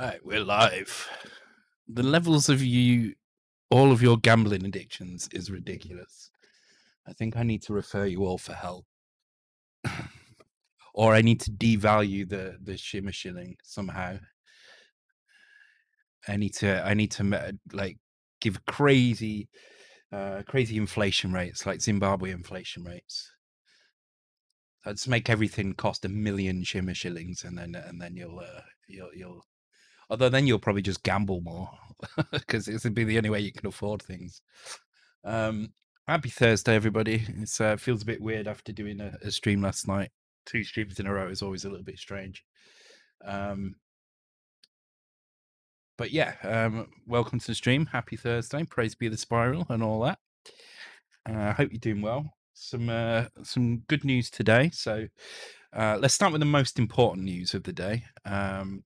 Right, we're live. The levels of you, all of your gambling addictions is ridiculous. I think I need to refer you all for help. or I need to devalue the the shimmer shilling somehow. I need to I need to like give crazy uh crazy inflation rates like Zimbabwe inflation rates. Let's make everything cost a million shimmer shillings and then and then you'll uh, you'll you'll Although then you'll probably just gamble more because this would be the only way you can afford things. Um, happy Thursday, everybody. It uh, feels a bit weird after doing a, a, stream last night. Two streams in a row is always a little bit strange. Um, but yeah, um, welcome to the stream. Happy Thursday. Praise be the spiral and all that. Uh, I uh, hope you're doing well. Some uh, some good news today. So uh, let's start with the most important news of the day. Um,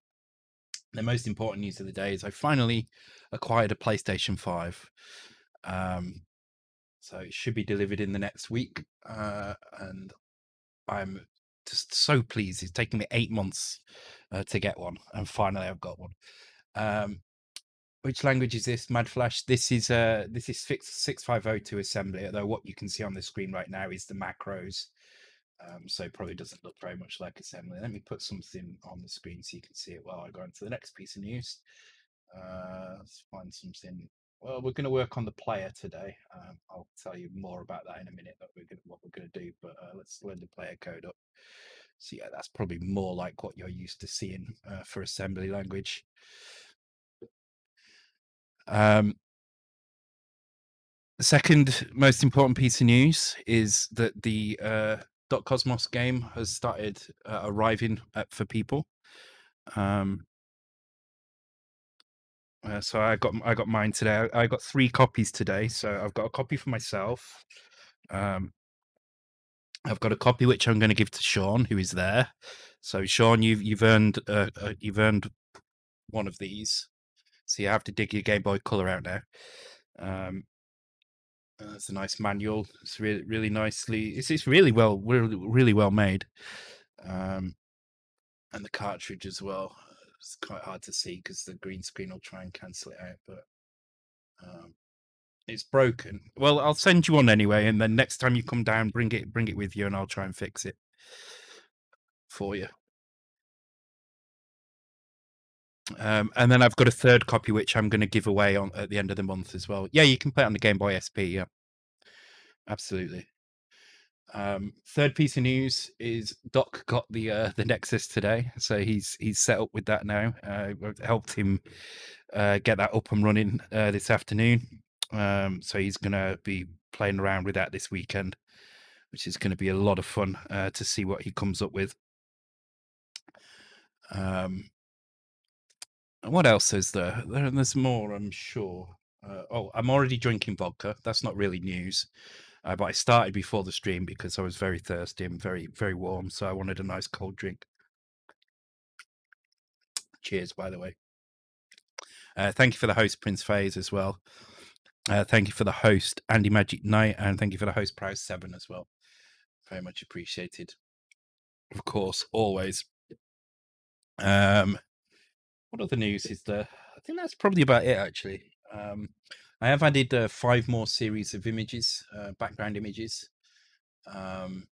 the most important news of the day is I finally acquired a PlayStation 5. Um, so it should be delivered in the next week. Uh, and I'm just so pleased. It's taken me eight months uh, to get one. And finally I've got one. Um, which language is this, Mad Flash? This is uh this is 6502 assembly, although what you can see on the screen right now is the macros um, so probably doesn't look very much like assembly. Let me put something on the screen so you can see it while I go on to the next piece of news. Uh, let's find something. Well, we're going to work on the player today. Um, I'll tell you more about that in a minute. But we're gonna, what we're going to do. But uh, let's load the player code up. So yeah, that's probably more like what you're used to seeing uh, for assembly language. Um, the second most important piece of news is that the uh, Cosmos game has started uh, arriving at, for people. Um, uh, so I got I got mine today. I, I, got three copies today. So I've got a copy for myself. Um, I've got a copy which I'm going to give to Sean, who is there. So Sean, you've you've earned uh, uh, you've earned one of these. So you have to dig your Game Boy Color out now. Um, uh, it's a nice manual. It's really really nicely. It's it's really well really really well made. Um, and the cartridge as well. It's quite hard to see because the green screen will try and cancel it out, but um, it's broken. Well, I'll send you one anyway, and then next time you come down, bring it bring it with you, and I'll try and fix it for you. Um, and then I've got a third copy which I'm going to give away on at the end of the month as well. Yeah, you can play it on the Game Boy SP. Yeah, absolutely. Um, third piece of news is Doc got the uh, the Nexys today, so he's he's set up with that now. Uh, helped him uh, get that up and running uh, this afternoon. Um, so he's going to be playing around with that this weekend, which is going to be a lot of fun uh, to see what he comes up with. Um, what else is there? there there's more, I'm sure. Uh, oh, I'm already drinking vodka. That's not really news. Uh, but I started before the stream because I was very thirsty and very, very warm. So I wanted a nice cold drink. Cheers, by the way. Uh, thank you for the host, Prince Phase, as well. Uh, thank you for the host, Andy Magic Knight, and thank you for the host, Price Seven, as well. Very much appreciated. Of course, always. Um, what other news is there? I think that's probably about it, actually. Um, I have added uh, five more series of images, uh, background images. Um,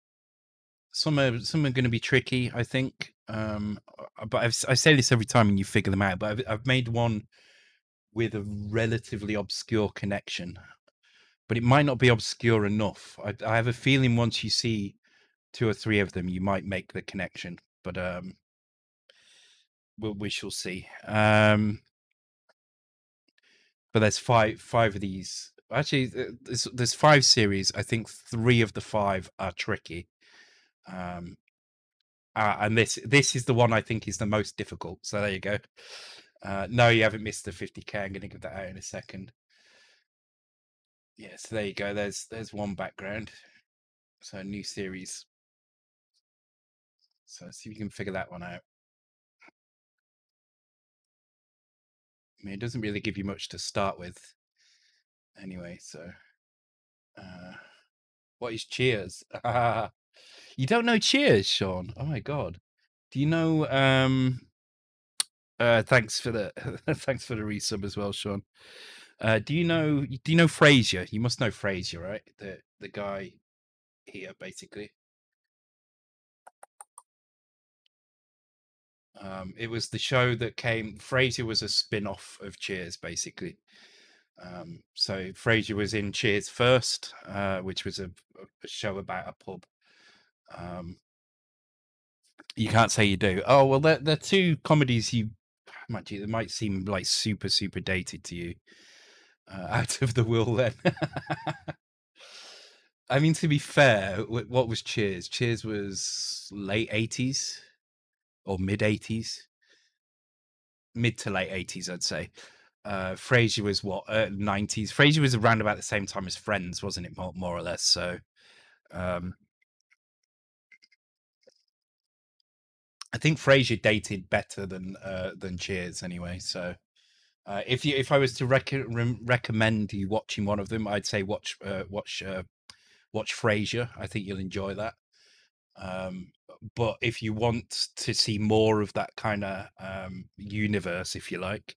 some are some are going to be tricky, I think. Um, uh, but I've, i say this every time, and you figure them out. But I've, I've made one with a relatively obscure connection, but it might not be obscure enough. I, I have a feeling once you see two or three of them, you might make the connection. But um, we, we shall see. Um, but there's five five of these. Actually, there's there's five series. I think three of the five are tricky. Um, uh, and this this is the one I think is the most difficult. So there you go. Uh, no, you haven't missed the 50k. I'm going to give that out in a second. Yeah, so there you go. There's there's one background. So a new series. So see if you can figure that one out. I mean, it doesn't really give you much to start with anyway, so. Uh, what is Cheers? you don't know Cheers, Sean? Oh my god. Do you know um Uh, thanks for the thanks for the resub as well, Sean. Uh, do you know do you know Frasier? You must know Frasier, right? The the guy here, basically. Um, it was the show that came. Frasier was a spin-off of Cheers, basically. Um, so Frasier was in Cheers first, uh, which was a, a show about a pub. Um, you can't say you do. Oh well, they're, they're two comedies you might they might seem like super super dated to you. Uh, out of the will, then. I mean, to be fair, what was Cheers? Cheers was late eighties or mid eighties, mid to late eighties, I'd say. Uh, Frasier was what nineties. Frasier was around about the same time as Friends, wasn't it? More, more or less. So, um, I think Frasier dated better than uh, than Cheers anyway. So uh, if you if I was to rec- re- recommend you watching one of them, I'd say watch uh, watch uh, watch Frasier. I think you'll enjoy that. Um, but if you want to see more of that kind of um, universe, if you like,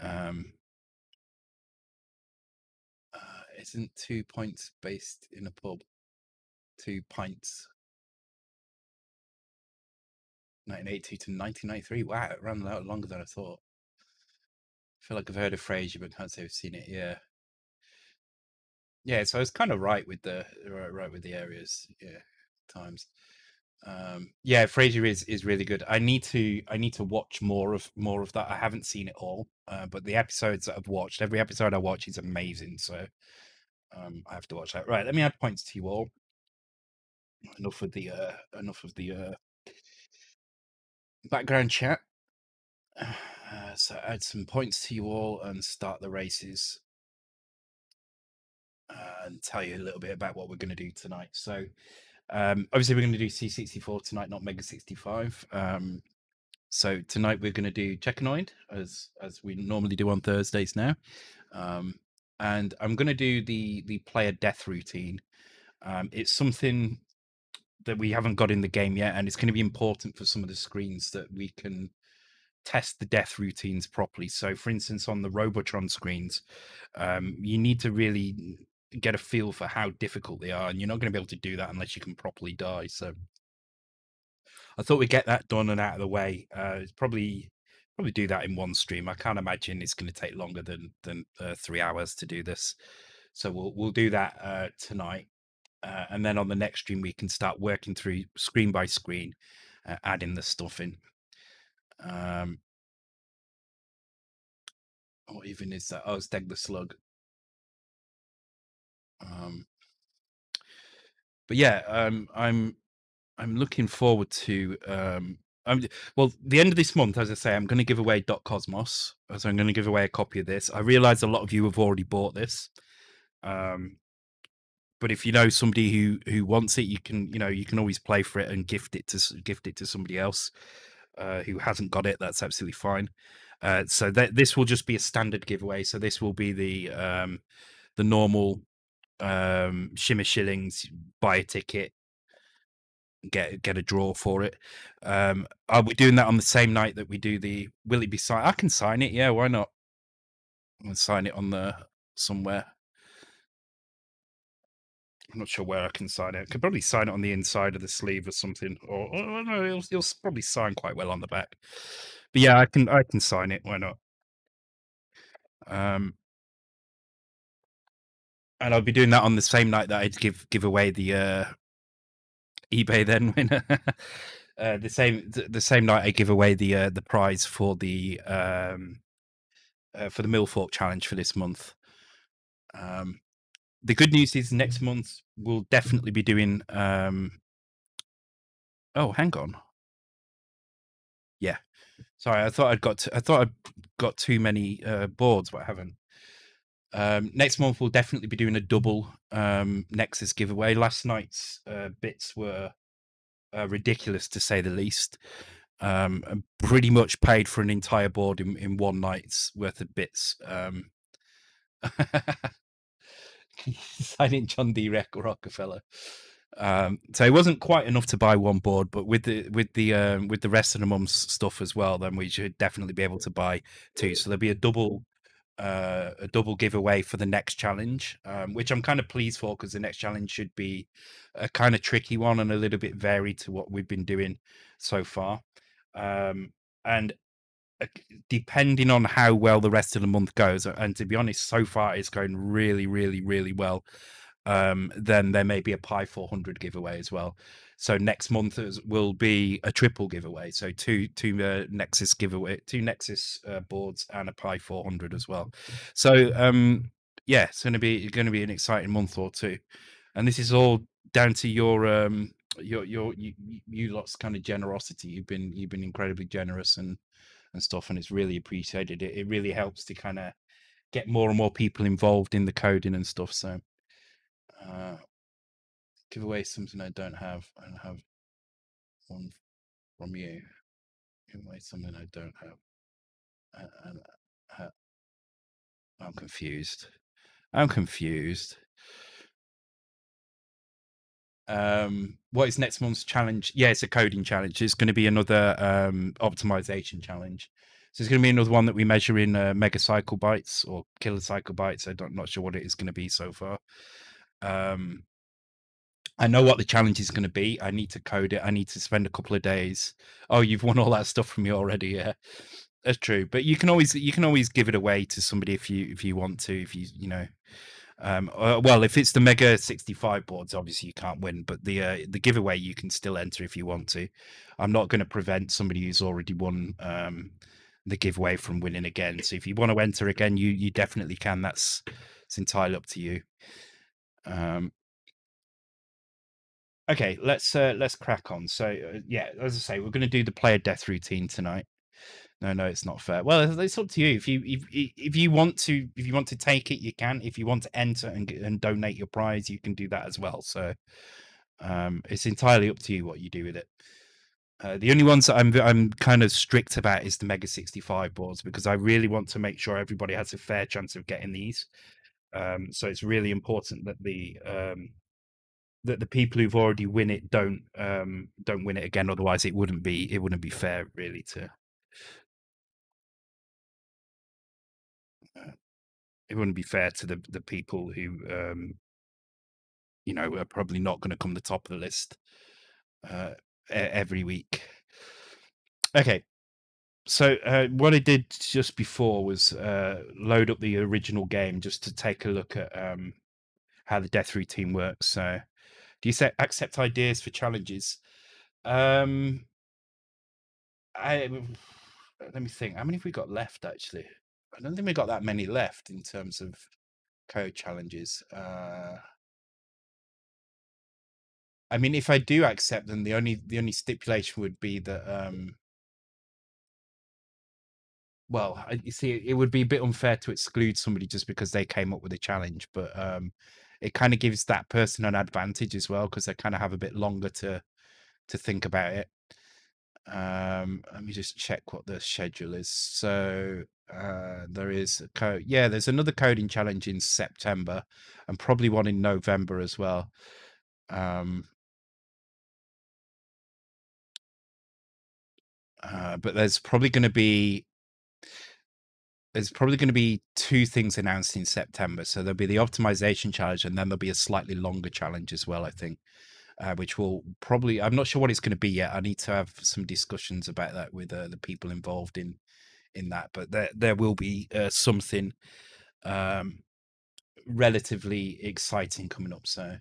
um, uh, isn't two points based in a pub? Two pints 1982 to 1993. Wow, it ran out longer than I thought. I feel like I've heard of Frasier, but can't say I've seen it. Yeah, yeah. So I was kind of right with the right, right with the areas. Yeah, times. Um, yeah, Frasier is is really good. I need to I need to watch more of more of that. I haven't seen it all, uh, but the episodes that I've watched, every episode I watch is amazing. So um, I have to watch that. Right, let me add points to you all. Enough of the uh, enough of the uh, background chat. Uh, so add some points to you all and start the races uh, and tell you a little bit about what we're going to do tonight. So um, obviously we're going to do C64 tonight, not Mega 65. Um, so tonight we're going to do Cecconoid as as we normally do on Thursdays now. Um, and I'm going to do the the player death routine. Um, it's something that we haven't got in the game yet, and it's going to be important for some of the screens that we can test the death routines properly. So, for instance, on the Robotron screens, um, you need to really get a feel for how difficult they are, and you're not going to be able to do that unless you can properly die. So, I thought we'd get that done and out of the way. Uh, probably probably do that in one stream. I can't imagine it's going to take longer than than uh, three hours to do this. So we'll we'll do that uh, tonight uh, and then on the next stream we can start working through screen by screen, uh, adding the stuff in. Um, what even is that? Oh, it's Deg the Slug. Um, but yeah, um, I'm I'm looking forward to um, I'm well the end of this month, as I say, I'm going to give away Dot Cosmos. So I'm going to give away a copy of this. I realize a lot of you have already bought this. Um, but if you know somebody who who wants it you can you know you can always play for it and gift it to gift it to somebody else uh, who hasn't got it that's absolutely fine uh, so that this will just be a standard giveaway so this will be the um the normal um shimmer shillings buy a ticket get get a draw for it um are we doing that on the same night that we do the will it be signed i can sign it yeah why not i'll sign it on the somewhere I'm not sure where I can sign it. I could probably sign it on the inside of the sleeve or something, or, or no, you'll, you'll probably sign quite well on the back. But yeah, I can I can sign it. Why not? Um, and I'll be doing that on the same night that I'd give give away the uh, eBay then winner. uh, the same the same night I give away the uh, the prize for the um, uh, for the Millfork challenge for this month. Um, the good news is next month we'll definitely be doing um oh hang on yeah sorry i thought i'd got to, i thought i'd got too many uh boards but i haven't um next month we'll definitely be doing a double um Nexys giveaway last night's uh bits were uh, ridiculous to say the least um pretty much paid for an entire board in, in one night's worth of bits um Signing John D. Rockefeller. Um, so it wasn't quite enough to buy one board, but with the with the um, with the rest of the mum's stuff as well, then we should definitely be able to buy two. So there'll be a double uh, a double giveaway for the next challenge, um, which I'm kind of pleased for because the next challenge should be a kind of tricky one and a little bit varied to what we've been doing so far. Um, and uh, depending on how well the rest of the month goes, and to be honest, so far it's going really, really, really well um, then there may be a Pi 400 giveaway as well. So next month will be a triple giveaway. So two two uh, Nexys giveaway, two Nexys uh, boards and a Pi 400 as well. So um, yeah, it's going to be going to be an exciting month or two, and this is all down to your um, your your you, you lot's kind of generosity. You've been you've been incredibly generous and and stuff, and it's really appreciated. It, it really helps to kind of get more and more people involved in the coding and stuff. So uh, give away something I don't have. and have one from you. Give away something I don't have. And, uh, I'm confused. I'm confused. Um, what is next month's challenge? Yeah, it's a coding challenge. It's going to be another um, optimization challenge. So it's going to be another one that we measure in uh, mega cycle bytes or kilo cycle bytes. I'm not sure what it is going to be so far. Um, I know what the challenge is going to be. I need to code it. I need to spend a couple of days. Oh, you've won all that stuff from me already. Yeah, that's true. But you can always you can always give it away to somebody if you if you want to. If you you know, um, uh, well, if it's the Mega sixty five boards, obviously you can't win. But the uh, the giveaway you can still enter if you want to. I'm not going to prevent somebody who's already won um, the giveaway from winning again. So if you want to enter again, you you definitely can. That's it's entirely up to you. Um, okay, let's uh, let's crack on. So uh, yeah, as I say, we're going to do the player death routine tonight. No, no, it's not fair. Well, it's up to you. If you if if you want to if you want to take it, you can. If you want to enter and and donate your prize, you can do that as well. So um, it's entirely up to you what you do with it. Uh, the only ones that I'm I'm kind of strict about is the Mega 65 boards because I really want to make sure everybody has a fair chance of getting these. Um, so it's really important that the um, that the people who've already win it don't um, don't win it again. Otherwise, it wouldn't be it wouldn't be fair, really. To uh, it wouldn't be fair to the the people who um, you know are probably not going to come to the top of the list uh, every week. Okay, so uh, what I did just before was uh, load up the original game just to take a look at um, how the death routine works. So, do you say, accept ideas for challenges? Um, I let me think. How many have we got left? Actually, I don't think we got that many left in terms of code challenges. Uh, I mean, if I do accept them, the only the only stipulation would be that um, well, you see, it would be a bit unfair to exclude somebody just because they came up with a challenge, but um, it kind of gives that person an advantage as well because they kind of have a bit longer to to think about it. Um, let me just check what the schedule is. So uh, there is a code. Yeah, there's another coding challenge in September, and probably one in November as well. Um, uh, but there's probably going to be there's probably going to be two things announced in September. So there'll be the optimization challenge, and then there'll be a slightly longer challenge as well. I think, uh, which will probably I'm not sure what it's going to be yet. I need to have some discussions about that with uh, the people involved in in that. But there there will be uh, something um, relatively exciting coming up. So.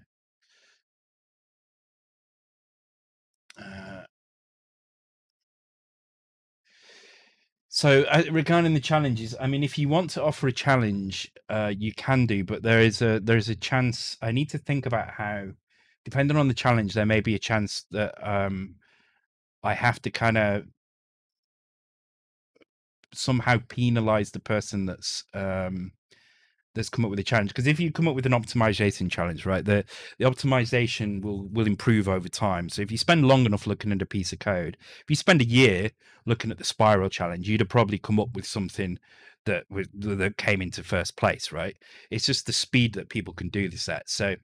So uh, regarding the challenges, I mean, if you want to offer a challenge, uh, you can do, but there is a there is a chance. I need to think about how, depending on the challenge, there may be a chance that um, I have to kind of somehow penalize the person that's um, that's come up with a challenge. Because if you come up with an optimization challenge right the the optimization will will improve over time. So if you spend long enough looking at a piece of code if you spend a year looking at the spiral challenge you'd have probably come up with something that that came into first place right? It's just the speed that people can do this at. So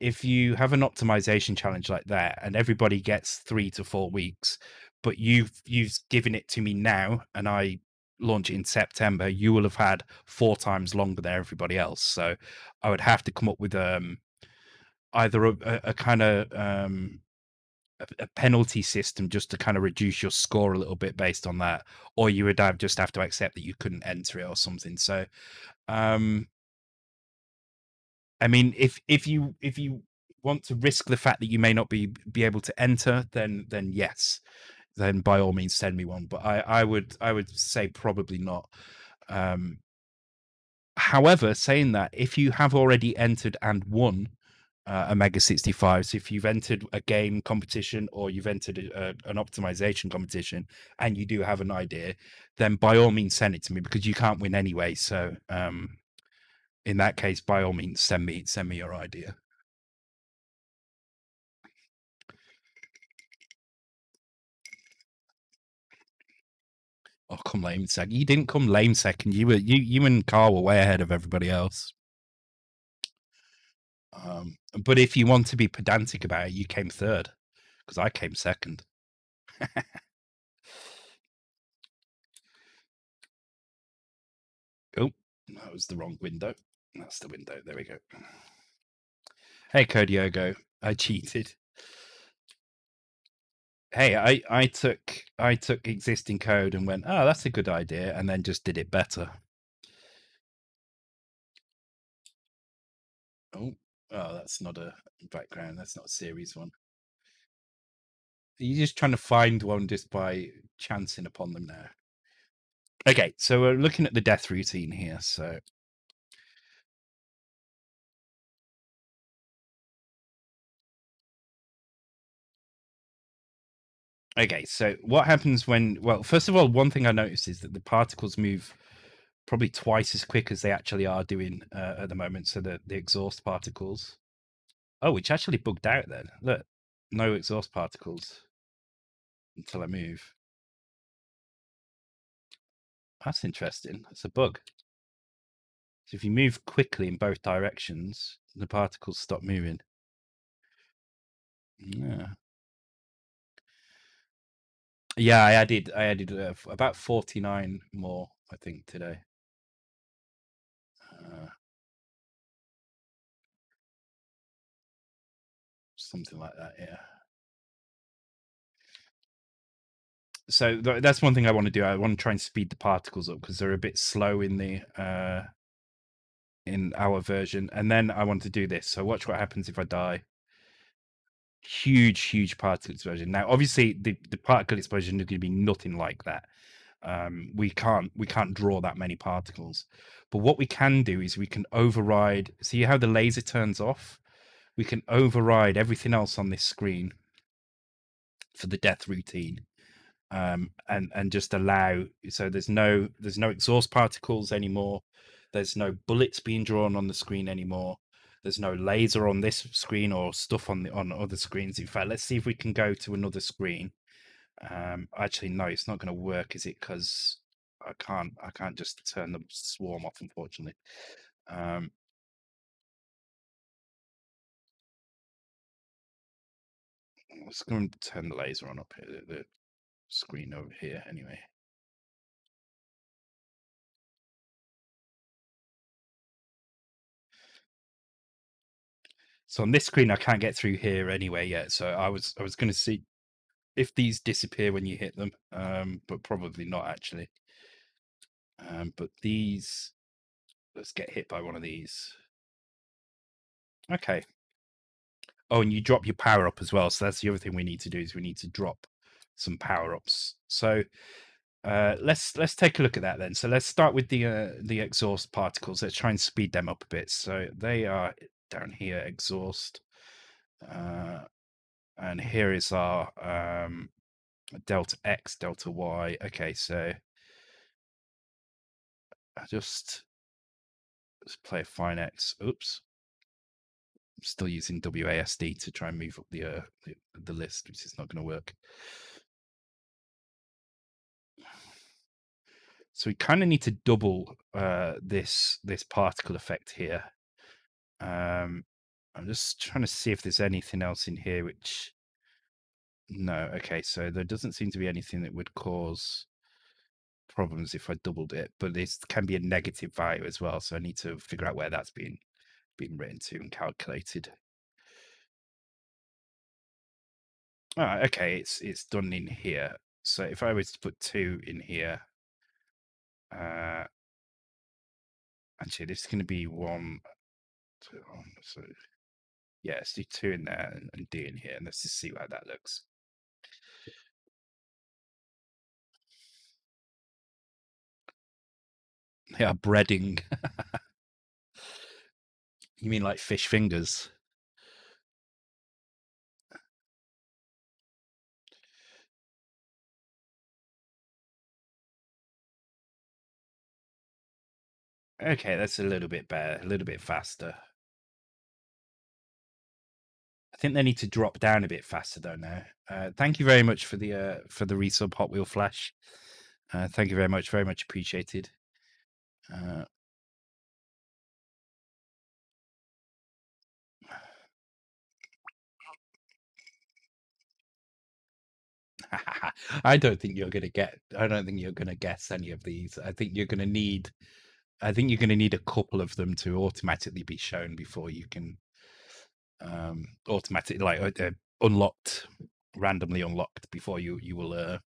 if you have an optimization challenge like that and everybody gets three to four weeks, but you've you've given it to me now and I launch in September, you will have had four times longer than everybody else. So I would have to come up with um either a, a, kind of um a, a penalty system just to kind of reduce your score a little bit based on that, or you would have just have to accept that you couldn't enter it or something. So um I mean, if if you if you want to risk the fact that you may not be be able to enter, then then yes, then by all means send me one. But I I would I would say probably not. Um, however, saying that, if you have already entered and won uh, a Mega 65, so if you've entered a game competition or you've entered a, a, an optimization competition and you do have an idea, then by all means send it to me because you can't win anyway. So um, in that case, by all means, send me send me your idea. Oh, come lame second. You didn't come lame second. You were you you and Carl were way ahead of everybody else. Um, but if you want to be pedantic about it, you came third because I came second. oh, that was the wrong window. That's the window. There we go. Hey, Codiogo. I cheated. Hey, I, I took I took existing code and went, oh, that's a good idea, and then just did it better. Oh, oh, that's not a background. That's not a series one. Are You're just trying to find one just by chancing upon them now. Okay, so we're looking at the death routine here. So Okay, so what happens when? Well, first of all, one thing I noticed is that the particles move probably twice as quick as they actually are doing uh, at the moment. So the the exhaust particles. Oh, which actually bugged out then. Look, no exhaust particles until I move. That's interesting. That's a bug. So if you move quickly in both directions, the particles stop moving. Yeah. Yeah, I added I added uh, about 49 more, I think, today. Uh, something like that, yeah. So th- that's one thing I want to do. I want to try and speed the particles up because they're a bit slow in the uh, in our version. And then I want to do this. So watch what happens if I die huge, huge particle explosion. Now, obviously, the, the particle explosion is going to be nothing like that. Um, we can't we can't draw that many particles, but what we can do is we can override. See how the laser turns off? We can override everything else on this screen for the death routine, um, and and just allow. So there's no there's no exhaust particles anymore. There's no bullets being drawn on the screen anymore there's no laser on this screen or stuff on the on other screens. In fact, let's see if we can go to another screen. Um, actually, no, it's not going to work, is it? Because I can't I can't just turn the swarm off, unfortunately. Um, let's go and turn the laser on up here, the screen over here, anyway. So on this screen, I can't get through here anyway yet. So I was I was going to see if these disappear when you hit them, um, but probably not actually. Um, but these, let's get hit by one of these. Okay. Oh, and you drop your power up as well. So that's the other thing we need to do is we need to drop some power ups. So uh, let's let's take a look at that then. So let's start with the uh, the exhaust particles. Let's try and speed them up a bit. So they are down here, exhaust. Uh, and here is our um, delta X, delta Y. Okay, so I just let's play a fine X. Oops. I'm still using WASD to try and move up the uh, the, the list, which is not going to work. So we kind of need to double uh, this this particle effect here. Um, I'm just trying to see if there's anything else in here which. No, okay, so there doesn't seem to be anything that would cause problems if I doubled it, but this can be a negative value as well. So I need to figure out where that's been been written to and calculated. Ah, okay, it's it's done in here. So if I was to put two in here, uh, actually this is going to be one. Two, so yeah, let's do two in there and, and D in here, and let's just see how that looks. Yeah, breading. you mean like fish fingers? Okay, that's a little bit better, a little bit faster. I think they need to drop down a bit faster though now. Uh, thank you very much for the uh, for the resub Hot Wheel Flash. Uh, thank you very much, very much appreciated. Uh, I don't think you're gonna get. I don't think you're gonna guess any of these. I think you're gonna need. I think you're gonna need a couple of them to automatically be shown before you can um automatically like uh, uh, unlocked randomly unlocked before you you will uh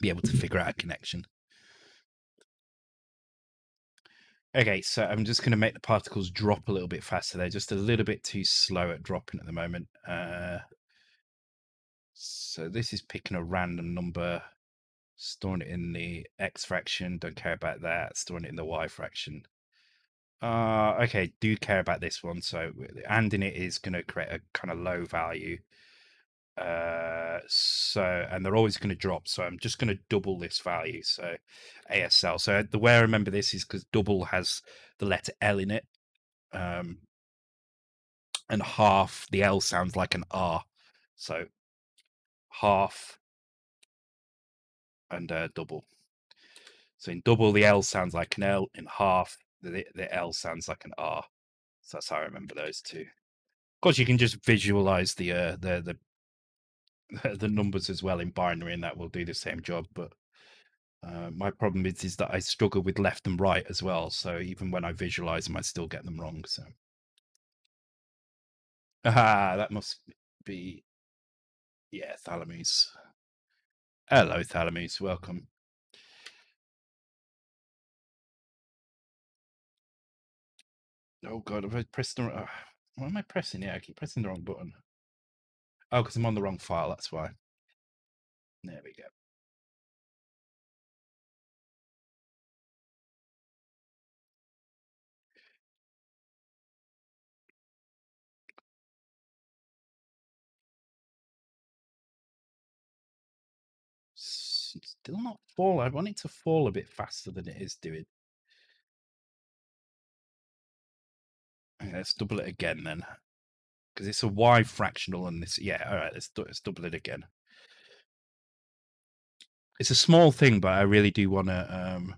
be able to figure out a connection. Okay so i'm just going to make the particles drop a little bit faster they're just a little bit too slow at dropping at the moment uh so this is picking a random number storing it in the x fraction don't care about that storing it in the y fraction uh, okay, do care about this one. So, and in it is going to create a kind of low value. Uh, so, and they're always going to drop. So, I'm just going to double this value. So, ASL. So, the way I remember this is because double has the letter L in it. Um, and half, the L sounds like an R. So, half and uh, double. So, in double, the L sounds like an L. In half, the the L sounds like an R. So that's how I remember those two. Of course, you can just visualize the uh, the the the numbers as well in binary, and that will do the same job. But uh, my problem is is that I struggle with left and right as well. So even when I visualize them, I still get them wrong. So ah, that must be yeah, Thalamus. Hello, Thalamus. Welcome. Oh god, I've pressed the? Uh, what am I pressing? Yeah, I keep pressing the wrong button. Oh, because I'm on the wrong file. That's why. There we go. Still not fall. I want it to fall a bit faster than it is doing. Let's double it again then. Because it's a y fractional and this. Yeah, all right, let's, let's double it again. It's a small thing, but I really do want to. Um...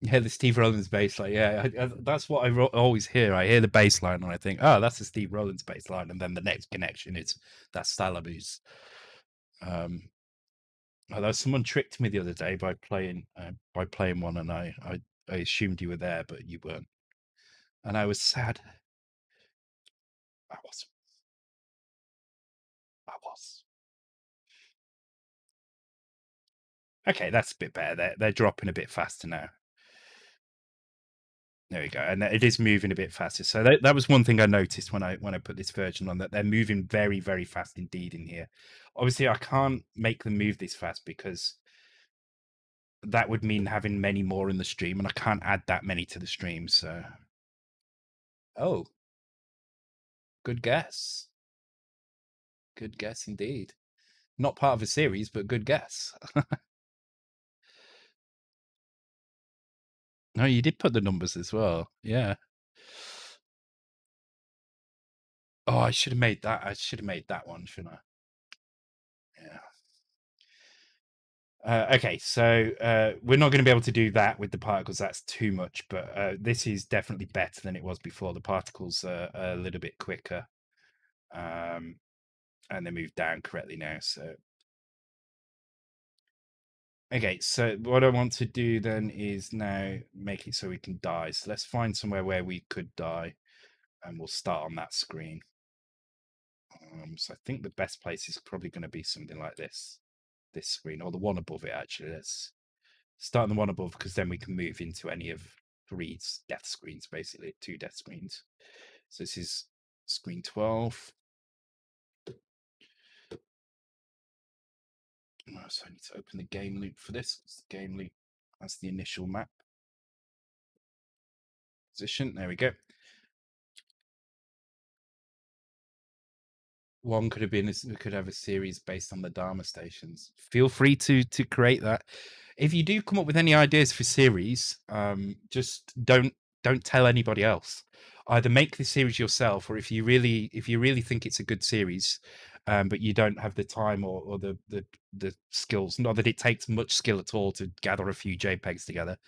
Yeah, the Steve Rowlands bass line. Yeah, I, I, that's what I ro- always hear. I hear the bass line and I think, oh, that's the Steve Rowlands bass line. And then the next connection is that's Thalamus. Um, although someone tricked me the other day by playing uh, by playing one, and I, I I assumed you were there, but you weren't and I was sad. I was. I was. Okay, that's a bit better. They're they're dropping a bit faster now. There we go, and it is moving a bit faster. So that, that was one thing I noticed when I when I put this version on that they're moving very very fast indeed in here. Obviously, I can't make them move this fast because that would mean having many more in the stream, and I can't add that many to the stream. So Oh. Good guess. Good guess indeed. Not part of a series, but good guess. no, you did put the numbers as well. Yeah. Oh, I should have made that. I should have made that one, shouldn't I? Uh, okay, so uh, we're not going to be able to do that with the particles. That's too much, but uh, this is definitely better than it was before. The particles are, a little bit quicker, um, and they move down correctly now. So, okay, so what I want to do then is now make it so we can die. So let's find somewhere where we could die, and we'll start on that screen. Um, so I think the best place is probably going to be something like this this screen or the one above it actually let's start on the one above because then we can move into any of three death screens basically two death screens so this is screen 12 so I need to open the game loop for this. The game loop as the initial map position. There we go. One could have been we could have a series based on the Dharma stations. Feel free to to create that. If you do come up with any ideas for series, um, just don't don't tell anybody else. Either make the series yourself, or if you really if you really think it's a good series, um, but you don't have the time or, or the, the the skills. Not that it takes much skill at all to gather a few JPEGs together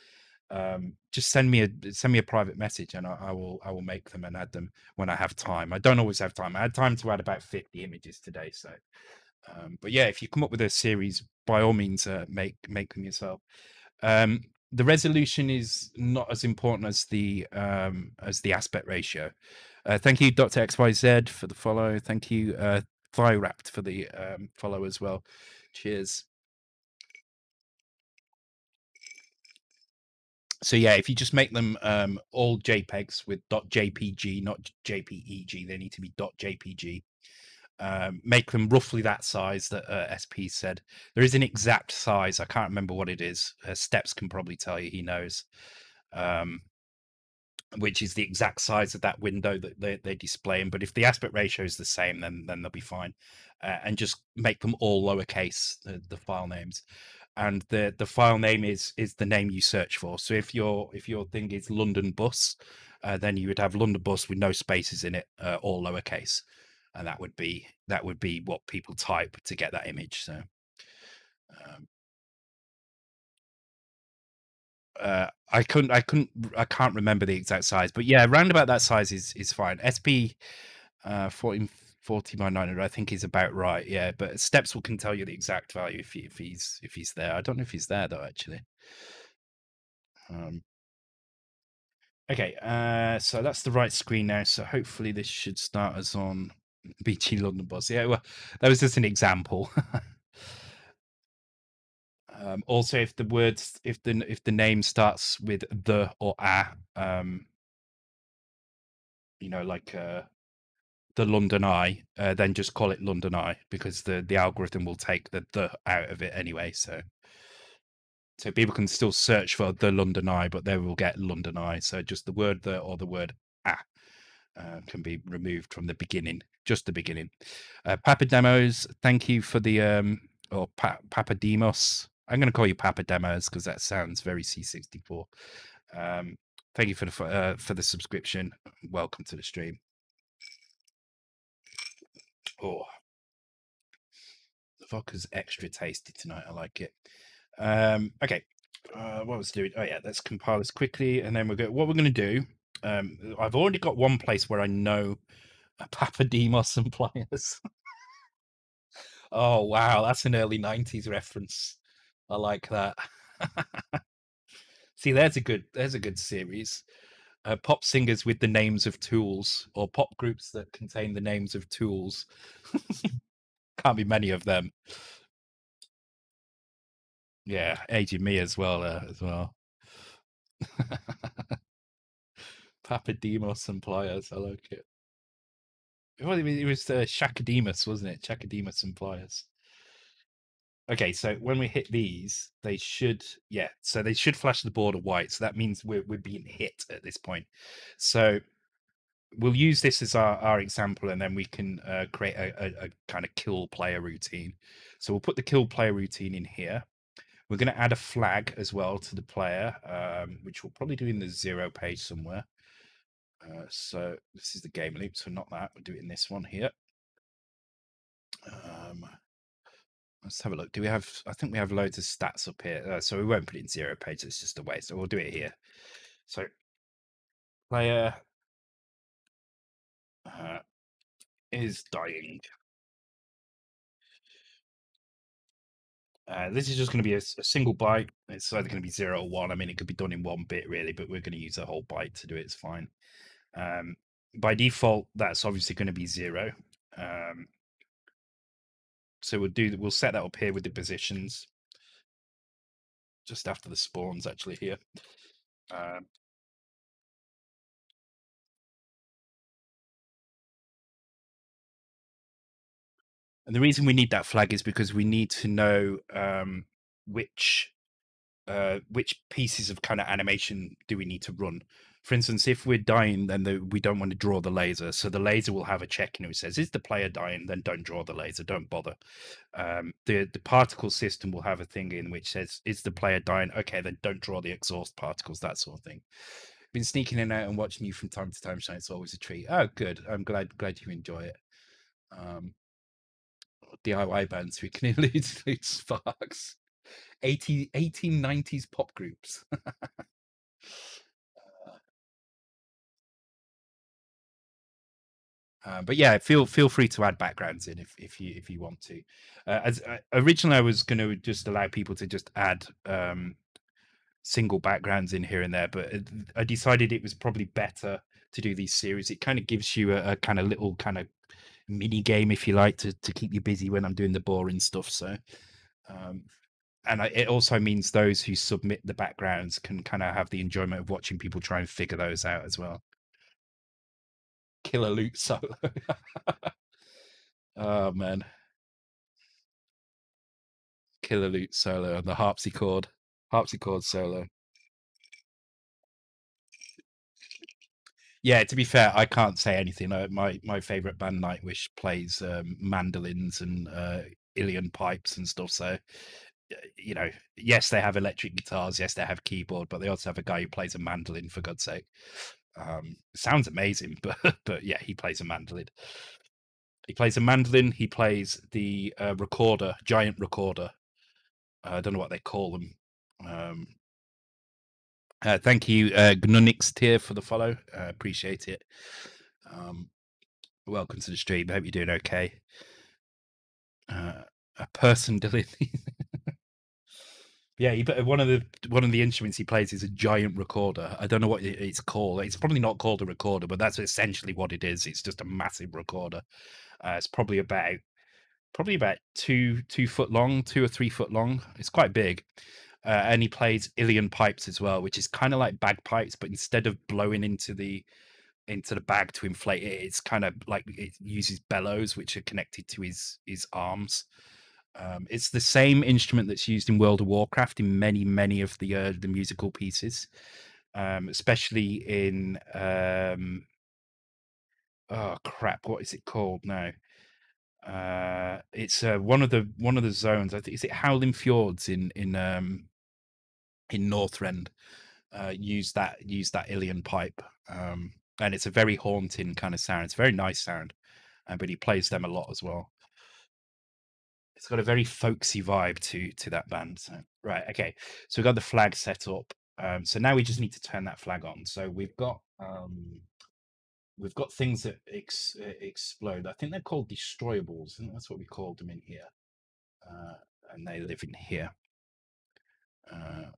um, just send me a send me a private message and I, I, will I will make them and add them when I have time. I don't always have time. I had time to add about 50 images today. So um, but yeah, if you come up with a series, by all means uh, make make them yourself. Um, the resolution is not as important as the um, as the aspect ratio. Uh, thank you, Dr. XYZ, for the follow. Thank you, uh, Thyrapt, for the um, follow as well. Cheers. So yeah, if you just make them um, all JPEGs with .jpg, not JPEG, they need to be .jpg. Um, make them roughly that size that uh, SP said. There is an exact size. I can't remember what it is. Uh, Stepz can probably tell you. He knows. Um, which is the exact size of that window that they, they're displaying. But if the aspect ratio is the same, then then they'll be fine. Uh, and just make them all lowercase, the, the file names and the the file name is is the name you search for. So if your if your thing is London Bus, uh, then you would have London Bus with no spaces in it, uh, all lowercase, and that would be that would be what people type to get that image. So. Um, uh, I couldn't, I couldn't, I can't remember the exact size, but yeah, around about that size is is fine. SP uh, 14 40 by 900 i think is about right yeah but Stepz will can tell you the exact value if, he, if he's if he's there. I don't know if he's there though actually. Um okay uh so that's the right screen now so hopefully this should start us on bt london bus yeah well that was just an example. Um also if the words if the if the name starts with the or a um you know like uh the London Eye, uh, then just call it London Eye because the the algorithm will take the the out of it anyway. So so people can still search for the London Eye, but they will get London Eye. So just the word the or the word ah uh, can be removed from the beginning, just the beginning. Uh, Papa Demos, thank you for the um or pa- Papa Demos. I'm going to call you Papa Demos because that sounds very C64. Um, thank you for the uh, for the subscription. Welcome to the stream. Oh, the vodka's extra tasty tonight. I like it. Um, okay, uh, what was doing? Oh yeah, let's compile this quickly, and then we'll go. What we're going to do? Um, I've already got one place where I know Papademos and pliers. oh wow, that's an early '90s reference. I like that. See, there's a good there's a good series uh, pop singers with the names of tools or pop groups that contain the names of tools. Can't be many of them. Yeah, aging me as well, uh, as well. Papademos and pliers, I like it. It was uh, Chaka Demus, wasn't it? Chaka Demus and pliers. Okay, so when we hit these, they should, yeah, so they should flash the border white. So that means we're, we're being hit at this point. So we'll use this as our, our example and then we can uh, create a, a, a kind of kill player routine. So we'll put the kill player routine in here. We're going to add a flag as well to the player, um, which we'll probably do in the zero page somewhere. Uh, so this is the game loop, so not that. We'll do it in this one here. Um, Let's have a look. Do we have? I think we have loads of stats up here. Uh, so we won't put it in zero page. It's just a waste. So we'll do it here. So player uh, is dying. Uh, this is just going to be a, a, single byte. It's either going to be zero or one. I mean, it could be done in one bit really, but we're going to use a whole byte to do it. It's fine. Um, by default, that's obviously going to be zero. Um, so we'll do we'll set that up here with the positions just after the spawns actually here. Um, and the reason we need that flag is because we need to know um, which uh, which pieces of kind of animation do we need to run for instance, if we're dying, then the, we don't want to draw the laser. So the laser will have a check in which says, "Is the player dying?" Then don't draw the laser. Don't bother. Um, the the particle system will have a thing in which says, "Is the player dying?" Okay, then don't draw the exhaust particles. That sort of thing. Been sneaking in and out and watching you from time to time, Shane. It's always a treat. Oh, good. I'm glad glad you enjoy it. Um, DIY bands we can elucidate sparks. 80, 1890s pop groups. Uh, but yeah, feel feel free to add backgrounds in if if you if you want to. Uh, as uh, originally, I was going to just allow people to just add um, single backgrounds in here and there, but I decided it was probably better to do these series. It kind of gives you a, a kind of little kind of mini game, if you like, to to keep you busy when I'm doing the boring stuff. So. Um, and I, it also means those who submit the backgrounds can kind of have the enjoyment of watching people try and figure those out as well killer lute solo. oh man. Killer lute solo and the harpsichord. Harpsichord solo. Yeah, to be fair, I can't say anything. Uh, my my favorite band, Nightwish, plays um, mandolins and uh, Uilleann pipes and stuff. So, you know, yes, they have electric guitars. Yes, they have keyboard, but they also have a guy who plays a mandolin. For God's sake, um, sounds amazing, but but yeah, he plays a mandolin. He plays a mandolin. He plays the uh, recorder, giant recorder. Uh, I don't know what they call them. Um, uh, thank you, uh, Gnunix tier for the follow. Uh, appreciate it. Um, welcome to the stream. Hope you're doing okay. Uh, a person deleting. Yeah, he, one of the one of the instruments he plays is a giant recorder. I don't know what it's called. It's probably not called a recorder, but that's essentially what it is. It's just a massive recorder. Uh, it's probably about probably about two two foot long, two or three foot long. It's quite big. Uh, and he plays Uilleann pipes as well, which is kind of like bagpipes, but instead of blowing into the into the bag to inflate it, it's kind of like it uses bellows, which are connected to his his arms. Um, it's the same instrument that's used in World of Warcraft in many, many of the uh, the musical pieces, um, especially in um, oh crap, what is it called now? Uh, it's uh, one of the one of the zones. I think is it Howling Fjords in in um, in Northrend. Uh, use that use that Uilleann pipe, um, and it's a very haunting kind of sound. It's a very nice sound, uh, but he plays them a lot as well it's got a very folksy vibe to to that band. So, right, okay. So we've got the flag set up. Um, so now we just need to turn that flag on. So we've got um, we've got things that ex- uh, explode. I think they're called destroyables. Think that's what we called them in here, uh, and they live in here. Uh,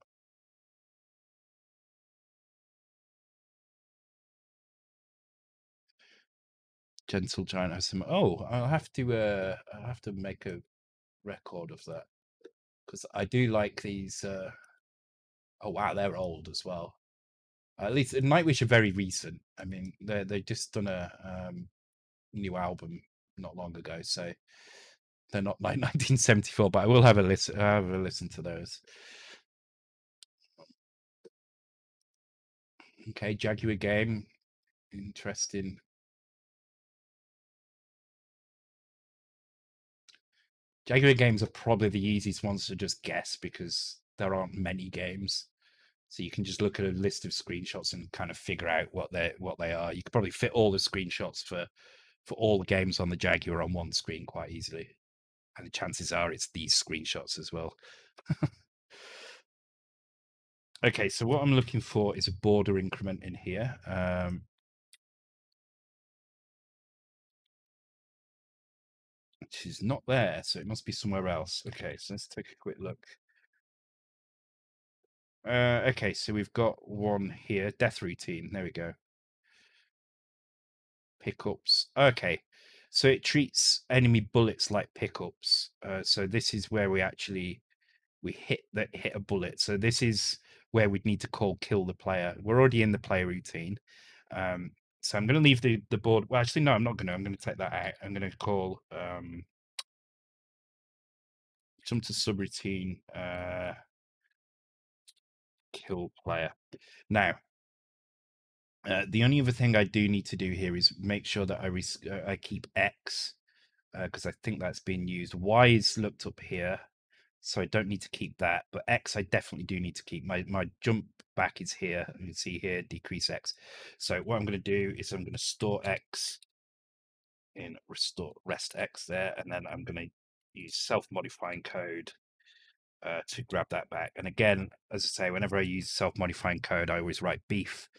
gentle giant has some. Oh, I'll have to. Uh, I'll have to make a record of that because I do like these. Uh... Oh wow, they're old as well. At least Nightwish are very recent. I mean, they they just done a um, new album not long ago, so they're not like 1974. But I will have a listen. Have a listen to those. Okay, Jaguar game. Interesting. Jaguar games are probably the easiest ones to just guess because there aren't many games. So you can just look at a list of screenshots and kind of figure out what they what they are. You could probably fit all the screenshots for for all the games on the Jaguar on one screen quite easily. and the chances are it's these screenshots as well. okay, so what I'm looking for is a border increment in here. Um, which is not there, so it must be somewhere else. Okay, so let's take a quick look. Uh, okay, so we've got one here, death routine. There we go. Pickups. Okay, so it treats enemy bullets like pickups. Uh, so this is where we actually we hit that hit a bullet. So this is where we'd need to call kill the player. We're already in the player routine. Um, so I'm going to leave the the board. Well, actually, no, I'm not going to. I'm going to take that out. I'm going to call um, jump to subroutine. Uh, kill player. Now, uh, the only other thing I do need to do here is make sure that I res- uh, I keep X because uh, I think that's being used. Y is looked up here, so I don't need to keep that. But X I definitely do need to keep. My my jump back is here. You can see here decrease X. So what I'm going to do is I'm going to store X in restore rest X there, and then I'm going to use self modifying code uh, to grab that back. And again, as I say, whenever I use self-modifying code, I always write beef.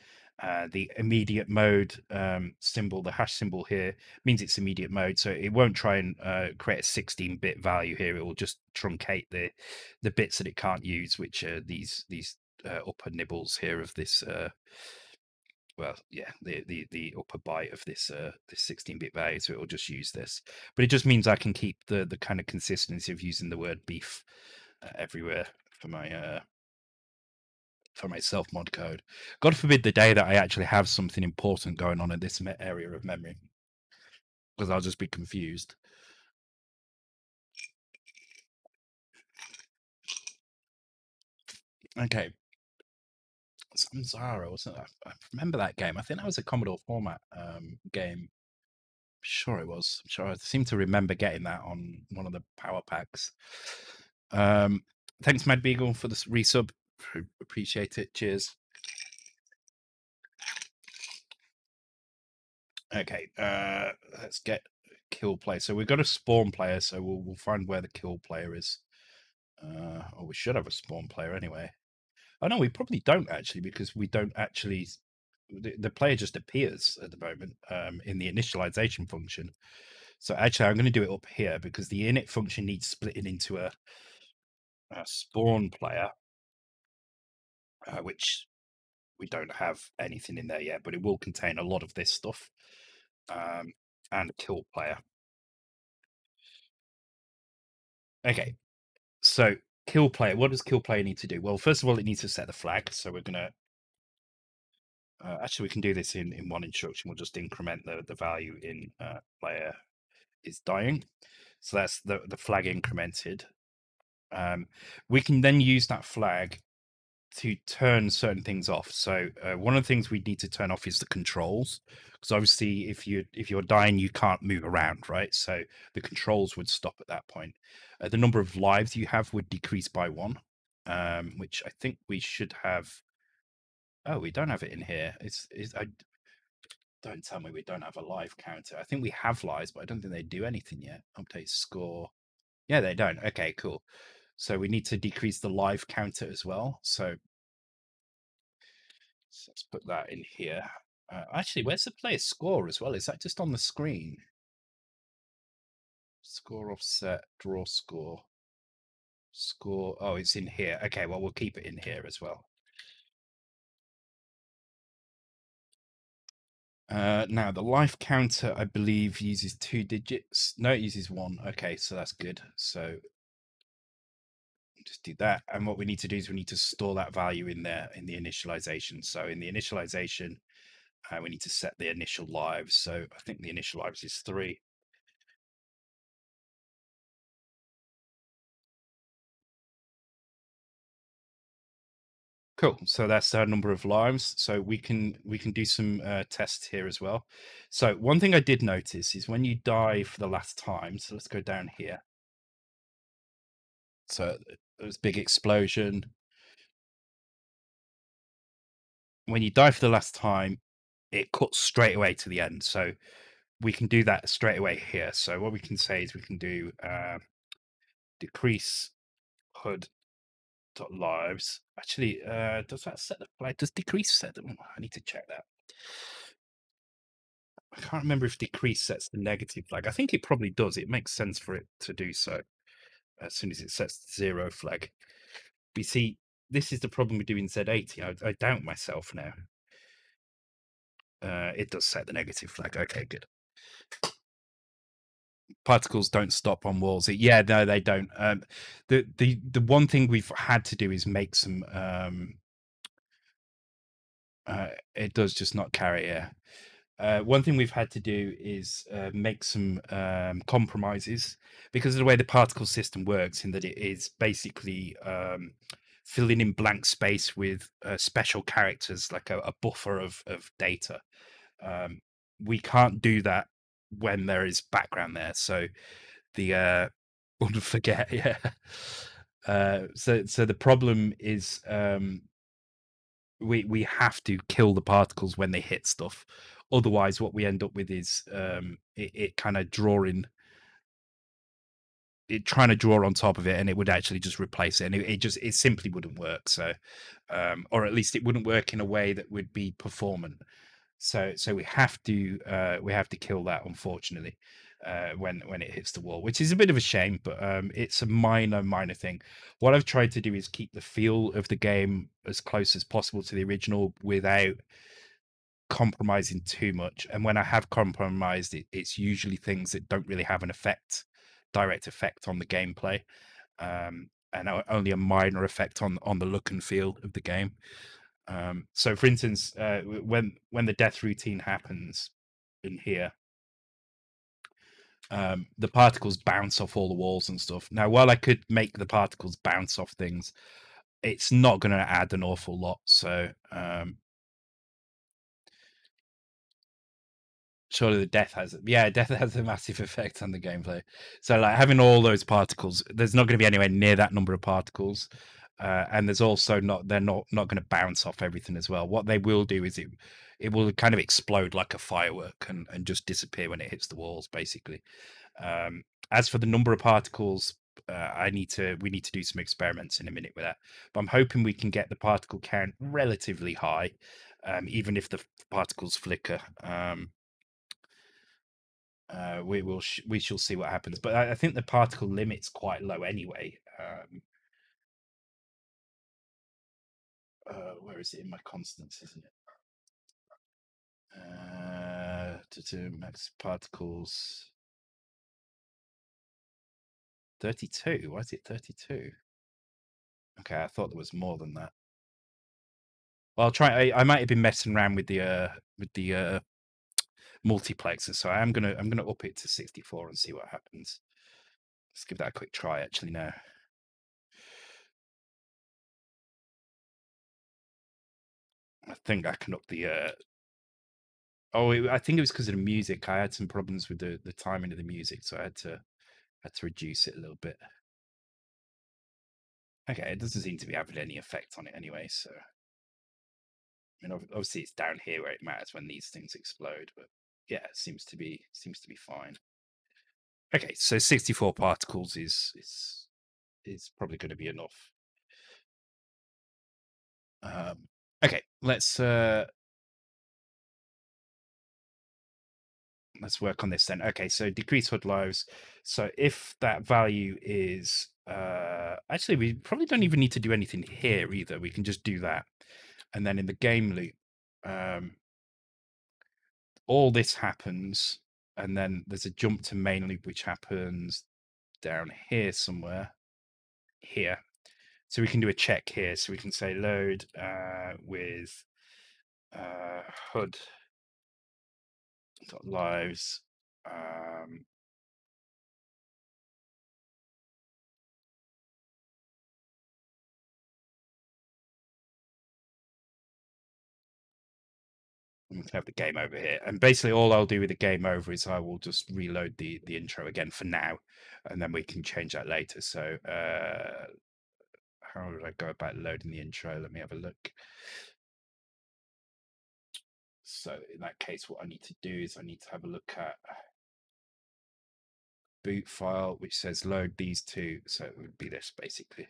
Uh, the immediate mode um, symbol, the hash symbol here, means it's immediate mode. So it won't try and uh, create a 16-bit value here. It will just truncate the the bits that it can't use, which are these these uh, upper nibbles here of this. Uh, well, yeah, the the the upper byte of this uh this 16-bit value. So it will just use this, but it just means I can keep the the kind of consistency of using the word beef uh, everywhere for my for my self mod code. God forbid the day that I actually have something important going on in this area of memory, because I'll just be confused. Okay. Samsara, wasn't? I remember that game. I think that was a Commodore format um, game. Sure, it was. I'm sure I seem to remember getting that on one of the power packs. Um, thanks, Mad Beagle, for the resub. Appreciate it. Cheers. Okay, uh, let's get kill player. So we've got a spawn player, so we'll we'll find where the kill player is. Uh, or we should have a spawn player anyway. Oh no, we probably don't actually because we don't actually. The, the player just appears at the moment um, in the initialization function. So actually, I'm going to do it up here because the init function needs splitting into a uh, spawn player, uh, which we don't have anything in there yet, but it will contain a lot of this stuff, um, and kill player. Okay, so kill player. What does kill player need to do? Well, first of all, it needs to set the flag. So we're gonna uh, actually we can do this in in one instruction. We'll just increment the the value in uh, player is dying. So that's the the flag incremented. Um, we can then use that flag to turn certain things off. So uh, one of the things we need to turn off is the controls, because obviously if you if you're dying, you can't move around, right? So the controls would stop at that point. Uh, the number of lives you have would decrease by one, um, which I think we should have. Oh, we don't have it in here. It's, it's I don't tell me we don't have a live counter. I think we have lives, but I don't think they do anything yet. Update score. Yeah, they don't. Okay, cool. So we need to decrease the live counter as well. So, so let's put that in here. Uh, actually, where's the player score as well? Is that just on the screen? Score offset, draw score. Score. Oh, it's in here. Okay, well, we'll keep it in here as well. Uh, now, the life counter, I believe, uses two digits. No, it uses one. Okay, so that's good. So just do that. And what we need to do is we need to store that value in there in the initialization. So in the initialization, uh, we need to set the initial lives. So I think the initial lives is three. Cool. So that's our number of lives. So we can we can do some uh, tests here as well. So one thing I did notice is when you die for the last time. So let's go down here. So there's big explosion. When you die for the last time, it cuts straight away to the end. So we can do that straight away here. So what we can say is we can do uh, decrease HUD dot lives. Actually, uh, does that set the flag? Does decrease set them? I need to check that. I can't remember if decrease sets the negative flag. I think it probably does. It makes sense for it to do so as soon as it sets the zero flag. You see, this is the problem with doing Z80. I, I doubt myself now. Uh, it does set the negative flag. Okay, good. Particles don't stop on walls. Yeah, no, they don't. Um, the the the one thing we've had to do is make some. Um, uh, it does just not carry. Yeah. Uh, one thing we've had to do is uh, make some um, compromises because of the way the particle system works, in that it is basically um, filling in blank space with uh, special characters, like a, a, buffer of of data. Um, we can't do that when there is background there. So the uh, forget, yeah. Uh, so so the problem is um, we we have to kill the particles when they hit stuff Otherwise, what we end up with is um, it, it kind of drawing, it trying to draw on top of it, and it would actually just replace it, and it, it just it simply wouldn't work. So, um, or at least it wouldn't work in a way that would be performant. So, so we have to uh, we have to kill that, unfortunately. Uh, when when it hits the wall, which is a bit of a shame, but um, it's a minor minor thing. What I've tried to do is keep the feel of the game as close as possible to the original without compromising too much. And when I have compromised, it, it's usually things that don't really have an effect, direct effect on the gameplay, um, and only a minor effect on on the look and feel of the game. Um, so, for instance, uh, when when the death routine happens in here, um, the particles bounce off all the walls and stuff. Now, while I could make the particles bounce off things, it's not going to add an awful lot. So, um, surely the death has yeah death has a massive effect on the gameplay. So like having all those particles there's not going to be anywhere near that number of particles uh, and there's also not they're not not going to bounce off everything as well. What they will do is it it will kind of explode like a firework and, and just disappear when it hits the walls basically. Um, as for the number of particles uh, i need to we need to do some experiments in a minute with that but i'm hoping we can get the particle count relatively high um, even if the particles flicker. Um, uh, we will sh- we shall see what happens. But I, I, think the particle limit's quite low anyway. Um, uh, where is it in my constants? Isn't it? Uh, to, to max particles. 32. Why is it 32? Okay, I thought there was more than that. Well, I'll try. I, I might have been messing around with the uh with the uh multiplexer. So I am gonna I'm gonna up it to 64 and see what happens. Let's give that a quick try actually now. I think I can up the uh oh it, I think it was because of the music. I had some problems with the the timing of the music, so I had to had to reduce it a little bit. Okay, it doesn't seem to be having any effect on it anyway, so I mean obviously it's down here where it matters when these things explode, but yeah, seems to be seems to be fine. Okay, so 64 particles is is is probably going to be enough. Um, okay, let's uh, let's work on this then. Okay, so decrease HUD lives. So if that value is uh, actually, we probably don't even need to do anything here either. We can just do that, and then in the game loop, um, all this happens, and then there's a jump to main loop which happens down here somewhere. Here. So we can do a check here. So we can say load uh, with uh, HUD lives um, can have the game over here. And basically all I'll do with the game over is I will just reload the, the intro again for now, and then we can change that later. So uh, how would I go about loading the intro? Let me have a look. So in that case, what I need to do is I need to have a look at boot file which says load these two. So it would be this basically.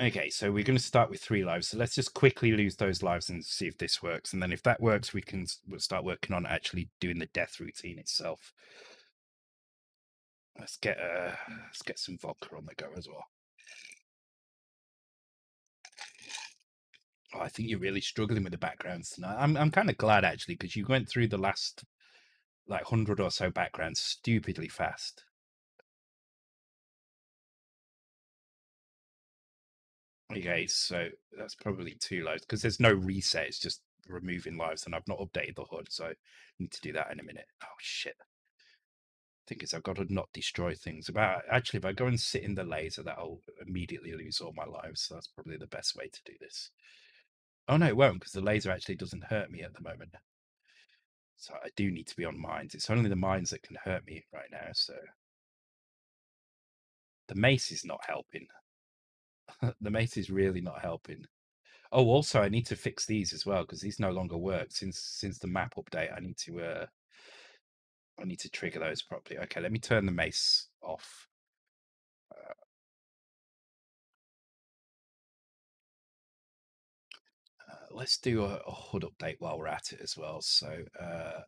Okay, so we're going to start with three lives. So let's just quickly lose those lives and see if this works. And then if that works, we can we'll start working on actually doing the death routine itself. Let's get uh let's get some vodka on the go as well. Oh, I think you're really struggling with the backgrounds tonight. I'm I'm kind of glad actually because you went through the last like hundred or so backgrounds stupidly fast. Okay, so that's probably two lives because there's no reset. It's just removing lives, and I've not updated the HUD, so I need to do that in a minute. Oh shit! Thing is, I've got to not destroy things. About actually, if I go and sit in the laser, that'll immediately lose all my lives. So that's probably the best way to do this. Oh no, it won't because the laser actually doesn't hurt me at the moment. So I do need to be on mines. It's only the mines that can hurt me right now. So the mace is not helping. the mace is really not helping. Oh, also, I need to fix these as well because these no longer work since since the map update. I need to uh, I need to trigger those properly. Okay, let me turn the mace off. Uh, uh, let's do a, a, HUD update while we're at it as well. So. Uh,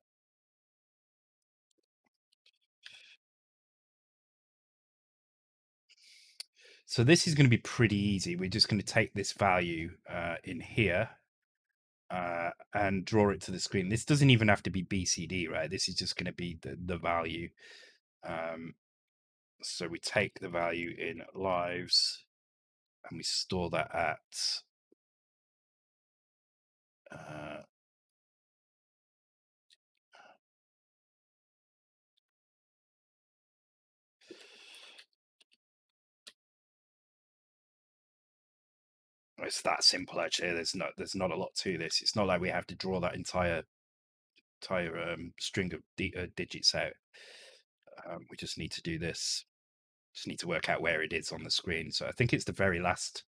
So this is going to be pretty easy. We're just going to take this value uh, in here uh, and draw it to the screen. This doesn't even have to be BCD, right? This is just going to be the, the value. Um, so we take the value in lives and we store that at uh, It's that simple actually. There's not there's not a lot to this. It's not like we have to draw that entire entire um, string of di- uh, digits out. Um, we just need to do this. Just need to work out where it is on the screen. So I think it's the very last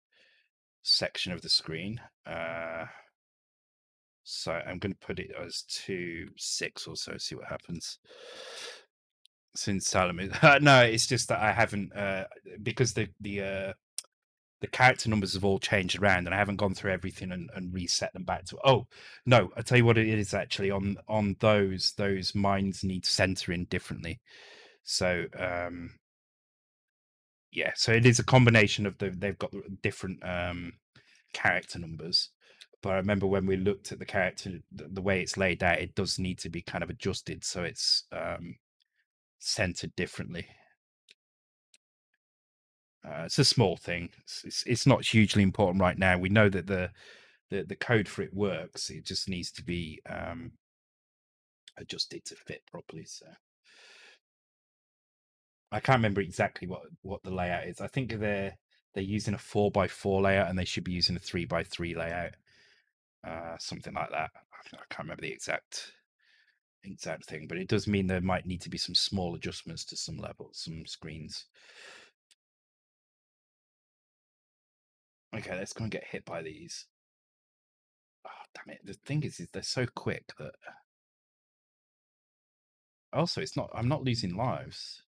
section of the screen. Uh, so I'm going to put it as two six or so. See what happens. Since Salomon, no, it's just that I haven't uh, because the the uh, the character numbers have all changed around and I haven't gone through everything and, and reset them back to oh no I tell you what it is actually on on those those minds need centering differently. So um yeah so it is a combination of the they've got different um character numbers. But I remember when we looked at the character the, the way it's laid out it does need to be kind of adjusted so it's um centered differently uh, it's a small thing. It's, it's, it's not hugely important right now. We know that the the the code for it works. It just needs to be um, adjusted to fit properly. So I can't remember exactly what what the layout is. I think they're they're using a four by four layout and they should be using a three by three layout, uh, something like that. I can't remember the exact exact thing, but it does mean there might need to be some small adjustments to some levels, some screens. Okay, let's go and get hit by these. Oh, damn it. The thing is, is they're so quick that. Also, it's not. I'm not losing lives.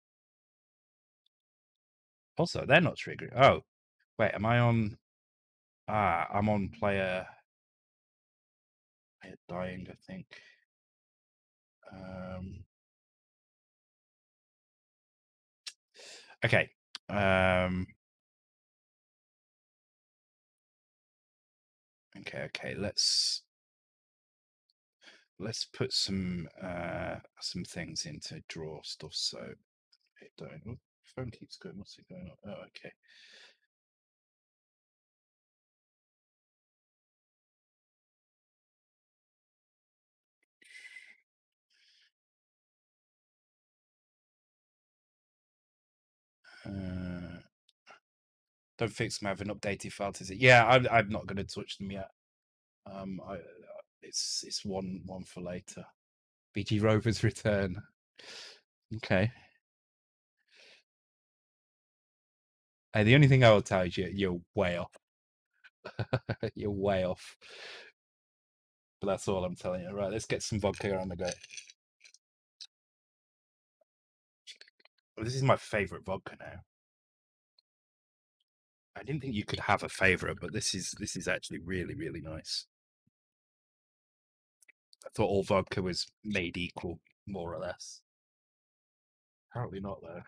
Also, they're not triggering. Oh, wait. Am I on? Ah, I'm on player. Player dying, I think. Um. Okay. Um. Okay, okay, let's let's put some uh some things into draw stuff so it don't oh, phone keeps going, what's it going on? Oh okay. Uh, don't fix them. Have an updated file to see. Yeah, I'm, I'm not going to touch them yet. Um, I, it's it's one one for later. BG Rovers return. Okay. Hey, the only thing I will tell you, you're way off. You're way off. But that's all I'm telling you. Right, let's get some vodka on the go. This is my favorite vodka now. I didn't think you could have a favorite, but this is this is actually really really nice. I thought all vodka was made equal, more or less. Apparently not, though.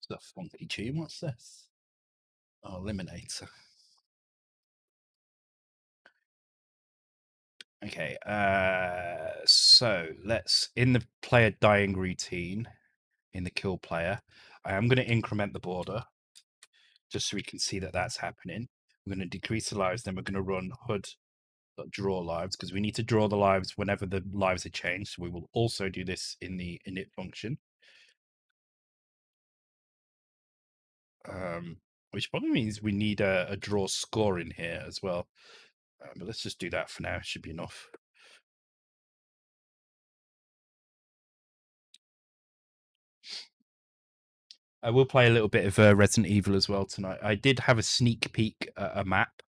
It's a funky tune. What's this? Oh, Eliminator. Okay, uh, so let's in the player dying routine in the kill player. I am going to increment the border just so we can see that that's happening. We're going to decrease the lives, then we're going to run HUD draw lives because we need to draw the lives whenever the lives are changed. So we will also do this in the init function. Um, which probably means we need a, a draw score in here as well. Um, but let's just do that for now. It should be enough. I will play a little bit of uh, Resident Evil as well tonight. I did have a sneak peek at a map.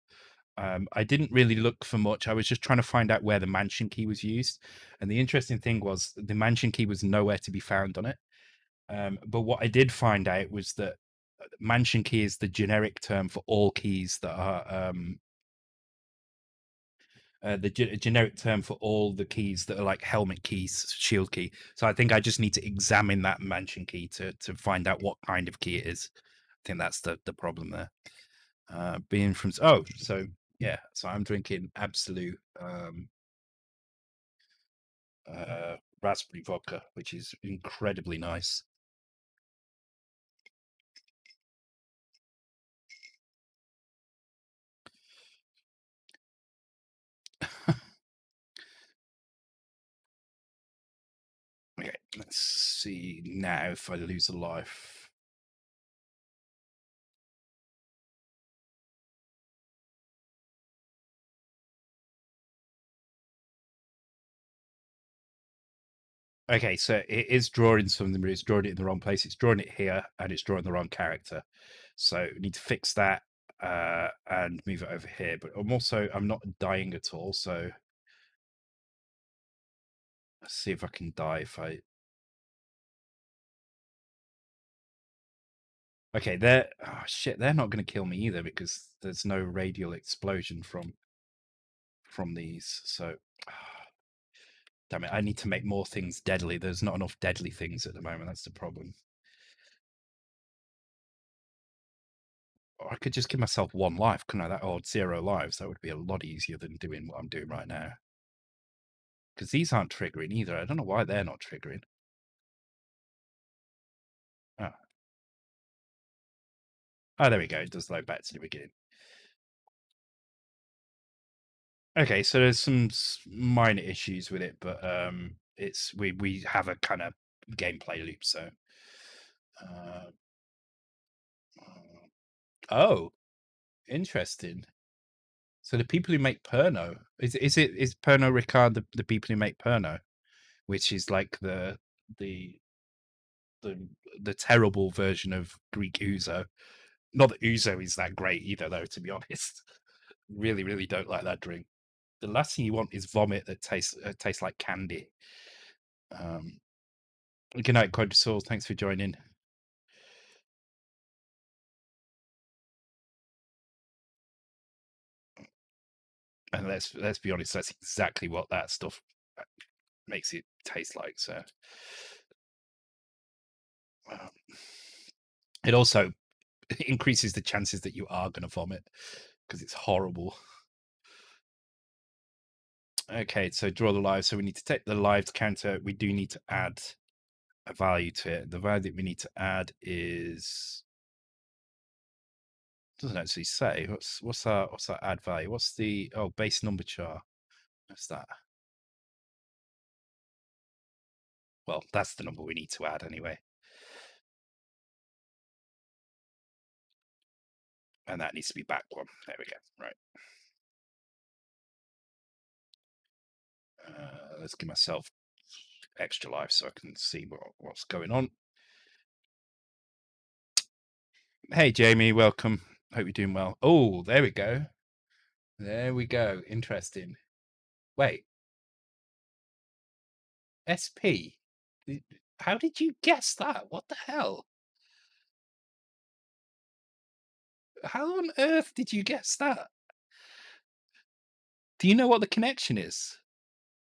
Um, I didn't really look for much. I was just trying to find out where the mansion key was used. And the interesting thing was the mansion key was nowhere to be found on it. Um, but what I did find out was that uh, mansion key is the generic term for all keys that are um, uh, the ge- generic term for all the keys that are like helmet keys, shield key. So I think I just need to examine that mansion key to to find out what kind of key it is. I think that's the the problem there. Uh, being from oh, so yeah, so I'm drinking Absolut um, uh, raspberry vodka, which is incredibly nice. Let's see now if I lose a life. Okay, so it is drawing something, but it's drawing it in the wrong place. It's drawing it here, and it's drawing the wrong character. So we need to fix that uh, and move it over here. But I'm also I'm not dying at all, so let's see if I can die if I Okay, they're oh shit, they're not going to kill me either because there's no radial explosion from from these. So damn it, I need to make more things deadly. There's not enough deadly things at the moment. That's the problem. Or I could just give myself one life, couldn't I? That or zero lives. That would be a lot easier than doing what I'm doing right now. Because these aren't triggering either. I don't know why they're not triggering. Oh, there we go. It does load back to the beginning. Okay, so there's some minor issues with it, but um, it's we we have a kind of gameplay loop. So, uh, oh, interesting. So the people who make Pernod is is it is Pernod Ricard the, the people who make Pernod, which is like the the the the terrible version of Greek ouzo. Not that ouzo is that great either, though. To be honest, really, really don't like that drink. The last thing you want is vomit that tastes uh, tastes like candy. Um, good night, Quadrisaur. Thanks for joining. And let's let's be honest, that's exactly what that stuff uh, makes it taste like. So, um, it also increases the chances that you are going to vomit because it's horrible. Okay, so draw the live. So we need to take the live counter. We do need to add a value to it. The value that we need to add is doesn't actually say. What's what's our what's our add value? What's the oh base number char? What's that? Well, that's the number we need to add anyway. And that needs to be back one. There we go. Right. Uh, let's give myself extra life so I can see what, what's going on. Hey, Jamie, welcome. Hope you're doing well. Oh, there we go. There we go. Interesting. Wait. SP? How did you guess that? What the hell? How on earth did you guess that? Do you know what the connection is?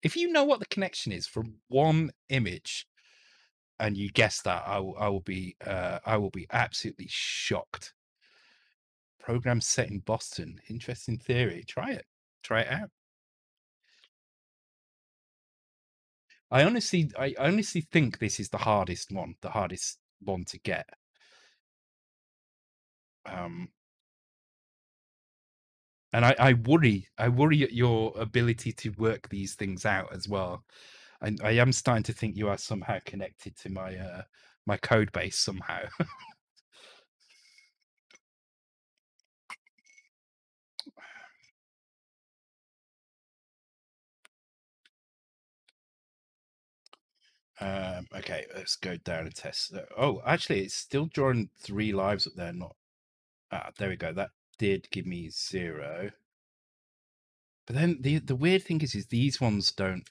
If you know what the connection is from one image, and you guess that, I will, I will be, uh, I will be absolutely shocked. Program set in Boston. Interesting theory. Try it. Try it out. I honestly, I honestly think this is the hardest one, the hardest one to get. Um, and I, I worry, I worry at your ability to work these things out as well. I, I am starting to think you are somehow connected to my uh, my code base somehow. um, okay, let's go down and test. Oh, actually, it's still drawing three lives up there. Not ah, there we go. That did give me zero. But then the the weird thing is, is these ones don't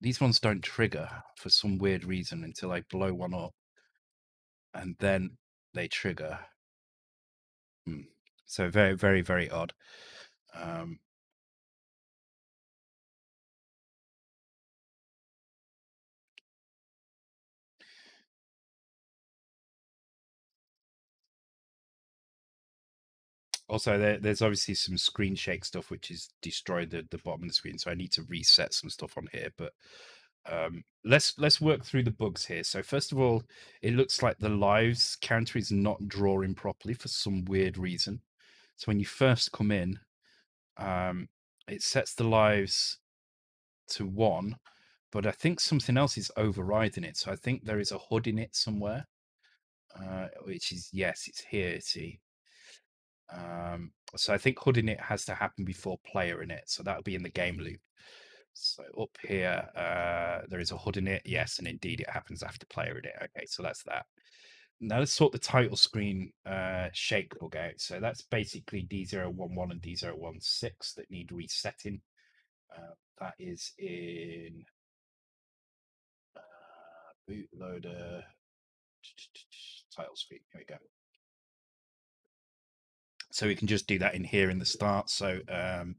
these ones don't trigger for some weird reason until I blow one up, and then they trigger. Hmm. So very, very, very odd. Um, also, there, there's obviously some screen shake stuff which is destroyed the, the bottom of the screen, so I need to reset some stuff on here. But um, let's let's work through the bugs here. So first of all, it looks like the lives counter is not drawing properly for some weird reason. So when you first come in, um, it sets the lives to one, but I think something else is overriding it. So I think there is a HUD init somewhere, uh, which is yes, it's here. See, um, so I think init has to happen before player init. So that'll be in the game loop. So up here, uh, there is a init. Yes, and indeed it happens after player init. Okay, so that's that. Now let's sort the title screen uh, shake bug out. So that's basically D011 and D016 that need resetting. Uh, that is in uh, bootloader title screen. Here we go. So we can just do that in here in the start. So um,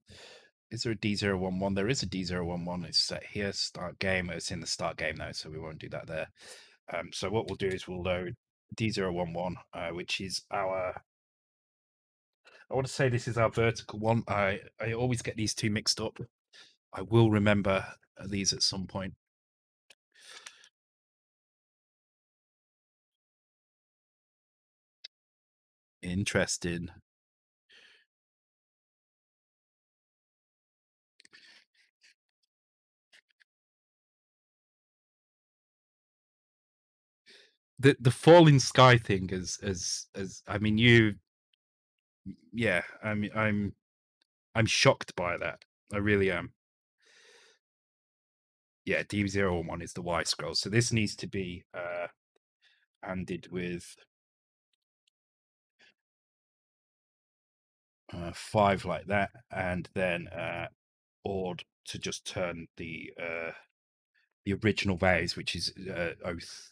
is there a D011? There is a D011. It's set here, start game. It's in the start game now, so we won't do that there. Um, so what we'll do is we'll load D011, uh, which is our I want to say this is our vertical one. I, I always get these two mixed up. I will remember these at some point. Interesting. The the falling sky thing is is is I mean you yeah, I mean I'm I'm shocked by that. I really am. Yeah, D011 is the Y scroll. So this needs to be uh handed with uh, five like that, and then uh odd to just turn the uh the original values, which is uh,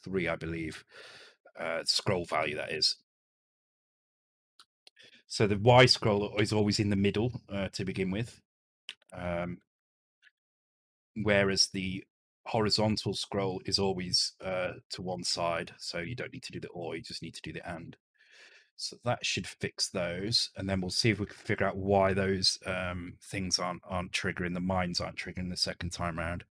03, I believe, uh, scroll value that is. So the Y scroll is always in the middle uh, to begin with, um, whereas the horizontal scroll is always uh, to one side. So you don't need to do the or, you just need to do the and. So that should fix those, and then we'll see if we can figure out why those um, things aren't aren't triggering. The mines aren't triggering the second time round.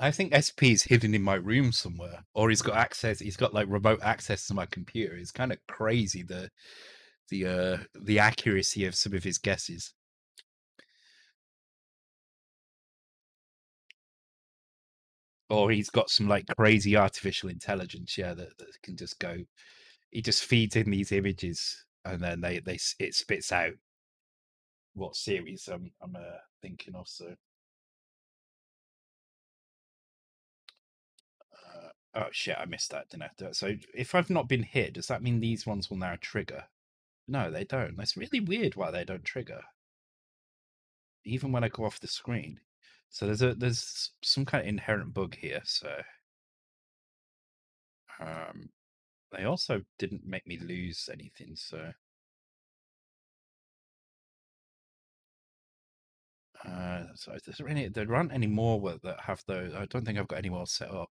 I think SP is hidden in my room somewhere, or he's got access. He's got like remote access to my computer. It's kind of crazy the the uh the accuracy of some of his guesses. Or he's got some like crazy artificial intelligence, yeah, that, that can just go. He just feeds in these images, and then they they it spits out what series I'm I'm uh, thinking of. So, uh, oh shit, I missed that, didn't I? So if I've not been hit, does that mean these ones will now trigger? No, they don't. That's really weird why they don't trigger, even when I go off the screen. So there's a there's some kind of inherent bug here. So um, they also didn't make me lose anything. So uh, so is there any there aren't any more that have those. I don't think I've got any more set up.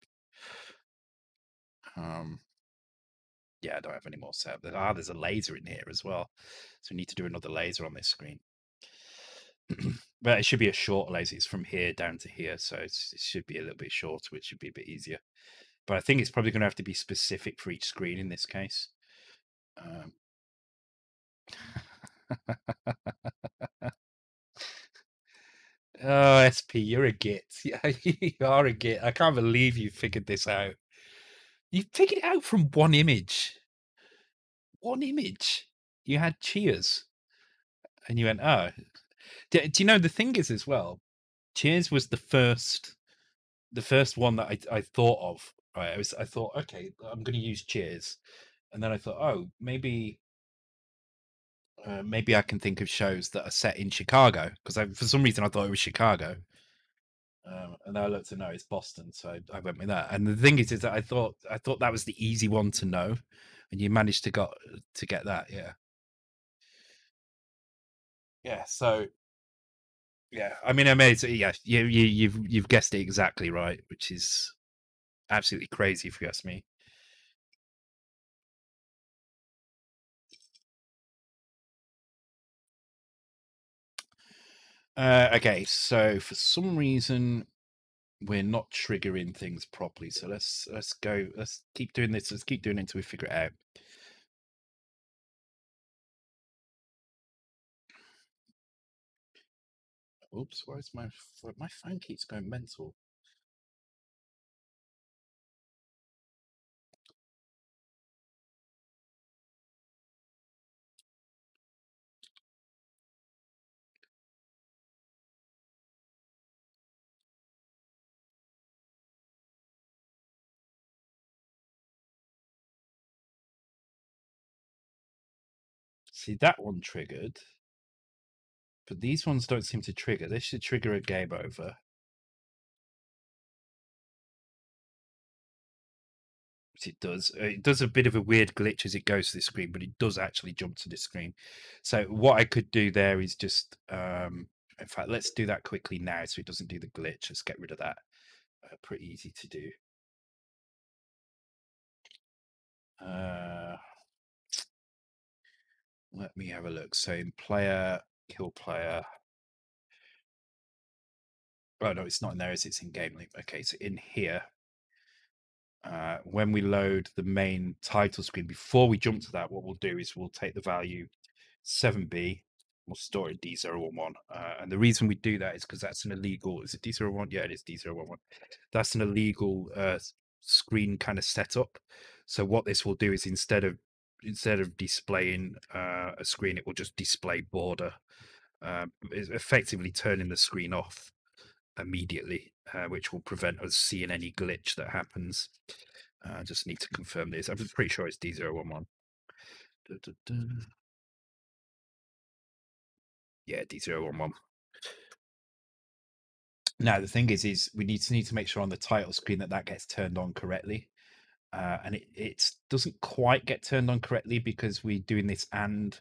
Um, yeah, I don't have any more set up. Ah, there's a laser in here as well. So we need to do another laser on this screen. but it should be a short laser. It's from here down to here, so it should be a little bit shorter, which should be a bit easier. But I think it's probably going to have to be specific for each screen in this case. Um, oh, SP, you're a git. You are a git. I can't believe you figured this out. You figured it out from one image. One image. You had Cheers, and you went, "Oh." Do, do you know the thing is as well? Cheers was the first, the first one that I I thought of. Right, I was I thought, okay, I'm going to use Cheers, and then I thought, oh, maybe uh, maybe I can think of shows that are set in Chicago because for some reason I thought it was Chicago. Um, and then I looked to know it's Boston, so I, I went with that. And the thing is, is that I thought I thought that was the easy one to know, and you managed to got to get that, yeah, yeah. So yeah, I mean, I made it. Yeah, you you you've you've guessed it exactly right, which is absolutely crazy if you ask me. Uh, okay, so for some reason we're not triggering things properly. So let's let's go. Let's keep doing this. Let's keep doing it until we figure it out. Oops, why is my my phone keeps going mental? See that one triggered, but these ones don't seem to trigger. This should trigger a game over. It does. Uh, It does a bit of a weird glitch as it goes to the screen, but it does actually jump to the screen. So what I could do there is just, um, in fact, let's do that quickly now so it doesn't do the glitch. Let's get rid of that. Uh, pretty easy to do. Uh, let me have a look. So in player, kill player. Oh no, it's not in there. Is it? it's in game link? Okay, so in here, uh, when we load the main title screen, before we jump to that, what we'll do is we'll take the value 7b, we'll store it D011. Uh, and the reason we do that is because that's an illegal, is it D011? Yeah, it is D011. That's an illegal uh, screen kind of setup. So what this will do is instead of instead of displaying uh, a screen, it will just display border, uh, effectively turning the screen off immediately, uh, which will prevent us seeing any glitch that happens. Uh, I just need to confirm this. I'm pretty sure it's D011. Du- du- du. Yeah, D011. Now the thing is, is we need to need to make sure on the title screen that that gets turned on correctly, uh, and it it doesn't quite get turned on correctly because we're doing this and,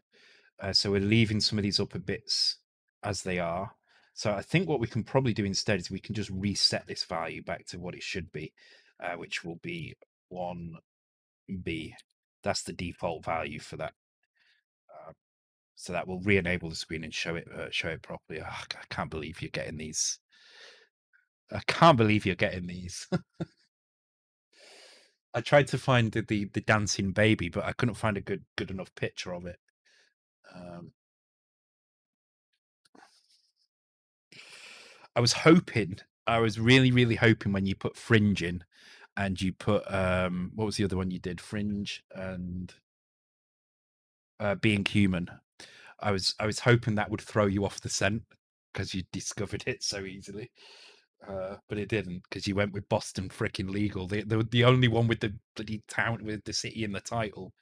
uh, so we're leaving some of these upper bits as they are. So I think what we can probably do instead is we can just reset this value back to what it should be, uh, which will be one B. That's the default value for that. Uh, so that will re-enable the screen and show it uh, show it properly. Ah, I can't believe you're getting these. I can't believe you're getting these. I tried to find the, the the dancing baby, but I couldn't find a good good enough picture of it. Um, I was hoping, I was really, really hoping when you put Fringe in, and you put um, what was the other one you did? Fringe and uh, Being Human. I was I was hoping that would throw you off the scent because you discovered it so easily. Uh, but it didn't because you went with Boston freaking legal. The, the the only one with the bloody town with the city in the title.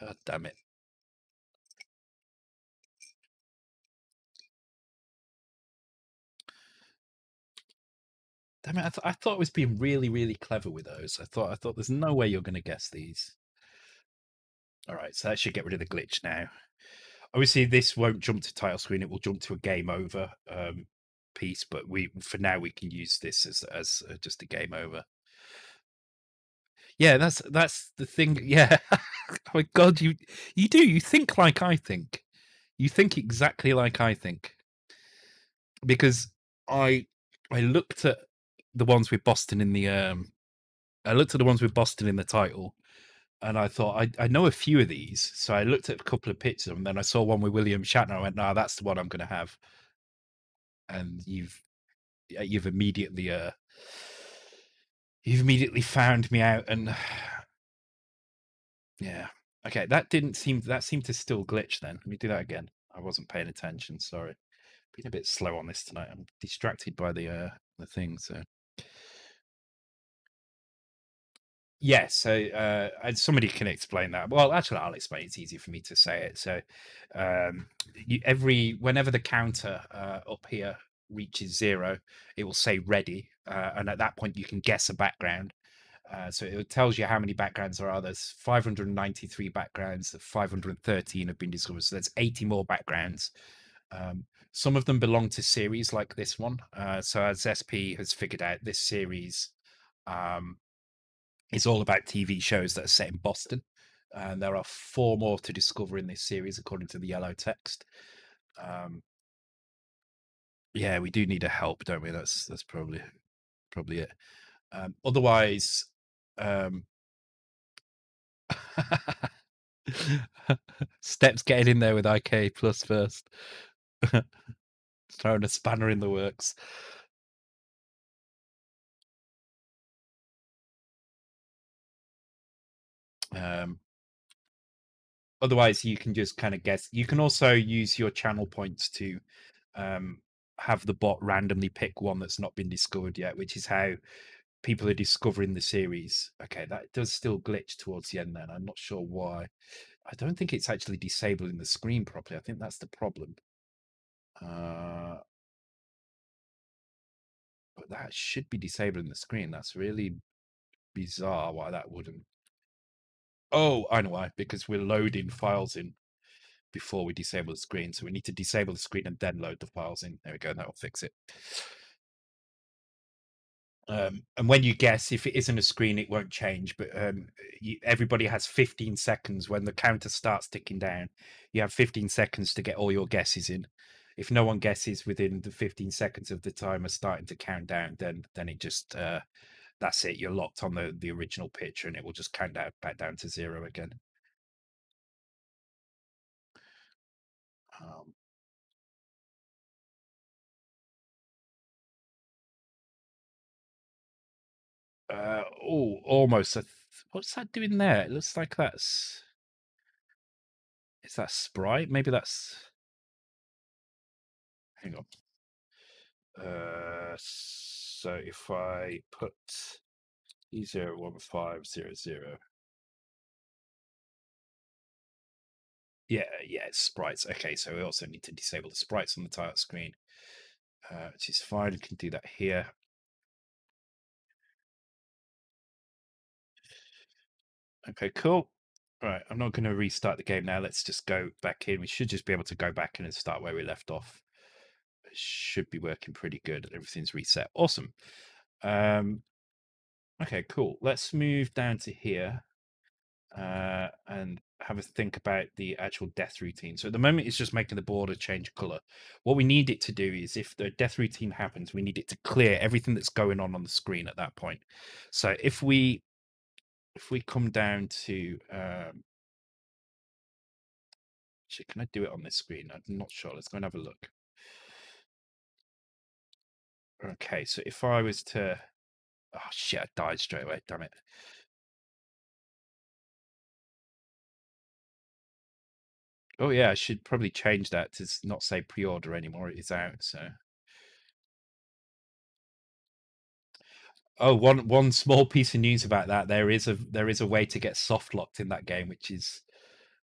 God damn it! Damn it! I, th- I thought it was being really really clever with those. I thought I thought there's no way you're going to guess these. All right, so that should get rid of the glitch now. Obviously, this won't jump to title screen. It will jump to a game over um, piece, but we for now we can use this as as uh, just a game over. Yeah, that's that's the thing. Yeah, oh my god, you you do you think like I think. You think exactly like I think. Because I I looked at the ones with Boston in the um I looked at the ones with Boston in the title and I thought I, I know a few of these. So I looked at a couple of pictures and then I saw one with William Shatner. I went, no, that's the one I'm gonna have. And you've you've immediately uh you've immediately found me out and yeah. Okay, that didn't seem that seemed to still glitch then. Let me do that again. I wasn't paying attention, sorry. Been a bit slow on this tonight. I'm distracted by the uh the thing, so Yeah, so uh, somebody can explain that. Well, actually, I'll explain. It's easier for me to say it. So, um, you, every whenever the counter uh, up here reaches zero, it will say ready, uh, and at that point you can guess a background. Uh, so it tells you how many backgrounds there are. There's 593 backgrounds. 513 have been discovered. So there's 80 more backgrounds. Um, some of them belong to series like this one. Uh, so as SP has figured out, this series um, is all about TV shows that are set in Boston. And there are four more to discover in this series, according to the yellow text. Um, yeah, we do need a help, don't we? That's that's probably probably it. Um, otherwise, um, Stepz getting in there with IK plus first, throwing a spanner in the works. Um, otherwise, you can just kind of guess. You can also use your channel points to um, have the bot randomly pick one that's not been discovered yet, which is how people are discovering the series. Okay, that does still glitch towards the end. Then I'm not sure why. I don't think it's actually disabling the screen properly. I think that's the problem. Uh, but that should be disabling the screen. That's really bizarre why that wouldn't. Oh, I know why. Because we're loading files in before we disable the screen. So we need to disable the screen and then load the files in. There we go. That'll fix it. Um, and when you guess, if it isn't a screen, it won't change. But um, you, everybody has 15 seconds when the counter starts ticking down. You have 15 seconds to get all your guesses in. If no one guesses within the 15 seconds of the timer starting to count down, then then it just uh, that's it. You're locked on the the original picture, and it will just count down back down to zero again. Um, uh, oh, almost. What's that doing there? It looks like that's. Is that sprite? Maybe that's. Hang on. Uh, so if I put e zero one five zero zero. Yeah, yeah, it's sprites. Okay, so we also need to disable the sprites on the title screen, uh, which is fine. We can do that here. Okay, cool. All right, I'm not going to restart the game now. Let's just go back in. We should just be able to go back in and start where we left off. Should be working pretty good. Everything's reset. Awesome. Um, okay, cool. Let's move down to here uh, and have a think about the actual death routine. So at the moment, it's just making the border change color. What we need it to do is if the death routine happens, we need it to clear everything that's going on on the screen at that point. So if we if we come down to um, Shit, can I do it on this screen? I'm not sure. Let's go and have a look. Okay, so if I was to... Oh, shit, I died straight away. Damn it. Oh, yeah, I should probably change that to not say pre-order anymore. It is out, so... Oh, one one small piece of news about that. There is a there is a way to get soft locked in that game, which is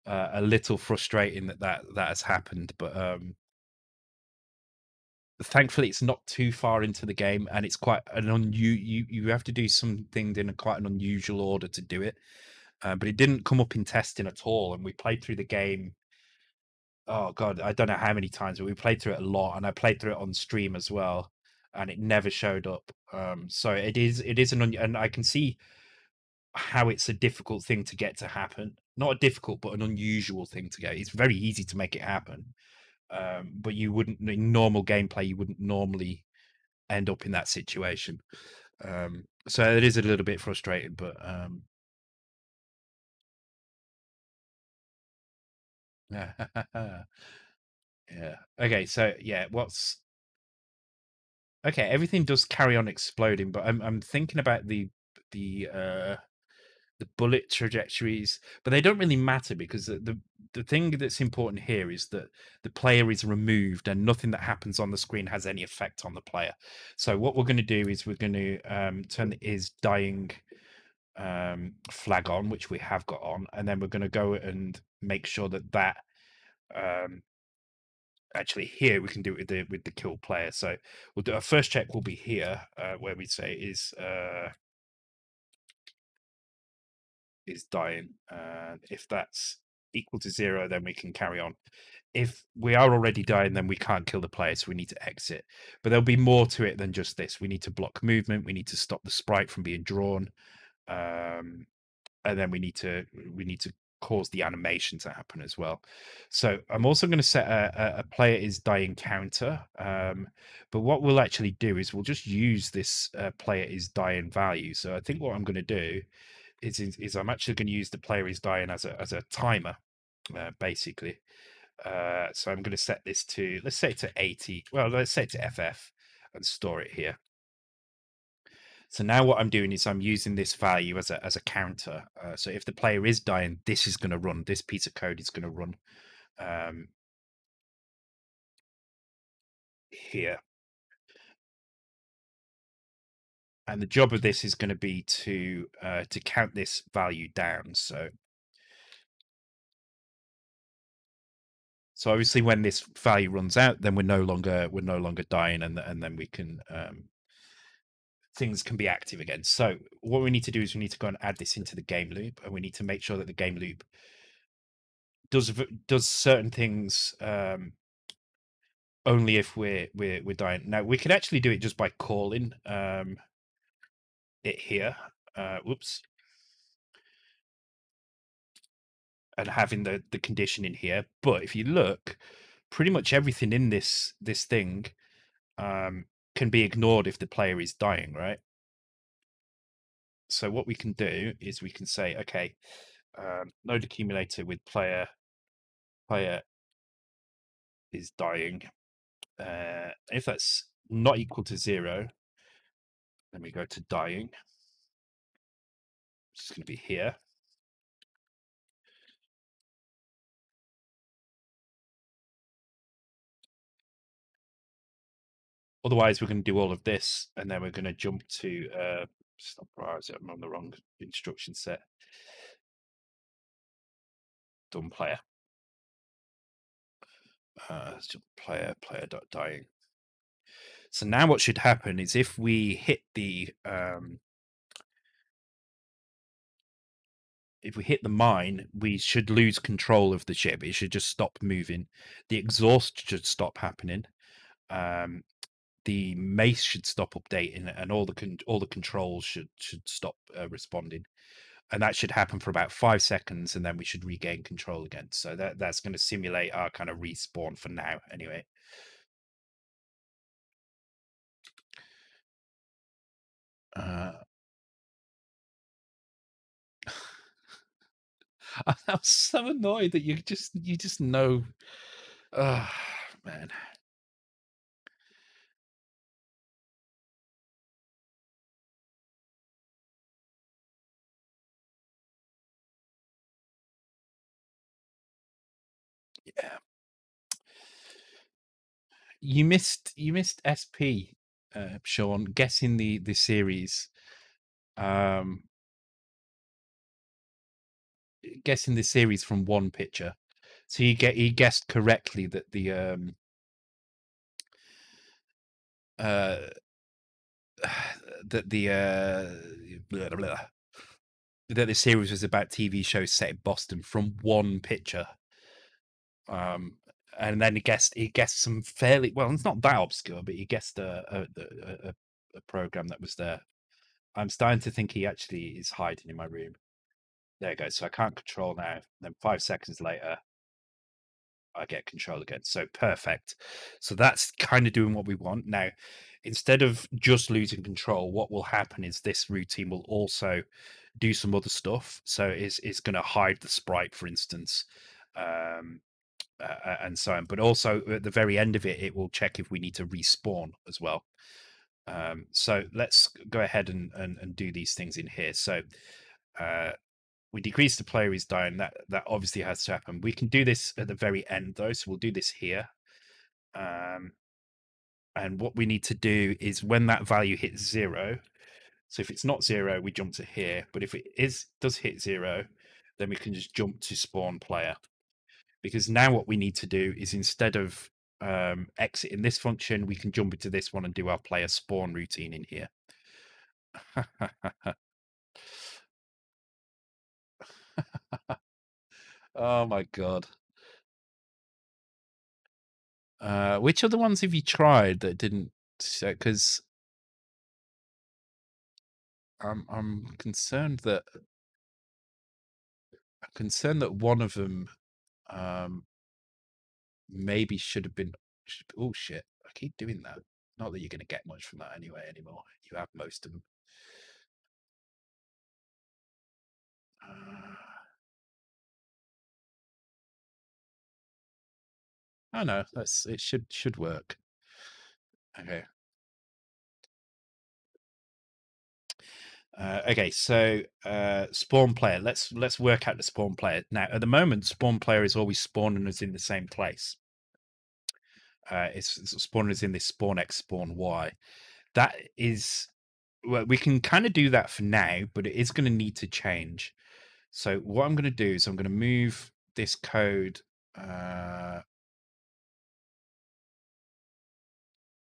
uh, a little frustrating that, that that has happened. But um, thankfully, it's not too far into the game, and it's quite an un you you you have to do something in a quite an unusual order to do it. Uh, but it didn't come up in testing at all, and we played through the game. Oh god, I don't know how many times, but we played through it a lot, and I played through it on stream as well and it never showed up. Um, so it is it is an un- and I can see how it's a difficult thing to get to happen. Not a difficult, but an unusual thing to get. It's very easy to make it happen, um, but you wouldn't in normal gameplay you wouldn't normally end up in that situation. Um, so it is a little bit frustrating, but um, yeah. Okay, so yeah, what's Okay, everything does carry on exploding, but I'm I'm thinking about the the uh the bullet trajectories, but they don't really matter because the, the the thing that's important here is that the player is removed and nothing that happens on the screen has any effect on the player. So what we're going to do is we're going to um, turn the is dying um, flag on, which we have got on, and then we're going to go and make sure that that um, actually here we can do it with the with the kill player. So we'll do our first check will be here, uh, where we say is uh, is dying, and if that's equal to zero, then we can carry on. If we are already dying, then we can't kill the player, so we need to exit. But there'll be more to it than just this. We need to block movement. We need to stop the sprite from being drawn, um, and then we need to we need to cause the animation to happen as well. So I'm also going to set a, a, player is dying counter. Um, but what we'll actually do is we'll just use this uh, player is dying value. So I think what I'm going to do is, is, is I'm actually going to use the player is dying as a as a timer, uh, basically. Uh, so I'm going to set this to let's say to 80. Well, let's say to FF and store it here. So now what I'm doing is I'm using this value as a as a counter. Uh, so if the player is dying, this is going to run. This piece of code is going to run um, here. And the job of this is going to be to uh, to count this value down. So so obviously when this value runs out, then we're no longer we're no longer dying, and and then we can um, things can be active again. So what we need to do is we need to go and add this into the game loop, and we need to make sure that the game loop does does certain things um, only if we're we're we're dying. Now we can actually do it just by calling um, it here. Uh, whoops. And having the the condition in here, but if you look, pretty much everything in this this thing um, can be ignored if the player is dying, right? So what we can do is we can say, okay, um, node accumulator with player player is dying. Uh, if that's not equal to zero, then we go to dying. It's going to be here. Otherwise, we're going to do all of this, and then we're going to jump to uh, stop browser. I'm on the wrong instruction set. Done player. Uh, player player dot dying. So now what should happen is if we hit the um, if we hit the mine, we should lose control of the ship. It should just stop moving. The exhaust should stop happening. Um, the mace should stop updating and all the all the controls should should stop uh, responding and that should happen for about five seconds and then we should regain control again so that that's going to simulate our kind of respawn for now anyway uh, I'm so annoyed that you just you just know. Oh man. Yeah. You missed you missed SP, uh, Sean, guessing the the series. Um guessing the series from one picture. So he get he guessed correctly that the um uh that the uh blah, blah, blah, that the series was about TV shows set in Boston from one picture. Um and then he guessed he guessed some fairly well it's not that obscure but he guessed a a, a, a, program that was there. I'm starting to think he actually is hiding in my room. There you go so i can't control now. Then five seconds later i get control again. So perfect. So that's kind of doing what we want. Now instead of just losing control what will happen is this routine will also do some other stuff. So it's, it's going to hide the sprite for instance. Um, uh, and so on. But also at the very end of it, it will check if we need to respawn as well. Um, so let's go ahead and, and, and do these things in here. So uh, we decrease the player is dying. That that obviously has to happen. We can do this at the very end though. So we'll do this here. Um, and what we need to do is when that value hits zero. So if it's not zero, we jump to here. But if it is does hit zero, then we can just jump to spawn player because now what we need to do is instead of um, exiting this function, we can jump into this one and do our player spawn routine in here. oh my god. Uh, which other ones have you tried that didn't? Because I'm I'm concerned that I'm concerned that one of them um, maybe should have been. Oh shit! I keep doing that. Not that you're going to get much from that anyway anymore. You have most of them. Uh, oh no, that's it. Should should work. Okay. Uh, okay, so uh, spawn player. Let's let's work out the spawn player now. At the moment, spawn player is always spawning us in the same place. Uh, it's, it's spawning us in this spawn x spawn y. That is, well, we can kind of do that for now, but it is going to need to change. So what I'm going to do is I'm going to move this code. Uh,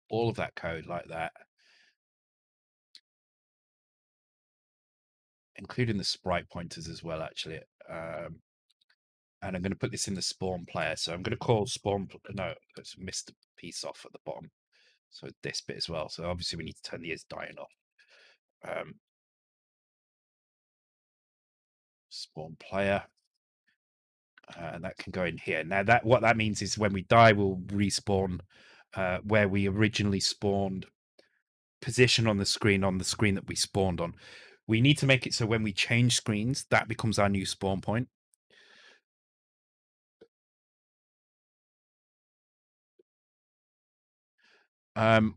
all of that code like that including the sprite pointers as well, actually. Um, and I'm going to put this in the spawn player. So I'm going to call spawn. No, let's miss the piece off at the bottom. So this bit as well. So obviously we need to turn the is dying off. Um, spawn player. Uh, and that can go in here. Now that what that means is when we die, we'll respawn uh, where we originally spawned. Position on the screen on the screen that we spawned on. We need to make it so when we change screens, that becomes our new spawn point. Um,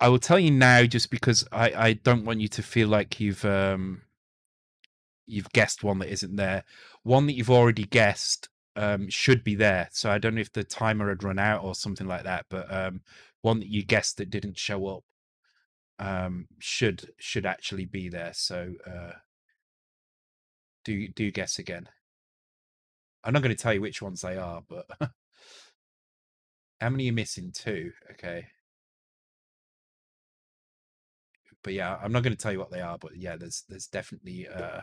I will tell you now, just because I, I don't want you to feel like you've um, you've guessed one that isn't there. One that you've already guessed um, should be there. So I don't know if the timer had run out or something like that, but um, one that you guessed that didn't show up um, should should actually be there. So uh, do do guess again. I'm not going to tell you which ones they are, but how many are missing? Two. Okay. But yeah, I'm not going to tell you what they are, but yeah, there's there's definitely uh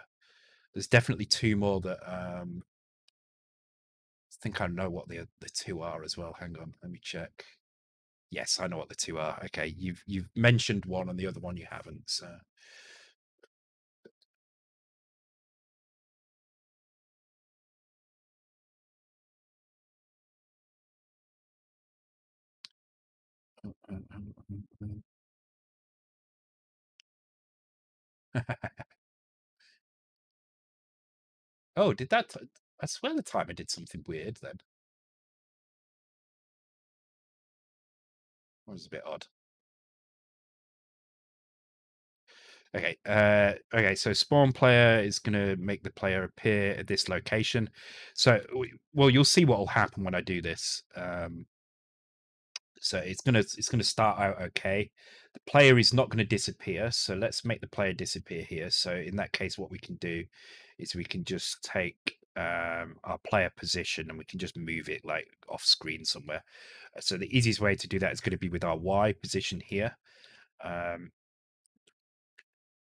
there's definitely two more that um I think I know what the the two are as well. Hang on, let me check. Yes, I know what the two are. Okay, you've you've mentioned one and the other one you haven't. So Oh, did that? I swear the timer did something weird then. Was a bit odd. Okay. Uh, okay. So spawn player is going to make the player appear at this location. So, well, you'll see what will happen when I do this. Um, so it's gonna it's gonna start out okay. The player is not going to disappear. So let's make the player disappear here. So in that case, what we can do is we can just take um, our player position and we can just move it like off screen somewhere. So the easiest way to do that is going to be with our Y position here. Um,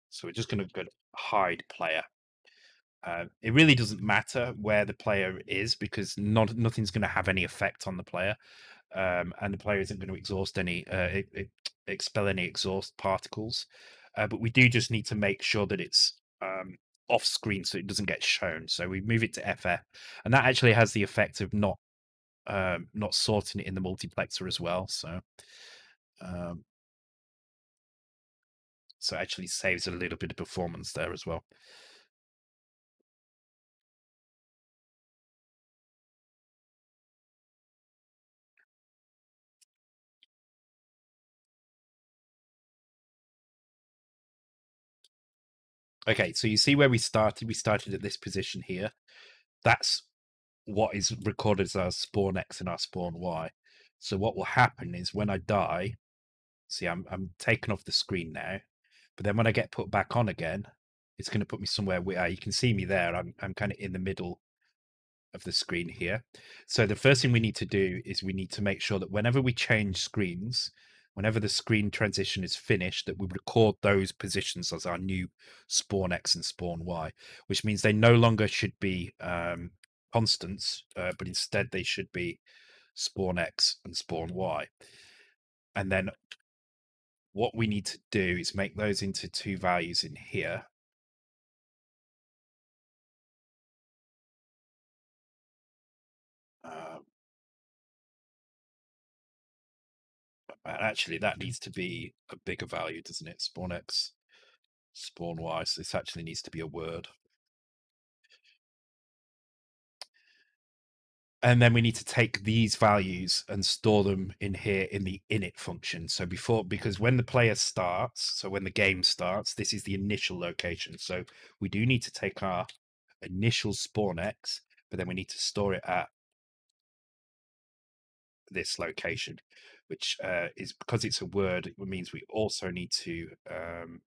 so we're just going to go hide player. Uh, it really doesn't matter where the player is because not nothing's going to have any effect on the player, um, and the player isn't going to exhaust any uh, expel any exhaust particles. Uh, but we do just need to make sure that it's um, off screen so it doesn't get shown. So we move it to FF, and that actually has the effect of not um, not sorting it in the multiplexer as well. So um, so actually saves a little bit of performance there as well. Okay, so you see where we started? We started at this position here. That's what is recorded as our spawn X and our spawn Y. So what will happen is when I die, see I'm I'm taken off the screen now, but then when I get put back on again, it's going to put me somewhere where you can see me there. I'm I'm kind of in the middle of the screen here. So the first thing we need to do is we need to make sure that whenever we change screens, whenever the screen transition is finished, that we record those positions as our new spawn X and spawn Y, which means they no longer should be um, constants, uh, but instead they should be spawn X and spawn Y. And then what we need to do is make those into two values in here. Um, actually, that needs to be a bigger value, doesn't it? Spawn X, spawn Y. So this actually needs to be a word. And then we need to take these values and store them in here in the init function. So before because when the player starts so when the game starts this is the initial location. So we do need to take our initial spawn x but then we need to store it at this location which uh, is because it's a word it means we also need to um,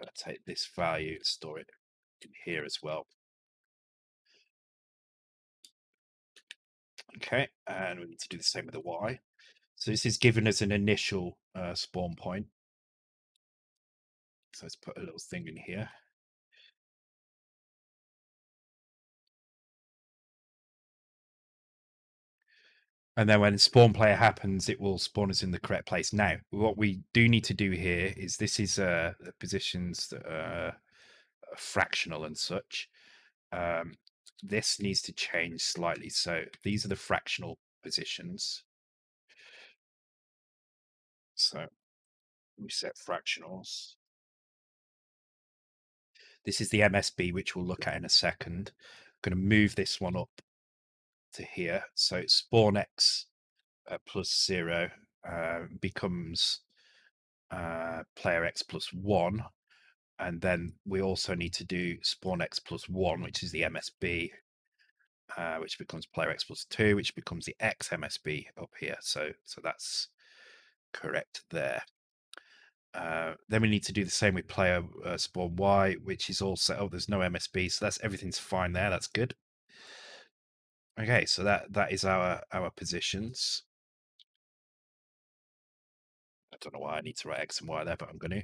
uh, take this value store it in here as well Okay, and we need to do the same with the Y. So this is given as an initial uh, spawn point. So let's put a little thing in here. And then when spawn player happens, it will spawn us in the correct place. Now, what we do need to do here is this is uh, positions that are fractional and such. Um, this needs to change slightly. So these are the fractional positions. So we set fractionals. This is the MSB, which we'll look at in a second. I'm going to move this one up to here. So spawn x uh, plus zero uh, becomes uh, player x plus one and then we also need to do spawn x plus one, which is the MSB, uh, which becomes player x plus two, which becomes the x MSB up here. So, so that's correct there. Uh, then we need to do the same with player uh, spawn y, which is set up. There's no MSB, so that's everything's fine there. That's good. Okay, so that that is our our positions. I don't know why I need to write x and y there, but I'm going to.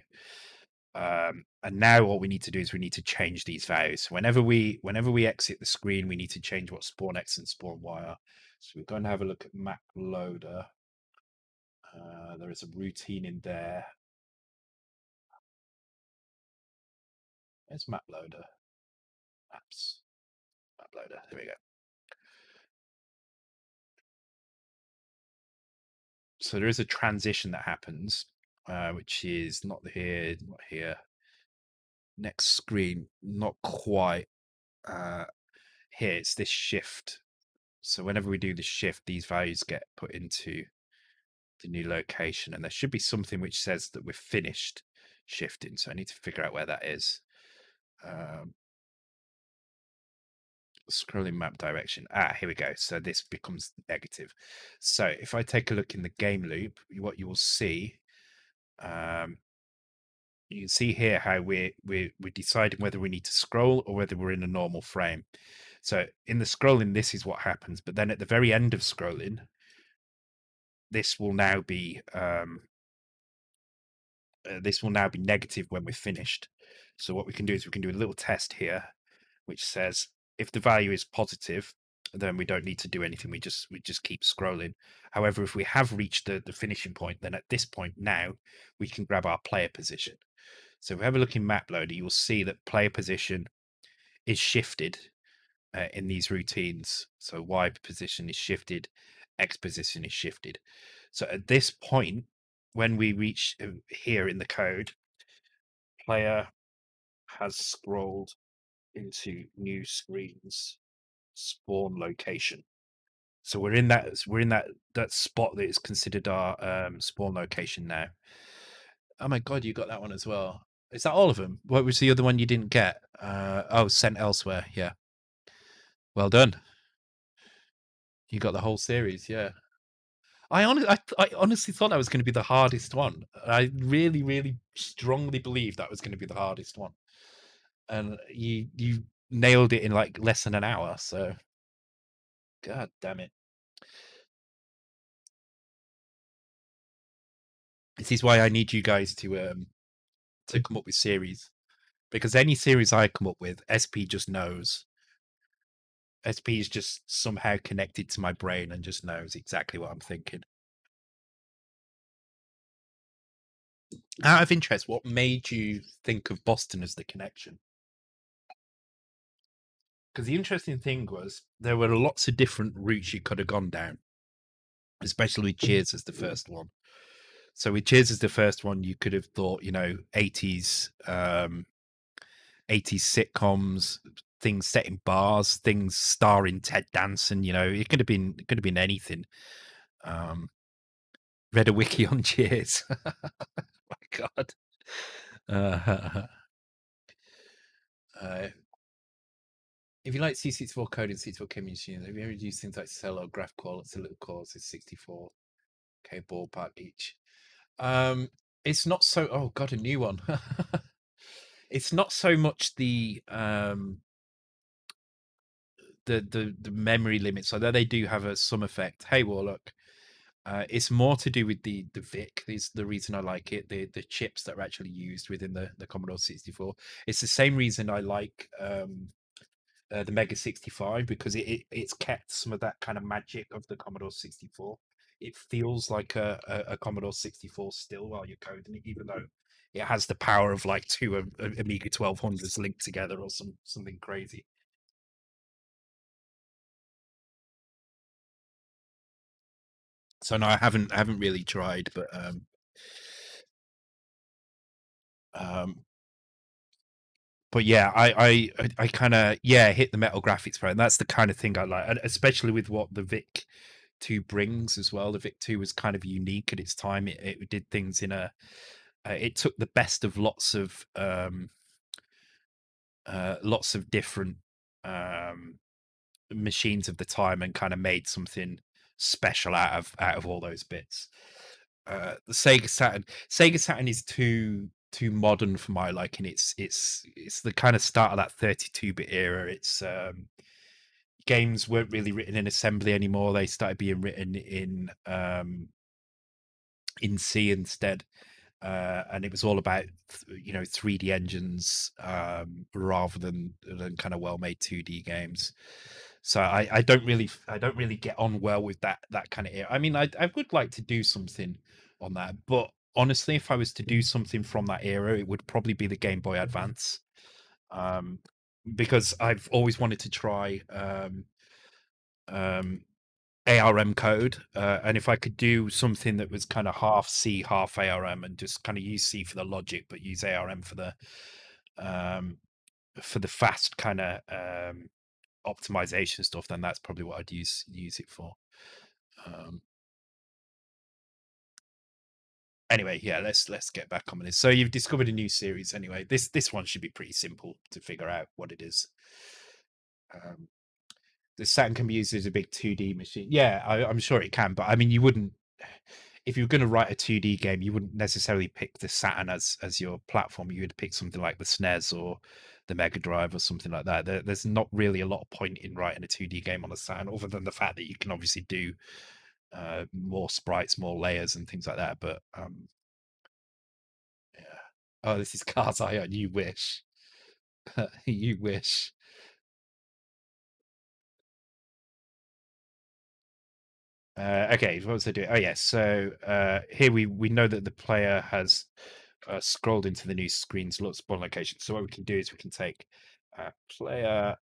Um, and now what we need to do is we need to change these values. Whenever we whenever we exit the screen, we need to change what spawn X and spawn Y are. So we're going to have a look at map loader. Uh, there is a routine in there. Where's map loader? Maps. Map loader. There we go. So there is a transition that happens uh, which is not here, not here. next screen, not quite. Uh, here it's this shift. So whenever we do the shift, these values get put into the new location, and there should be something which says that we're finished shifting. So I need to figure out where that is. Um, scrolling map direction. Ah, here we go. So this becomes negative. So if I take a look in the game loop, what you will see, um, you can see here how we're, we're, we're deciding whether we need to scroll or whether we're in a normal frame. So in the scrolling, this is what happens. But then at the very end of scrolling, this will now be um, uh, this will now be negative when we're finished. So what we can do is we can do a little test here, which says if the value is positive, then we don't need to do anything. We just we just keep scrolling. However, if we have reached the, the finishing point, then at this point now we can grab our player position. So if we have a look in map loader, you will see that player position is shifted uh, in these routines. So Y position is shifted, X position is shifted. So at this point, when we reach uh, here in the code, player has scrolled into new screens spawn location. So we're in that we're in that that spot that is considered our um, spawn location now. Oh my god, you got that one as well. Is that all of them? What was the other one you didn't get? Uh, oh, St. Elsewhere. Yeah. Well done. You got the whole series. Yeah. I, honestly, I, I honestly thought that was going to be the hardest one. I really, really strongly believe that was going to be the hardest one, and you you nailed it in like less than an hour. So, god damn it! This is why I need you guys to um to come up with series, because any series I come up with, SP just knows. SP is just somehow connected to my brain and just knows exactly what I'm thinking. Out of interest, what made you think of Boston as the connection? Because the interesting thing was there were lots of different routes you could have gone down, especially with Cheers as the first one. So with Cheers as the first one, you could have thought, you know, 80s um 80s sitcoms, things set in bars, things starring Ted Danson. You know, it could have been it could have been anything. Um, read a wiki on Cheers. My God. Uh, uh, if you like C64 code and C64 community, have you ever used things like Cell or GraphQL? It's a little course. It's 64 k ballpark each. Um, it's not so. Oh God, a new one. it's not so much the um the the the memory limits, although they do have a some effect. Hey Warlock, uh, it's more to do with the the VIC. Is the reason I like it. The the chips that are actually used within the the Commodore 64. It's the same reason I like um, uh, the Mega 65 because it, it it's kept some of that kind of magic of the Commodore 64. It feels like a, a, a Commodore 64 still while you're coding it, even though it has the power of like two Amiga 1200s linked together or some something crazy. So no, I haven't I haven't really tried, but um, um, but yeah, I I I kind of yeah hit the metal graphics part, and that's the kind of thing I like, and especially with what the Vic two brings as well. The Vic two was kind of unique at its time. It, it did things in a uh, it took the best of lots of um, uh, lots of different um, machines of the time and kind of made something special out of out of all those bits. Uh, the Sega Saturn, Sega Saturn is too too modern for my liking. It's it's it's the kind of start of that 32 bit era. It's um, games weren't really written in assembly anymore. They started being written in um, in C instead uh, and it was all about you know 3D engines um, rather than than kind of well-made 2D games. So I, I don't really I don't really get on well with that that kind of era. I mean, I I would like to do something on that, but honestly, if I was to do something from that era, it would probably be the Game Boy Advance, um, because I've always wanted to try um, um, ARM code, uh, and if I could do something that was kind of half C, half ARM, and just kind of use C for the logic, but use ARM for the um, for the fast kind of um, optimization stuff, then that's probably what I'd use use it for. Um, anyway, yeah, let's let's get back on this. So you've discovered a new series. Anyway, this this one should be pretty simple to figure out what it is. Um, the Saturn can be used as a big 2D machine. Yeah, I, I'm sure it can, but I mean, you wouldn't if you were going to write a 2D game, you wouldn't necessarily pick the Saturn as as your platform. You would pick something like the SNES or the Mega Drive or something like that. There, there's not really a lot of point in writing a 2D game on a Saturn, other than the fact that you can obviously do uh, more sprites, more layers, and things like that. But um, yeah. Oh, this is Cars Ion. You wish. you wish. Uh, okay, what was I doing? Oh yes, so uh, here we we know that the player has uh, scrolled into the new screen's spawn location. So what we can do is we can take uh, player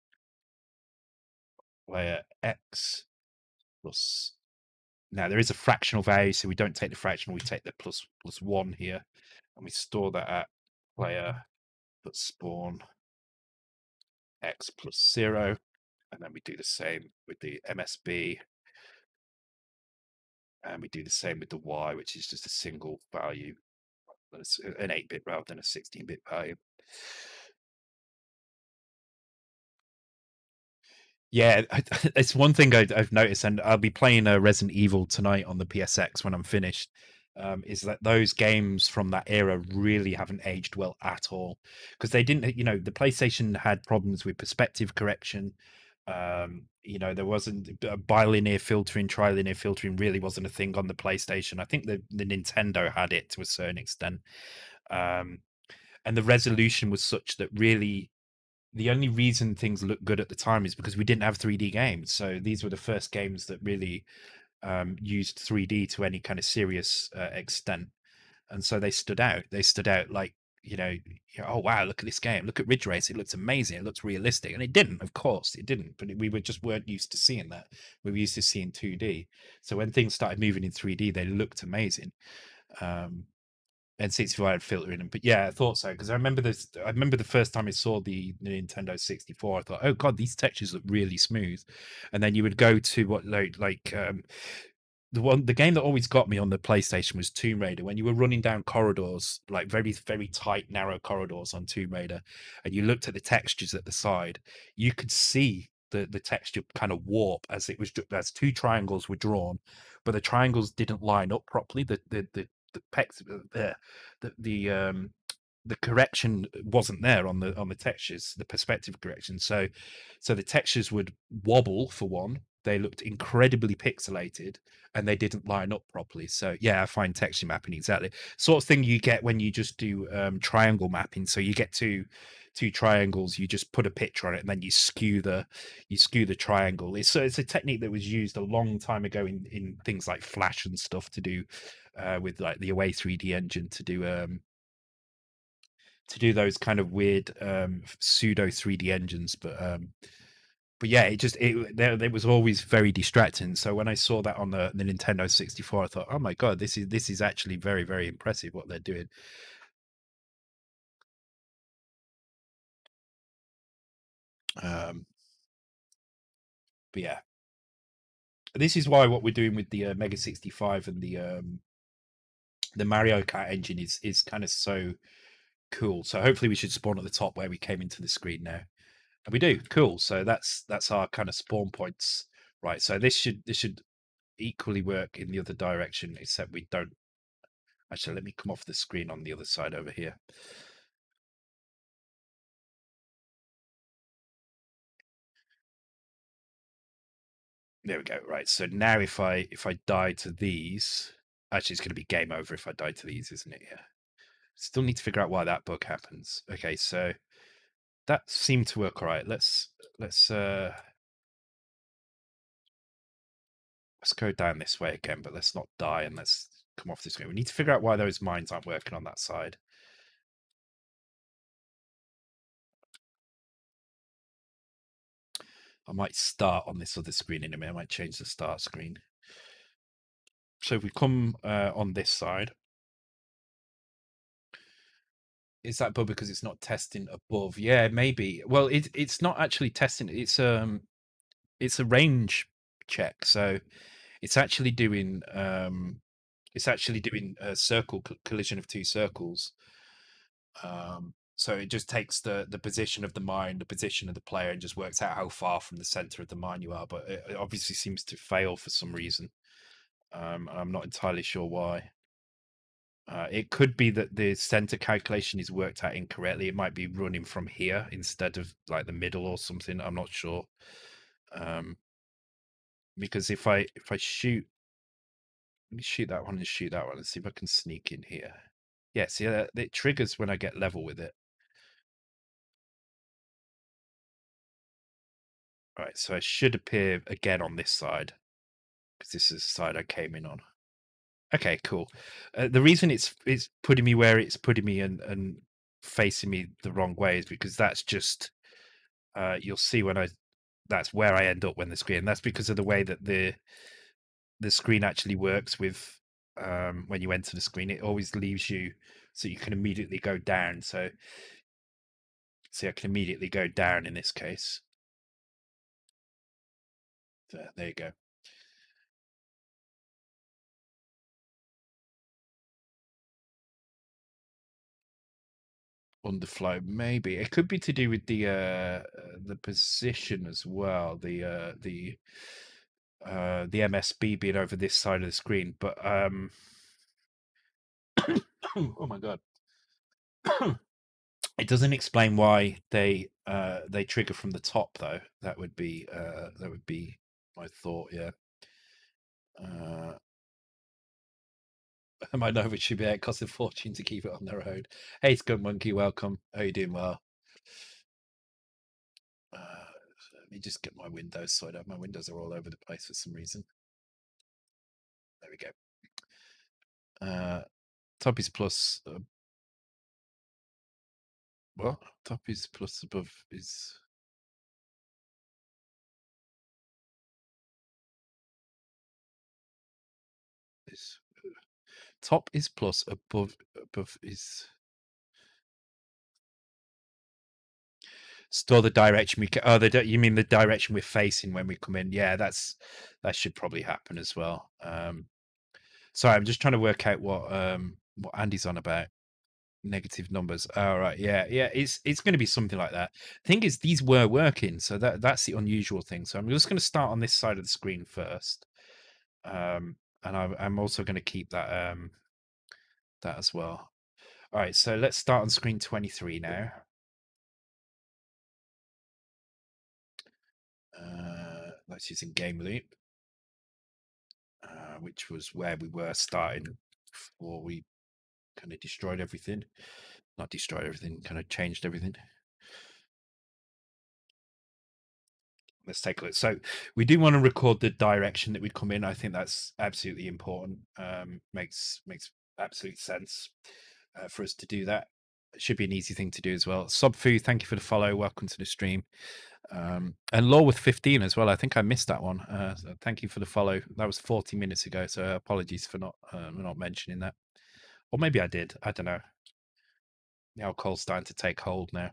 player x plus. Now there is a fractional value, so we don't take the fractional. We take the plus plus one here, and we store that at player but spawn x plus zero, and then we do the same with the MSB and we do the same with the y, which is just a single value, an 8-bit rather than a 16-bit value. Yeah, it's one thing I've noticed, and I'll be playing a uh, Resident Evil tonight on the PSX when I'm finished. Um, is that those games from that era really haven't aged well at all because they didn't, you know, the PlayStation had problems with perspective correction. Um, you know, there wasn't uh, bilinear filtering, trilinear filtering really wasn't a thing on the PlayStation. I think the, the Nintendo had it to a certain extent. Um, and the resolution was such that really the only reason things looked good at the time is because we didn't have 3D games. So these were the first games that really um, used 3D to any kind of serious uh, extent. And so they stood out. They stood out like you know, oh wow, look at this game, look at Ridge Racer, it looks amazing, it looks realistic, and it didn't, of course, it didn't, but we were just weren't used to seeing that. We were used to seeing 2D. So when things started moving in 3D, they looked amazing. Um, and 65 had filtering them, but yeah, I thought so because I remember this. I remember the first time I saw the, the Nintendo 64. I thought, oh god, these textures look really smooth. And then you would go to what like like um, the one the game that always got me on the PlayStation was Tomb Raider. When you were running down corridors, like very very tight, narrow corridors on Tomb Raider, and you looked at the textures at the side, you could see the the texture kind of warp as it was as two triangles were drawn, but the triangles didn't line up properly. The the the the uh, the the um the correction wasn't there on the on the textures the perspective correction so so the textures would wobble for one they looked incredibly pixelated and they didn't line up properly. So yeah, I find texture mapping exactly sort of thing you get when you just do um, triangle mapping. So you get two two triangles, you just put a picture on it, and then you skew the you skew the triangle. It's so it's a technique that was used a long time ago in in things like Flash and stuff to do uh, with like the Away 3D engine to do um to do those kind of weird um pseudo 3D engines, but um but yeah, it just it it was always very distracting. So when I saw that on the, the Nintendo 64, I thought, oh my god, this is this is actually very very impressive what they're doing. Um, but yeah, this is why what we're doing with the uh, Mega 65 and the um, the Mario Kart engine is is kind of so cool. So hopefully we should spawn at the top where we came into the screen now. And we do. Cool. So that's that's our kind of spawn points. Right. So this should this should equally work in the other direction, except we don't actually let me come off the screen on the other side over here. There we go. Right. So now if I if I die to these, actually it's going to be game over if I die to these, isn't it? Yeah. Still need to figure out why that bug happens. Okay, so that seemed to work all right. Let's let's uh let's go down this way again, but let's not die and let's come off this way. We need to figure out why those mines aren't working on that side. I might start on this other screen in a minute. I might change the start screen. So if we come uh, on this side, Is that bug because it's not testing above? Yeah, maybe. Well, it it's not actually testing. It's um, it's a range check. So it's actually doing um, it's actually doing a circle co- collision of two circles. Um, so it just takes the the position of the mine, the position of the player, and just works out how far from the center of the mine you are. But it obviously seems to fail for some reason. Um, I'm not entirely sure why. Uh, it could be that the center calculation is worked out incorrectly. It might be running from here instead of like the middle or something. I'm not sure. Um, because if I if I shoot, let me shoot that one and shoot that one and see if I can sneak in here. Yeah, see that it triggers when I get level with it. All right, so I should appear again on this side because this is the side I came in on. Okay, cool. Uh, the reason it's it's putting me where it's putting me and and facing me the wrong way is because that's just uh, you'll see when I that's where I end up when the screen. That's because of the way that the the screen actually works with um, when you enter the screen. It always leaves you so you can immediately go down. So see, I can immediately go down in this case. There, there you go. Underflow, maybe it could be to do with the uh the position as well. The uh the uh the MSB being over this side of the screen, but um oh my god. it doesn't explain why they uh they trigger from the top though. That would be uh that would be my thought, yeah. Uh My Nova should be out. It costs a fortune to keep it on the road. Hey, Skunk Monkey, welcome. How you doing? Well. Uh, let me just get my windows sorted out. My windows are all over the place for some reason. There we go. Uh, Tubby's plus. Uh, what? Tubby's plus above is. Is top is plus above above is store the direction we oh the you mean the direction we're facing when we come in? Yeah that's that should probably happen as well. Um sorry i'm just trying to work out what um what andy's on about. Negative numbers. All right yeah yeah it's it's going to be something like that. Thing is these were working so that that's the unusual thing. So i'm just going to start on this side of the screen first. Um and I'm, I'm also going to keep that um that as well. All right so let's start on screen 23 now. Uh that's using game loop. Uh, which was where we were starting before we kind of destroyed everything. Not destroyed everything kind of changed everything let's take a look. So we do want to record the direction that we come in. I think that's absolutely important. Um, makes makes absolute sense uh, for us to do that. It should be an easy thing to do as well. Subfu, thank you for the follow. Welcome to the stream. Um, and Law with 15 as well. I think I missed that one. Uh, so thank you for the follow. That was 40 minutes ago. So apologies for not uh, not mentioning that. Or maybe I did. I don't know. The alcohol's starting to take hold now.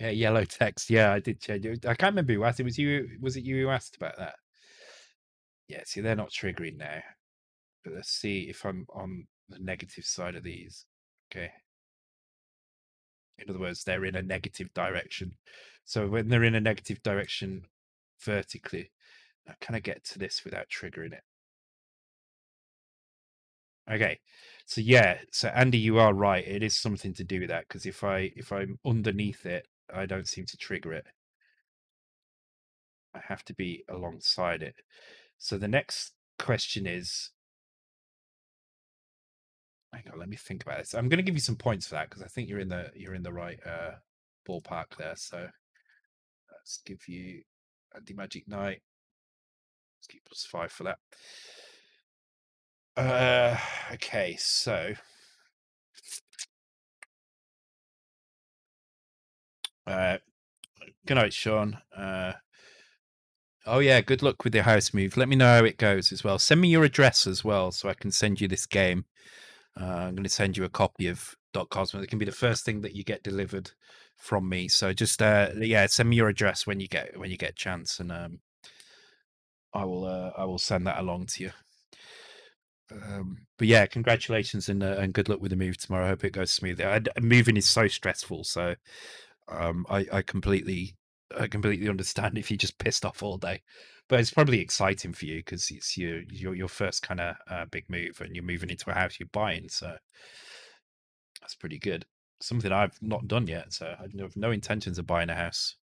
Yeah, yellow text. Yeah, I did change it. I can't remember who asked. It was you. Was it you who asked about that? Yeah. See, they're not triggering now. But let's see if I'm on the negative side of these. Okay. In other words, they're in a negative direction. So when they're in a negative direction vertically, now can I get to this without triggering it? Okay. So yeah, so Andy, you are right. It is something to do with that because if I if I'm underneath it, I don't seem to trigger it. I have to be alongside it. So the next question is hang on, let me think about this. I'm going to give you some points for that because I think you're in the you're in the right uh, ballpark there. So let's give you Anti Magic Knight. Let's keep plus five for that. Uh, okay, so Uh, good night, Sean. Uh, oh yeah, good luck with your house move. Let me know how it goes as well. Send me your address as well, so I can send you this game. Uh, I'm going to send you a copy of Dot Cosmo. It can be the first thing that you get delivered from me. So just uh, yeah, send me your address when you get when you get a chance, and um, I will uh, I will send that along to you. Um, but yeah, congratulations and uh, and good luck with the move tomorrow. I hope it goes smoothly. I, moving is so stressful, so um, I I completely I completely understand if you're just pissed off all day. But it's probably exciting for you because it's your your your first kind of uh, big move, and you're moving into a house you're buying. So that's pretty good. Something I've not done yet. So I have no intentions of buying a house.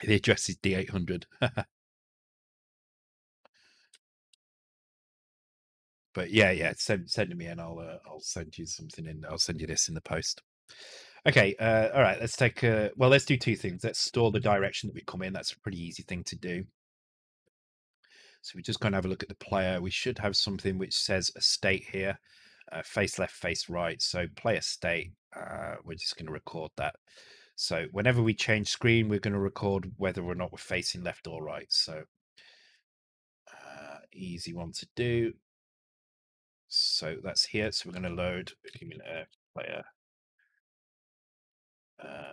The address is D800. but yeah, yeah, send send to me and I'll uh, I'll send you something in. I'll send you this in the post. Okay, uh, all right. Let's take. Uh, well, let's do two things. Let's store the direction that we come in. That's a pretty easy thing to do. So we're just going to have a look at the player. We should have something which says a state here, uh, face left, face right. So player state. Uh, we're just going to record that. So whenever we change screen, we're going to record whether or not we're facing left or right. So uh, easy one to do. So that's here. So we're going to load player uh,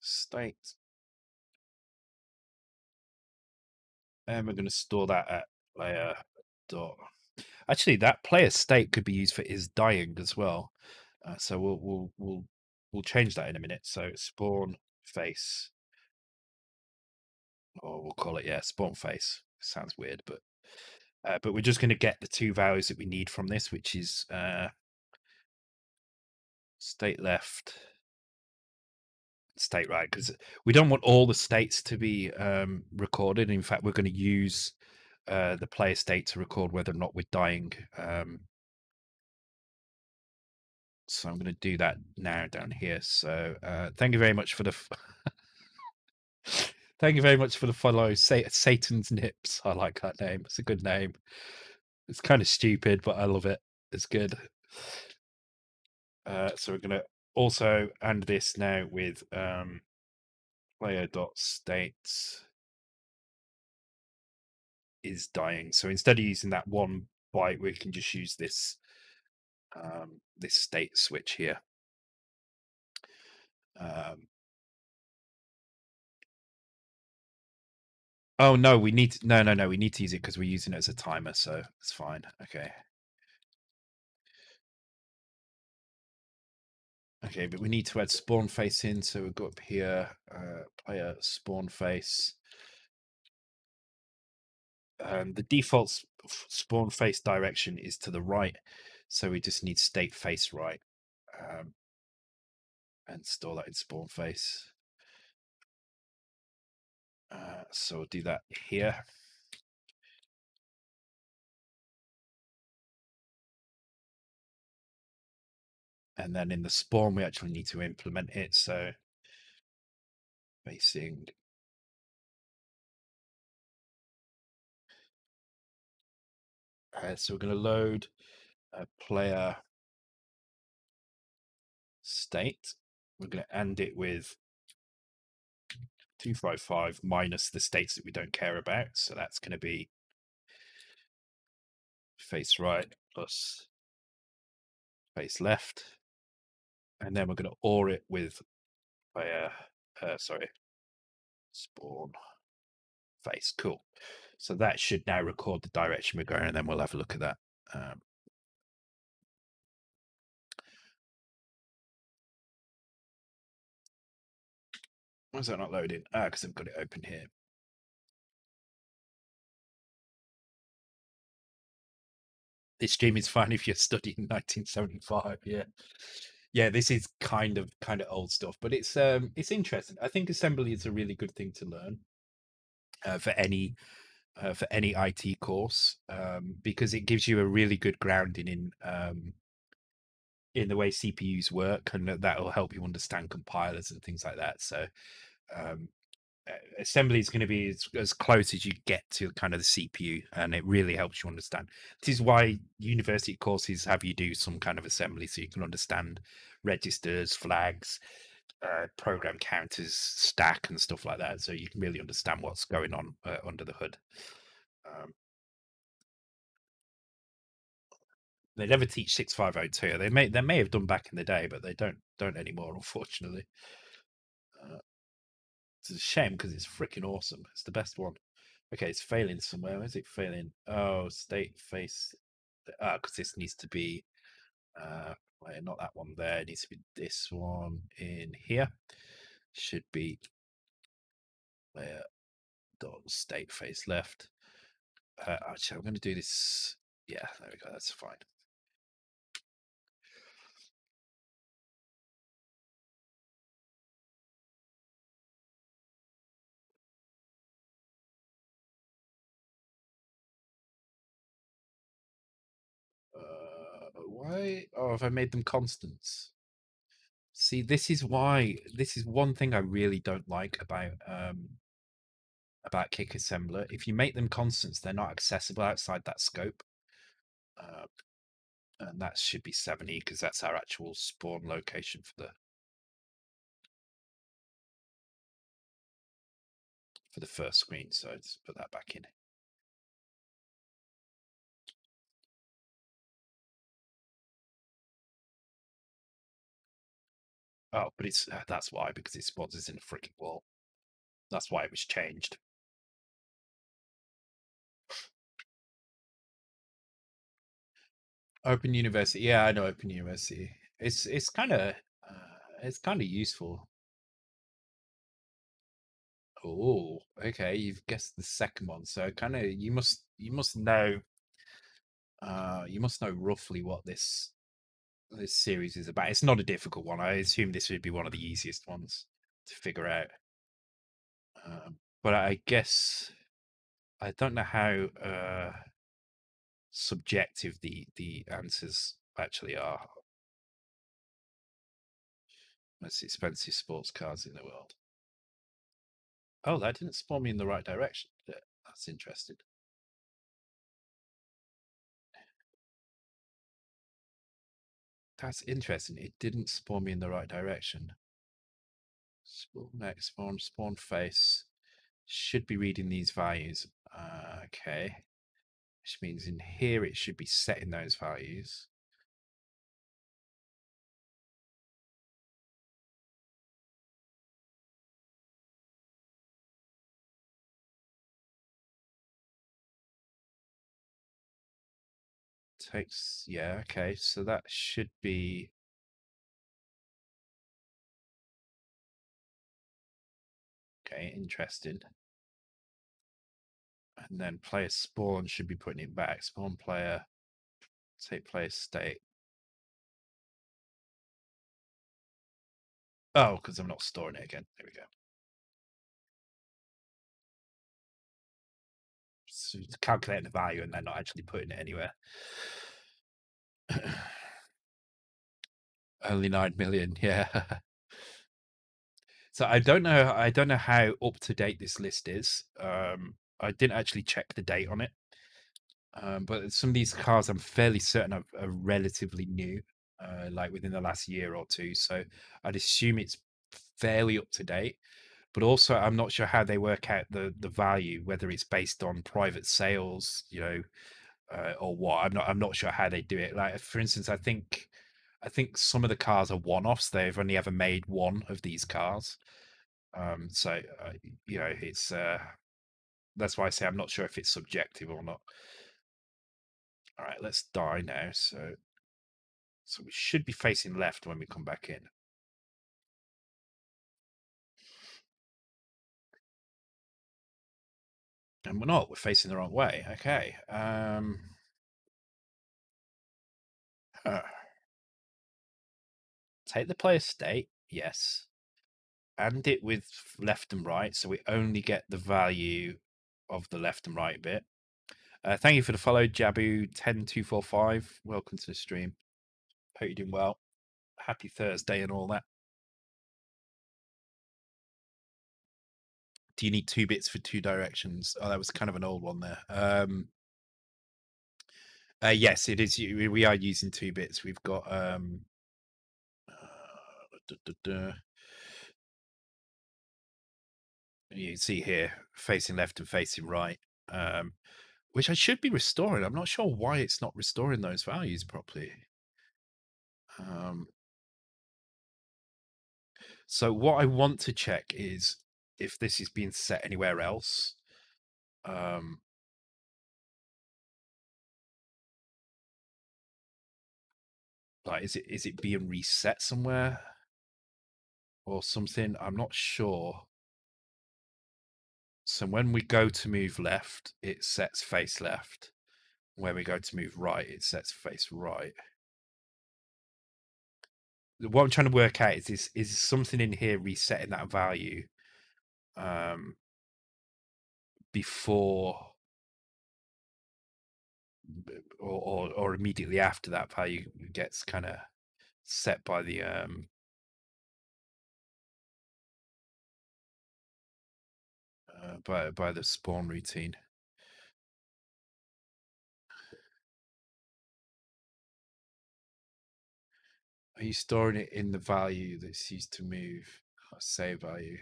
state. And we're going to store that at player dot. Actually, that player state could be used for is dying as well. Uh, so we'll we'll we'll we'll change that in a minute. So spawn face, or we'll call it yeah spawn face. Sounds weird, but uh, but we're just going to get the two values that we need from this, which is uh, state left, state right, because we don't want all the states to be um, recorded. In fact, we're going to use uh, the player state to record whether or not we're dying. Um, so I'm going to do that now down here. So uh, thank you very much for the. thank you very much for the follow, Say, Satan's Nips. I like that name. It's a good name. It's kind of stupid, but I love it. It's good. Uh, so we're going to also and this now with um, player dot state is dying. So instead of using that one byte, we can just use this um, this state switch here. Um, oh no, we need to, no no no we need to use it because we're using it as a timer, so it's fine. Okay. Okay, but we need to add spawn face in, so we'll go up here, uh, player spawn face. Um, the default spawn face direction is to the right, so we just need state face right, um, and store that in spawn face. Uh, so we'll do that here. And then in the spawn we actually need to implement it so facing uh, so we're going to load a player state. We're going to end it with 255 minus the states that we don't care about so that's going to be face right plus face left and then we're going to OR it with player, uh, sorry, spawn face. Cool. So that should now record the direction we're going, and then we'll have a look at that. Um, why is that not loading? Ah, because I've got it open here. This stream is fine if you're studying 1975. Yeah yeah, this is kind of kind of old stuff, but it's um it's interesting. I think assembly is a really good thing to learn uh, for any uh, for any IT course um, because it gives you a really good grounding in um, in the way CPUs work, and that will help you understand compilers and things like that. So, um, assembly is going to be as, as close as you get to kind of the CPU, and it really helps you understand. This is why university courses have you do some kind of assembly so you can understand registers, flags, uh, program counters, stack, and stuff like that, so you can really understand what's going on uh, under the hood. Um, they never teach 6502 They may they may have done back in the day, but they don't don't anymore, unfortunately. Uh, it's a shame because it's freaking awesome. It's the best one. Okay, it's failing somewhere. Where's it failing? Oh, state face. Ah, because this needs to be. Uh, wait, not that one there. It needs to be this one in here. Should be. Where dot state face left. Uh, actually, I'm going to do this. Yeah, there we go. That's fine. Why? Oh, have I made them constants? See, this is why. This is one thing I really don't like about um, about Kick Assembler. If you make them constants, they're not accessible outside that scope. Uh, and that should be 70 because that's our actual spawn location for the for the first screen. So let's put that back in. Oh, but it's uh, that's why because it is in a freaking wall. That's why it was changed. Open University, yeah, I know Open University. It's it's kind of uh, it's kind of useful. Oh, okay, you've guessed the second one, so kind of you must you must know uh you must know roughly what this this series is about. It's not a difficult one. I assume this would be one of the easiest ones to figure out. Um, but I guess I don't know how uh, subjective the the answers actually are. Most expensive sports cars in the world. Oh, that didn't spawn me in the right direction. That's interesting. That's interesting. It didn't spawn me in the right direction. Spawn next, spawn, spawn face. Should be reading these values. Uh, okay. Which means in here it should be setting those values. Takes yeah okay so that should be okay interesting and then player spawn should be putting it back spawn player take player state. Oh because i'm not storing it again there we go calculating the value and they're not actually putting it anywhere Only nine million, yeah. so I don't know. I don't know how up to date this list is. Um, I didn't actually check the date on it. Um, but some of these cars, I'm fairly certain are, are relatively new, uh, like within the last year or two. So I'd assume it's fairly up to date. But also, I'm not sure how they work out the the value, whether it's based on private sales, you know, uh, or what. I'm not. I'm not sure how they do it. Like for instance, I think I think some of the cars are one-offs. They've only ever made one of these cars. Um, so uh, you know, it's uh, that's why I say I'm not sure if it's subjective or not. All right, let's die now. So so we should be facing left when we come back in. And we're not, we're facing the wrong way. Okay. Um, huh. Take the player state, yes. And it with left and right, so we only get the value of the left and right bit. Uh, thank you for the follow, Jabu10245. Welcome to the stream. Hope you're doing well. Happy Thursday and all that. Do you need two bits for two directions? Oh, that was kind of an old one there. Um, uh, yes, it is. We are using two bits. We've got um, uh, you see here facing left and facing right, um, which I should be restoring. I'm not sure why it's not restoring those values properly. Um, so what I want to check is if this is being set anywhere else. Um, like, is it is it being reset somewhere or something? I'm not sure. So when we go to move left, it sets face left. When we go to move right, it sets face right. What I'm trying to work out is is, is something in here resetting that value um, before or, or, or immediately after that value gets kind of set by the um, uh, by by the spawn routine. Are you storing it in the value that's used to move? Say value.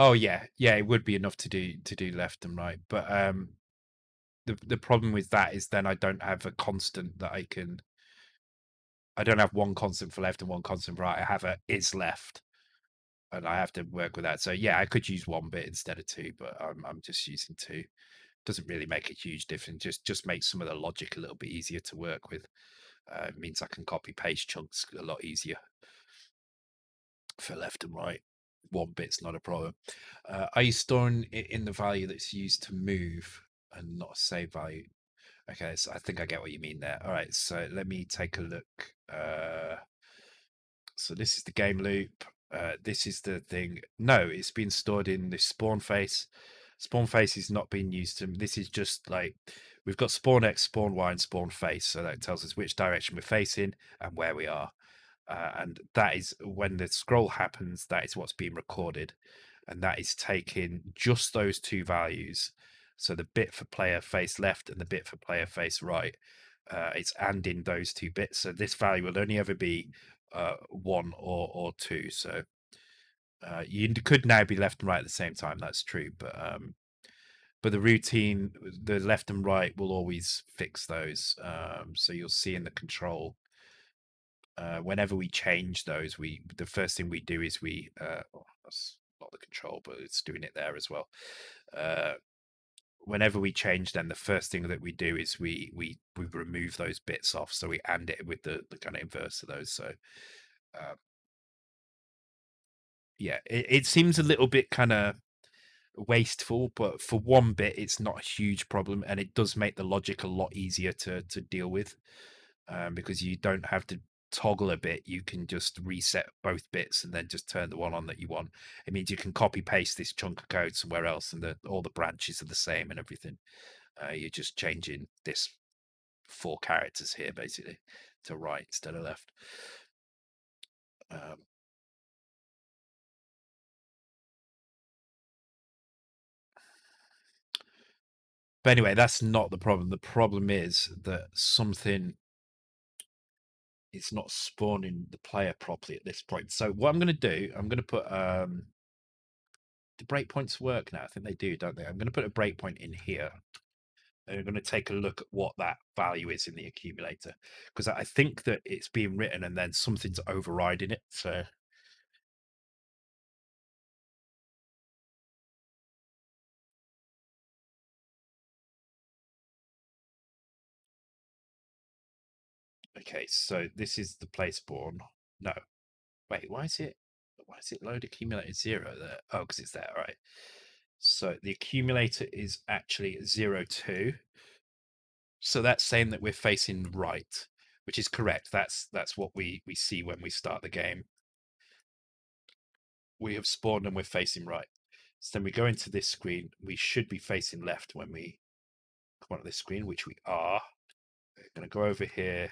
Oh yeah, yeah, it would be enough to do to do left and right, but um, the the problem with that is then I don't have a constant that I can. I don't have one constant for left and one constant for right. I have a is left, and I have to work with that. So yeah, I could use one bit instead of two, but I'm I'm just using two. Doesn't really make a huge difference. Just just makes some of the logic a little bit easier to work with. Uh, it means I can copy paste chunks a lot easier for left and right one bit's not a problem. Uh, are you storing it in the value that's used to move and not a save value? Okay, so I think I get what you mean there. All right, so let me take a look. Uh, so this is the game loop. Uh, this is the thing. No, it's been stored in the spawn face. Spawn face is not being used to. This is just like we've got spawn X, spawn Y, and spawn face. So that tells us which direction we're facing and where we are uh, and that is when the scroll happens that is what's being recorded and that is taking just those two values so the bit for player face left and the bit for player face right uh, it's and in those two bits so this value will only ever be uh, one or or two so uh, you could now be left and right at the same time that's true but um but the routine the left and right will always fix those um so you'll see in the control uh, whenever we change those, we the first thing we do is we uh, oh, that's not the control, but it's doing it there as well. Uh, whenever we change, then the first thing that we do is we we we remove those bits off, so we and it with the the kind of inverse of those. So, um, yeah, it, it seems a little bit kind of wasteful, but for one bit, it's not a huge problem, and it does make the logic a lot easier to to deal with. Um, because you don't have to toggle a bit, you can just reset both bits and then just turn the one on that you want. It means you can copy paste this chunk of code somewhere else, and the, all the branches are the same and everything. Uh, you're just changing this four characters here basically to right instead of left. Um, but anyway, that's not the problem. The problem is that something it's not spawning the player properly at this point. So what I'm going to do, I'm going to put um, the breakpoints work now. I think they do, don't they? I'm going to put a breakpoint in here. And we're going to take a look at what that value is in the accumulator because I think that it's being written and then something's overriding it. So Okay, so this is the place born. No. Wait, why is it why is it load accumulated zero there? Oh, because it's there, right. So the accumulator is actually zero two. So that's saying that we're facing right, which is correct. That's that's what we we see when we start the game. We have spawned and we're facing right. So then we go into this screen. We should be facing left when we come onto this screen, which we are. We're going to go over here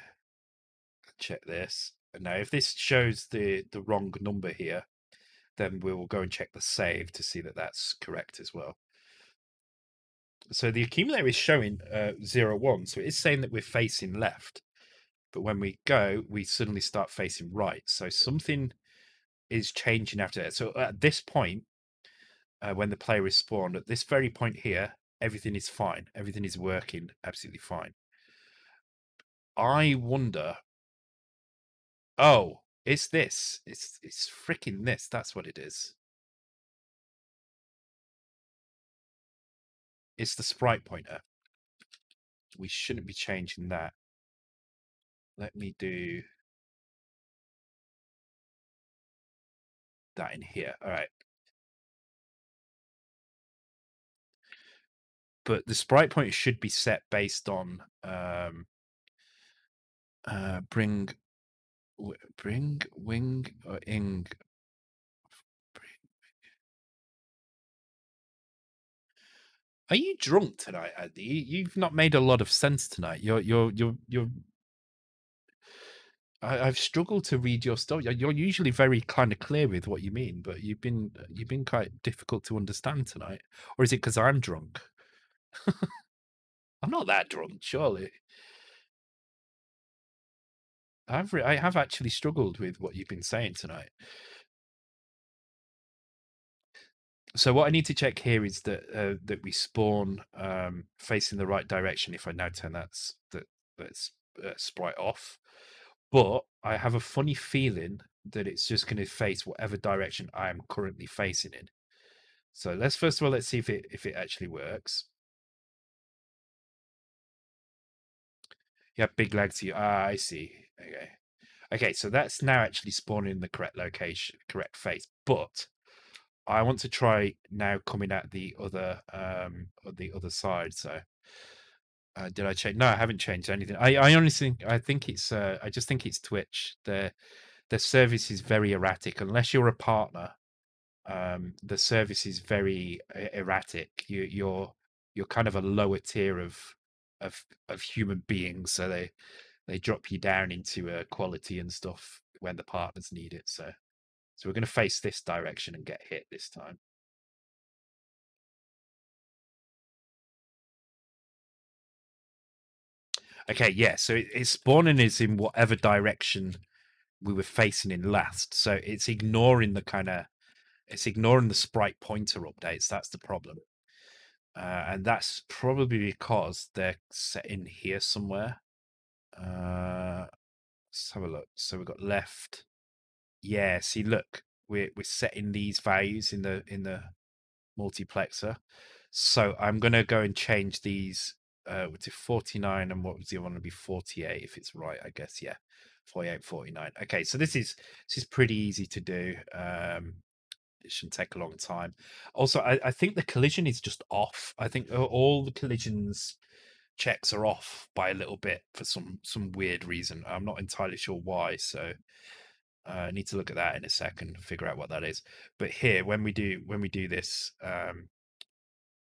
check this. And now, if this shows the the wrong number here, then we will go and check the save to see that that's correct as well. So the accumulator is showing uh, zero one, so it is saying that we're facing left. But when we go, we suddenly start facing right. So something is changing after that. So at this point, uh, when the player is spawned, at this very point here, everything is fine. Everything is working absolutely fine. I wonder. Oh, it's this. It's it's freaking this. That's what it is. It's the sprite pointer. We shouldn't be changing that. Let me do that in here. All right. But the sprite pointer should be set based on um, uh, bring bring wing or ing Are you drunk tonight, Andy? You've not made a lot of sense tonight. You're you're you're you're. I, I've struggled to read your story. You're usually very kind of clear with what you mean, but you've been you've been quite difficult to understand tonight. Or is it because I'm drunk? I'm not that drunk, surely. I've re- I have actually struggled with what you've been saying tonight. So what I need to check here is that uh, that we spawn um, facing the right direction. If I now turn that that uh, sprite off, but I have a funny feeling that it's just going to face whatever direction I am currently facing in. So let's first of all let's see if it if it actually works. Yeah, big legs. You ah, I see. Okay, okay. So that's now actually spawning in the correct location, correct face. But I want to try now coming at the other um the other side. So uh, did I change? No, I haven't changed anything. I I honestly think I think it's uh, I just think it's Twitch. Their their service is very erratic. Unless you're a partner, um, the service is very erratic. You you're you're kind of a lower tier of of of human beings, so they they drop you down into uh, quality and stuff when the partners need it. So so we're going to face this direction and get hit this time. Okay, yeah. So it, it's spawning is in whatever direction we were facing in last. So it's ignoring the kind of it's ignoring the sprite pointer updates. That's the problem. Uh, and that's probably because they're set in here somewhere. Uh, let's have a look. So we've got left, yeah, see, look, we're we're setting these values in the in the multiplexer. So I'm gonna go and change these uh to 49 and what was the other one to be 48 if it's right, I guess. Yeah. 48, 49. Okay, so this is this is pretty easy to do. Um it shouldn't take a long time. Also, I, I think the collision is just off. I think all the collisions checks are off by a little bit for some some weird reason. I'm not entirely sure why. So uh, I need to look at that in a second, and figure out what that is. But here, when we do when we do this, um,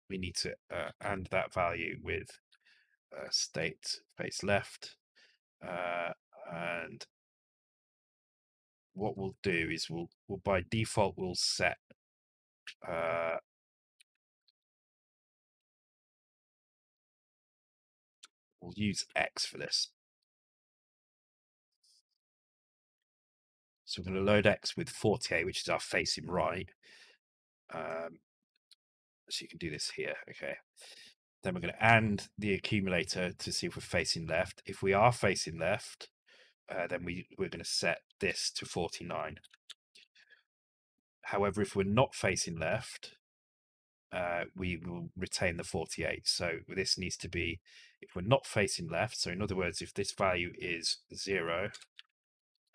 we need to uh, and that value with uh, state face left, uh, and what we'll do is we'll, we'll by default we'll set uh, we'll use X for this. So we're going to load X with 48, which is our facing right. Um, so you can do this here. Okay. Then we're going to AND the accumulator to see if we're facing left. If we are facing left, uh, then we, we're going to set this to 49. However, if we're not facing left, uh, we will retain the 48. So this needs to be, if we're not facing left, so in other words, if this value is zero,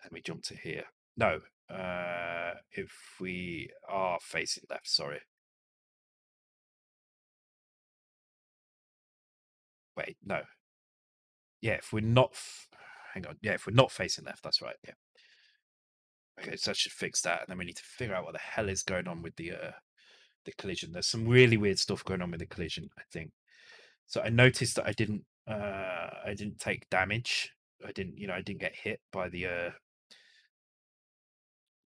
let me jump to here. No, uh, if we are facing left, sorry. Wait, no. Yeah, if we're not, hang on. Yeah, if we're not facing left, that's right. Yeah. Okay, so I should fix that, and then we need to figure out what the hell is going on with the uh, the collision. There's some really weird stuff going on with the collision. I think. So I noticed that I didn't uh, I didn't take damage. I didn't, you know, I didn't get hit by the uh,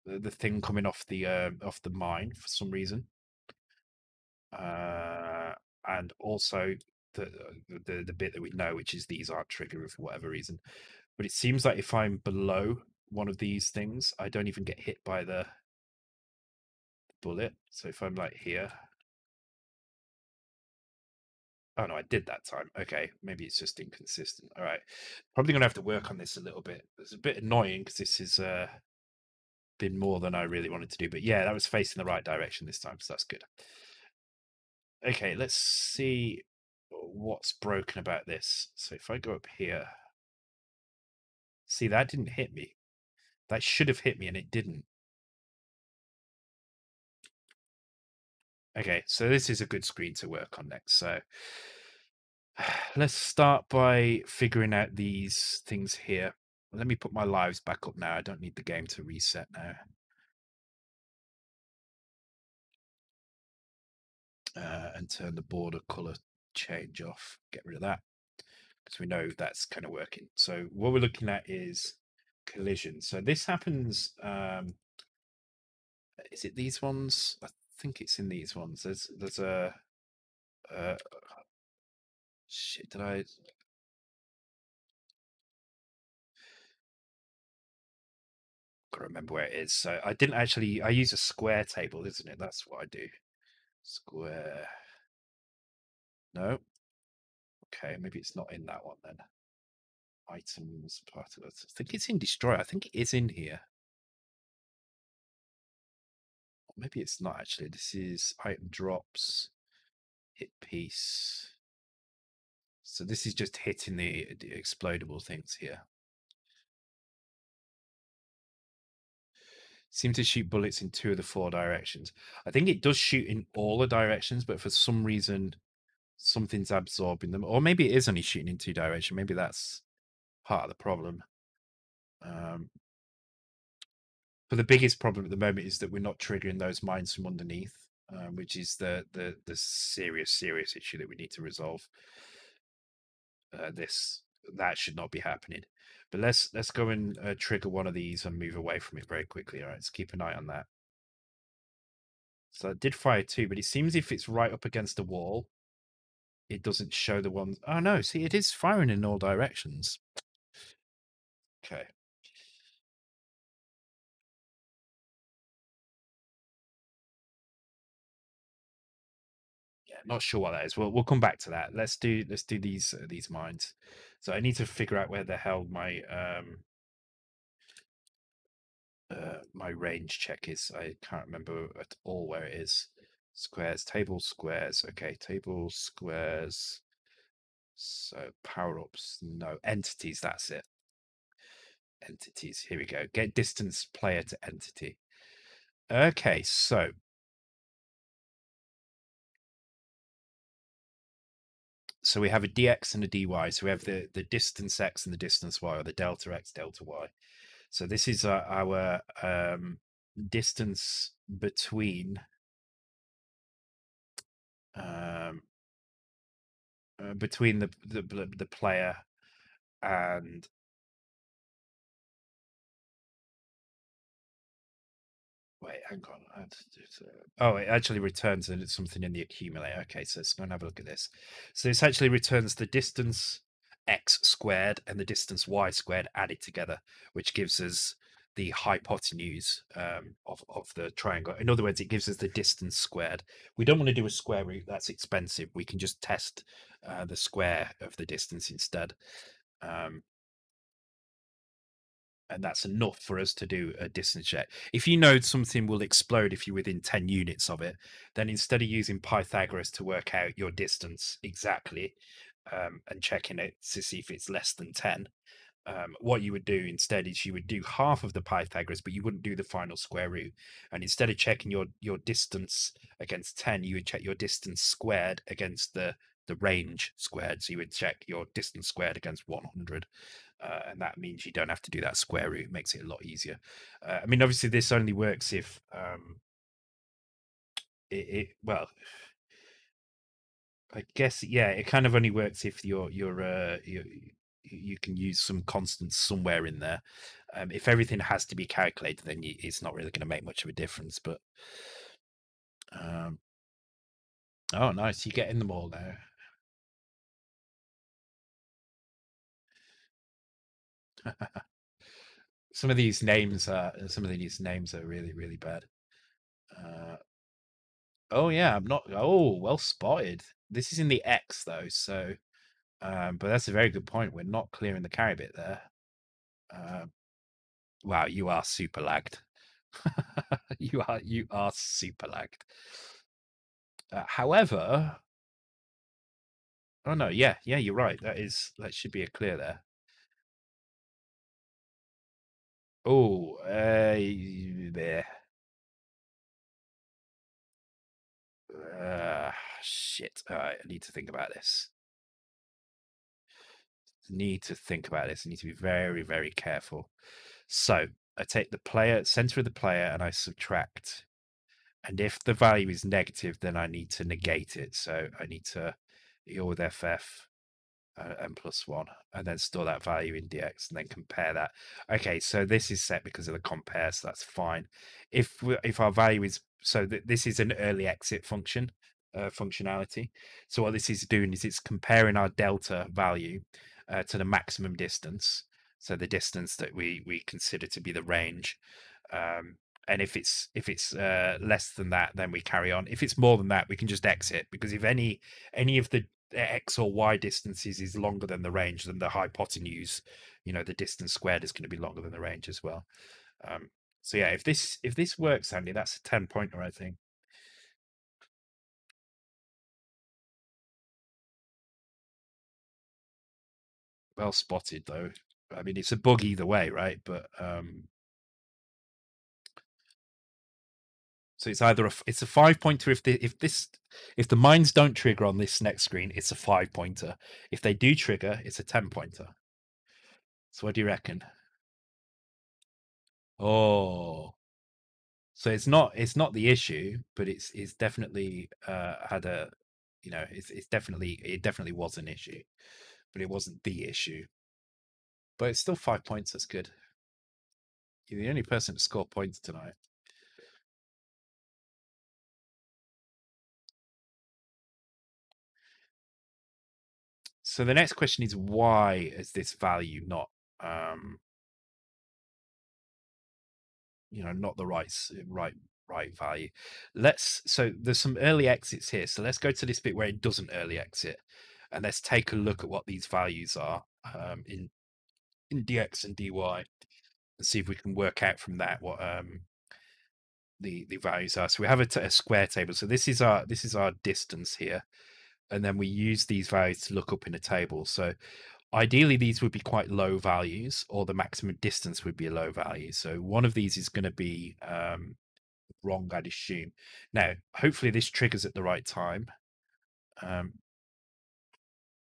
the, thing coming off the uh, off the mine for some reason. Uh, and also the, the the bit that we know, which is these aren't triggered for whatever reason. But it seems like if I'm below one of these things, I don't even get hit by the bullet. So if I'm like here, Oh no, I did that time. Okay, maybe it's just inconsistent. All right, probably gonna have to work on this a little bit. It's a bit annoying because this has uh, been more than I really wanted to do. But yeah, that was facing the right direction this time, so that's good. Okay, let's see what's broken about this. So if I go up here, see that didn't hit me. That should have hit me, and it didn't. Okay, so this is a good screen to work on next. So let's start by figuring out these things here. Let me put my lives back up now. I don't need the game to reset now. Uh, and turn the border color change off. Get rid of that because we know that's kind of working. So what we're looking at is collision. So this happens. Um, is it these ones? I think it's in these ones. There's there's a uh, shit. Did I? Gotta remember where it is. So I didn't actually. I use a square table, isn't it? That's what I do. Square. No. Okay, maybe it's not in that one then. Items, part of it. I think it's in destroy. I think it is in here. Maybe it's not actually. This is item drops, hit piece. So this is just hitting the, the explodable things here. Seem to shoot bullets in two of the four directions. I think it does shoot in all the directions, but for some reason, something's absorbing them. Or maybe it is only shooting in two directions. Maybe that's part of the problem. Um, but the biggest problem at the moment is that we're not triggering those mines from underneath, um, which is the the the serious serious issue that we need to resolve. Uh, this that should not be happening. But let's let's go and uh, trigger one of these and move away from it very quickly. All right, let's keep an eye on that. So I did fire two, but it seems if it's right up against the wall, it doesn't show the ones. Oh no, see, it is firing in all directions. Okay. Not sure what that is. We'll we'll come back to that. Let's do let's do these uh, these mines. So I need to figure out where the hell my um uh my range check is. I can't remember at all where it is. Squares, table squares. Okay, table squares. So power ups. No entities. That's it. Entities. Here we go. Get distance player to entity. Okay, so so we have a dx and a dy. So we have the the distance x and the distance y, or the delta x delta y. So this is our, our um, distance between um, uh, between the, the the player and Wait, hang on. Oh, it actually returns and it's something in the accumulator. Okay, so let's go and have a look at this. So this actually returns the distance x squared and the distance y squared added together, which gives us the hypotenuse um, of, of the triangle. In other words, it gives us the distance squared. We don't want to do a square root. That's expensive. We can just test uh, the square of the distance instead. Um, and that's enough for us to do a distance check. If you know something will explode if you're within 10 units of it, then instead of using Pythagoras to work out your distance exactly um, and checking it to see if it's less than 10, um, what you would do instead is you would do half of the Pythagoras, but you wouldn't do the final square root. And instead of checking your your distance against 10, you would check your distance squared against the the range squared. So you would check your distance squared against 100 uh, and that means you don't have to do that square root. It makes it a lot easier. Uh, I mean, obviously, this only works if um, it, it, well. I guess yeah, it kind of only works if you're you're uh, your you can use some constants somewhere in there. Um, if everything has to be calculated, then you, it's not really going to make much of a difference. But um, oh, nice, you're getting them all now. some of these names are some of these names are really really bad. Uh, oh yeah, I'm not. Oh, well spotted. This is in the X though, so. Um, but that's a very good point. We're not clearing the carry bit there. Uh, wow, you are super lagged. you are you are super lagged. Uh, however, oh no, yeah, yeah, you're right. That is that should be a clear there. Oh, uh. Uh, shit. All right, I need to think about this. Need to think about this. I need to be very, very careful. So I take the player center of the player and I subtract. And if the value is negative, then I need to negate it. So I need to heal with FF uh, n plus one, and then store that value in dx, and then compare that. Okay, so this is set because of the compare, so that's fine. If we, if our value is so th- this is an early exit function uh, functionality. So what this is doing is it's comparing our delta value uh, to the maximum distance, so the distance that we we consider to be the range. Um, and if it's if it's uh, less than that, then we carry on. If it's more than that, we can just exit because if any any of the x or y distances is longer than the range, then the hypotenuse, you know, the distance squared is going to be longer than the range as well. Um, so yeah, if this if this works, Andy, that's a ten pointer, I think. Well spotted though. I mean, it's a bug either way, right? But um, So it's either a it's a five pointer if the if this if the mines don't trigger on this next screen, it's a five pointer. If they do trigger, it's a ten pointer. So what do you reckon? Oh, so it's not it's not the issue, but it's it's definitely uh, had a you know it's it's definitely it definitely was an issue, but it wasn't the issue. But it's still five points. That's good. You're the only person to score points tonight. So the next question is why is this value not um you know not the right right right value? Let's so there's some early exits here so let's go to this bit where it doesn't early exit and let's take a look at what these values are um, in in dx and dy and see if we can work out from that what um the the values are. So we have a, a square table. So this is our this is our distance here and then we use these values to look up in a table. So ideally these would be quite low values or the maximum distance would be a low value. So one of these is going to be um, wrong, I'd assume. Now, hopefully this triggers at the right time. Um,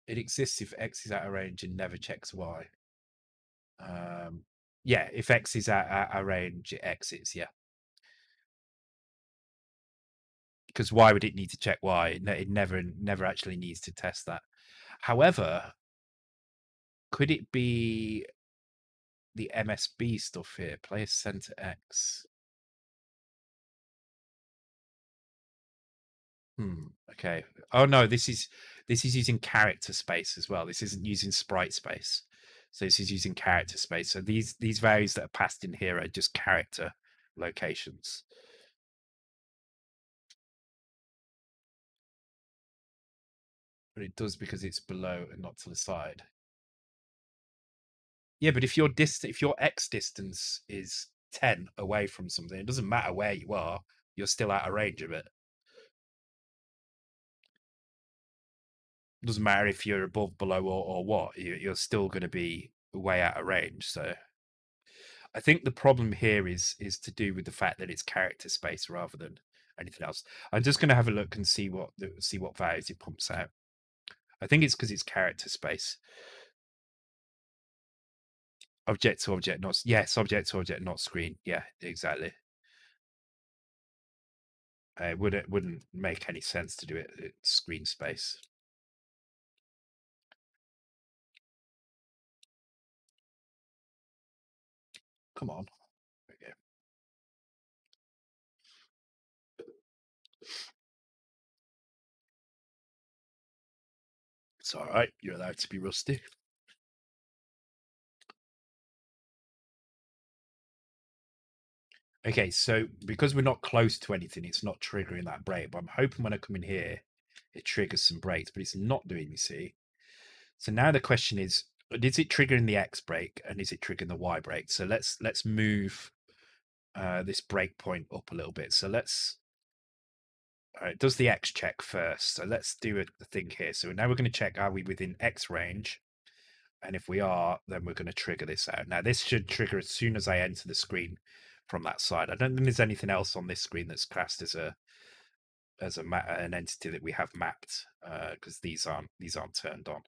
it exists if X is out of range and never checks Y. Um, yeah, if X is out, out of range, it exits, yeah. Because why would it need to check why? It never never actually needs to test that. However, could it be the MSB stuff here? Player center X. Hmm. Okay. Oh no, this is this is using character space as well. This isn't using sprite space. So this is using character space. So these these values that are passed in here are just character locations. But it does because it's below and not to the side. Yeah, but if your distance, if your x distance is ten away from something, it doesn't matter where you are. You're still out of range of it. it doesn't matter if you're above, below, or, or what. You're still going to be way out of range. So, I think the problem here is is to do with the fact that it's character space rather than anything else. I'm just going to have a look and see what see what values it pumps out. I think it's because it's character space. Object to object, not yes, object to object, not screen. Yeah, exactly. Uh, it wouldn't wouldn't make any sense to do it screen space. Come on. All right. You're allowed to be rusty. Okay, so because we're not close to anything, it's not triggering that break. But I'm hoping when I come in here, it triggers some breaks, but it's not doing, you see. So now the question is, is it triggering the X break and is it triggering the Y break? So let's let's move uh, this breakpoint up a little bit. So let's all right, does the X check first. So let's do a, thing here. So now we're going to check are we within X range? And if we are, then we're going to trigger this out. Now this should trigger as soon as I enter the screen from that side. I don't think there's anything else on this screen that's classed as a as a an entity that we have mapped because uh, these aren't these aren't turned on,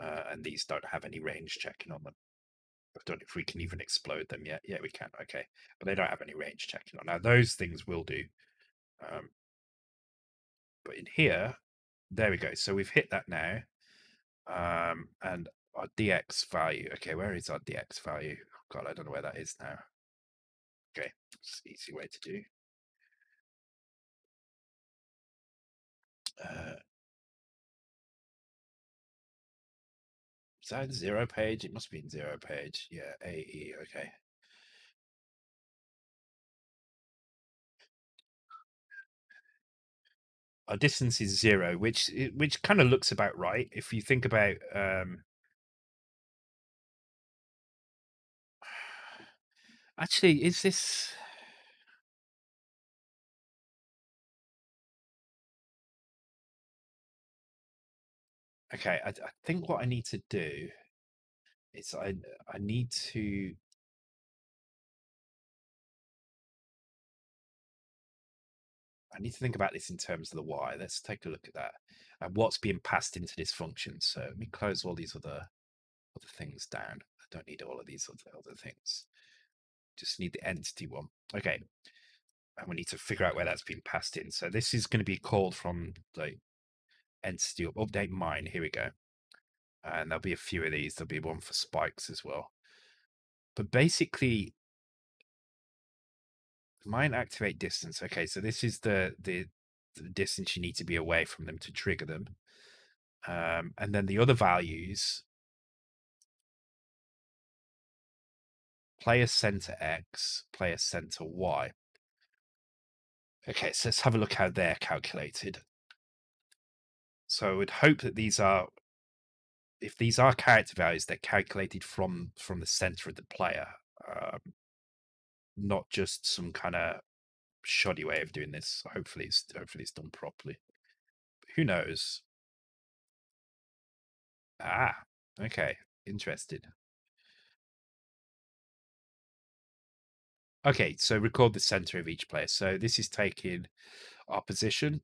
uh, and these don't have any range checking on them. I don't know if we can even explode them yet. Yeah, we can. Okay, but they don't have any range checking on. Now those things will do. Um, but in here, there we go. So we've hit that now, um, and our dx value. Okay, where is our dx value? God, I don't know where that is now. Okay, it's easy way to do. Uh, is that zero page? It must be in zero page. Yeah, AE, okay. Our distance is zero, which which kind of looks about right. If you think about um, Actually, is this Okay, I, I think what I need to do is I I need to I need to think about this in terms of the why. Let's take a look at that and what's being passed into this function. So let me close all these other other things down. I don't need all of these other other things. Just need the entity one. Okay. And we need to figure out where that's been passed in. So this is going to be called from the entity update mine. Here we go. And there'll be a few of these. There'll be one for spikes as well. But basically, mine activate distance. Okay, so this is the the, the distance you need to be away from them to trigger them. Um, and then the other values player center X, player center Y. Okay, so let's have a look how they're calculated. So I would hope that these are, if these are character values, they're calculated from from the center of the player, um, not just some kind of shoddy way of doing this. Hopefully, it's hopefully it's done properly. But who knows? Ah, okay, interested. Okay, so record the center of each player. So this is taking our position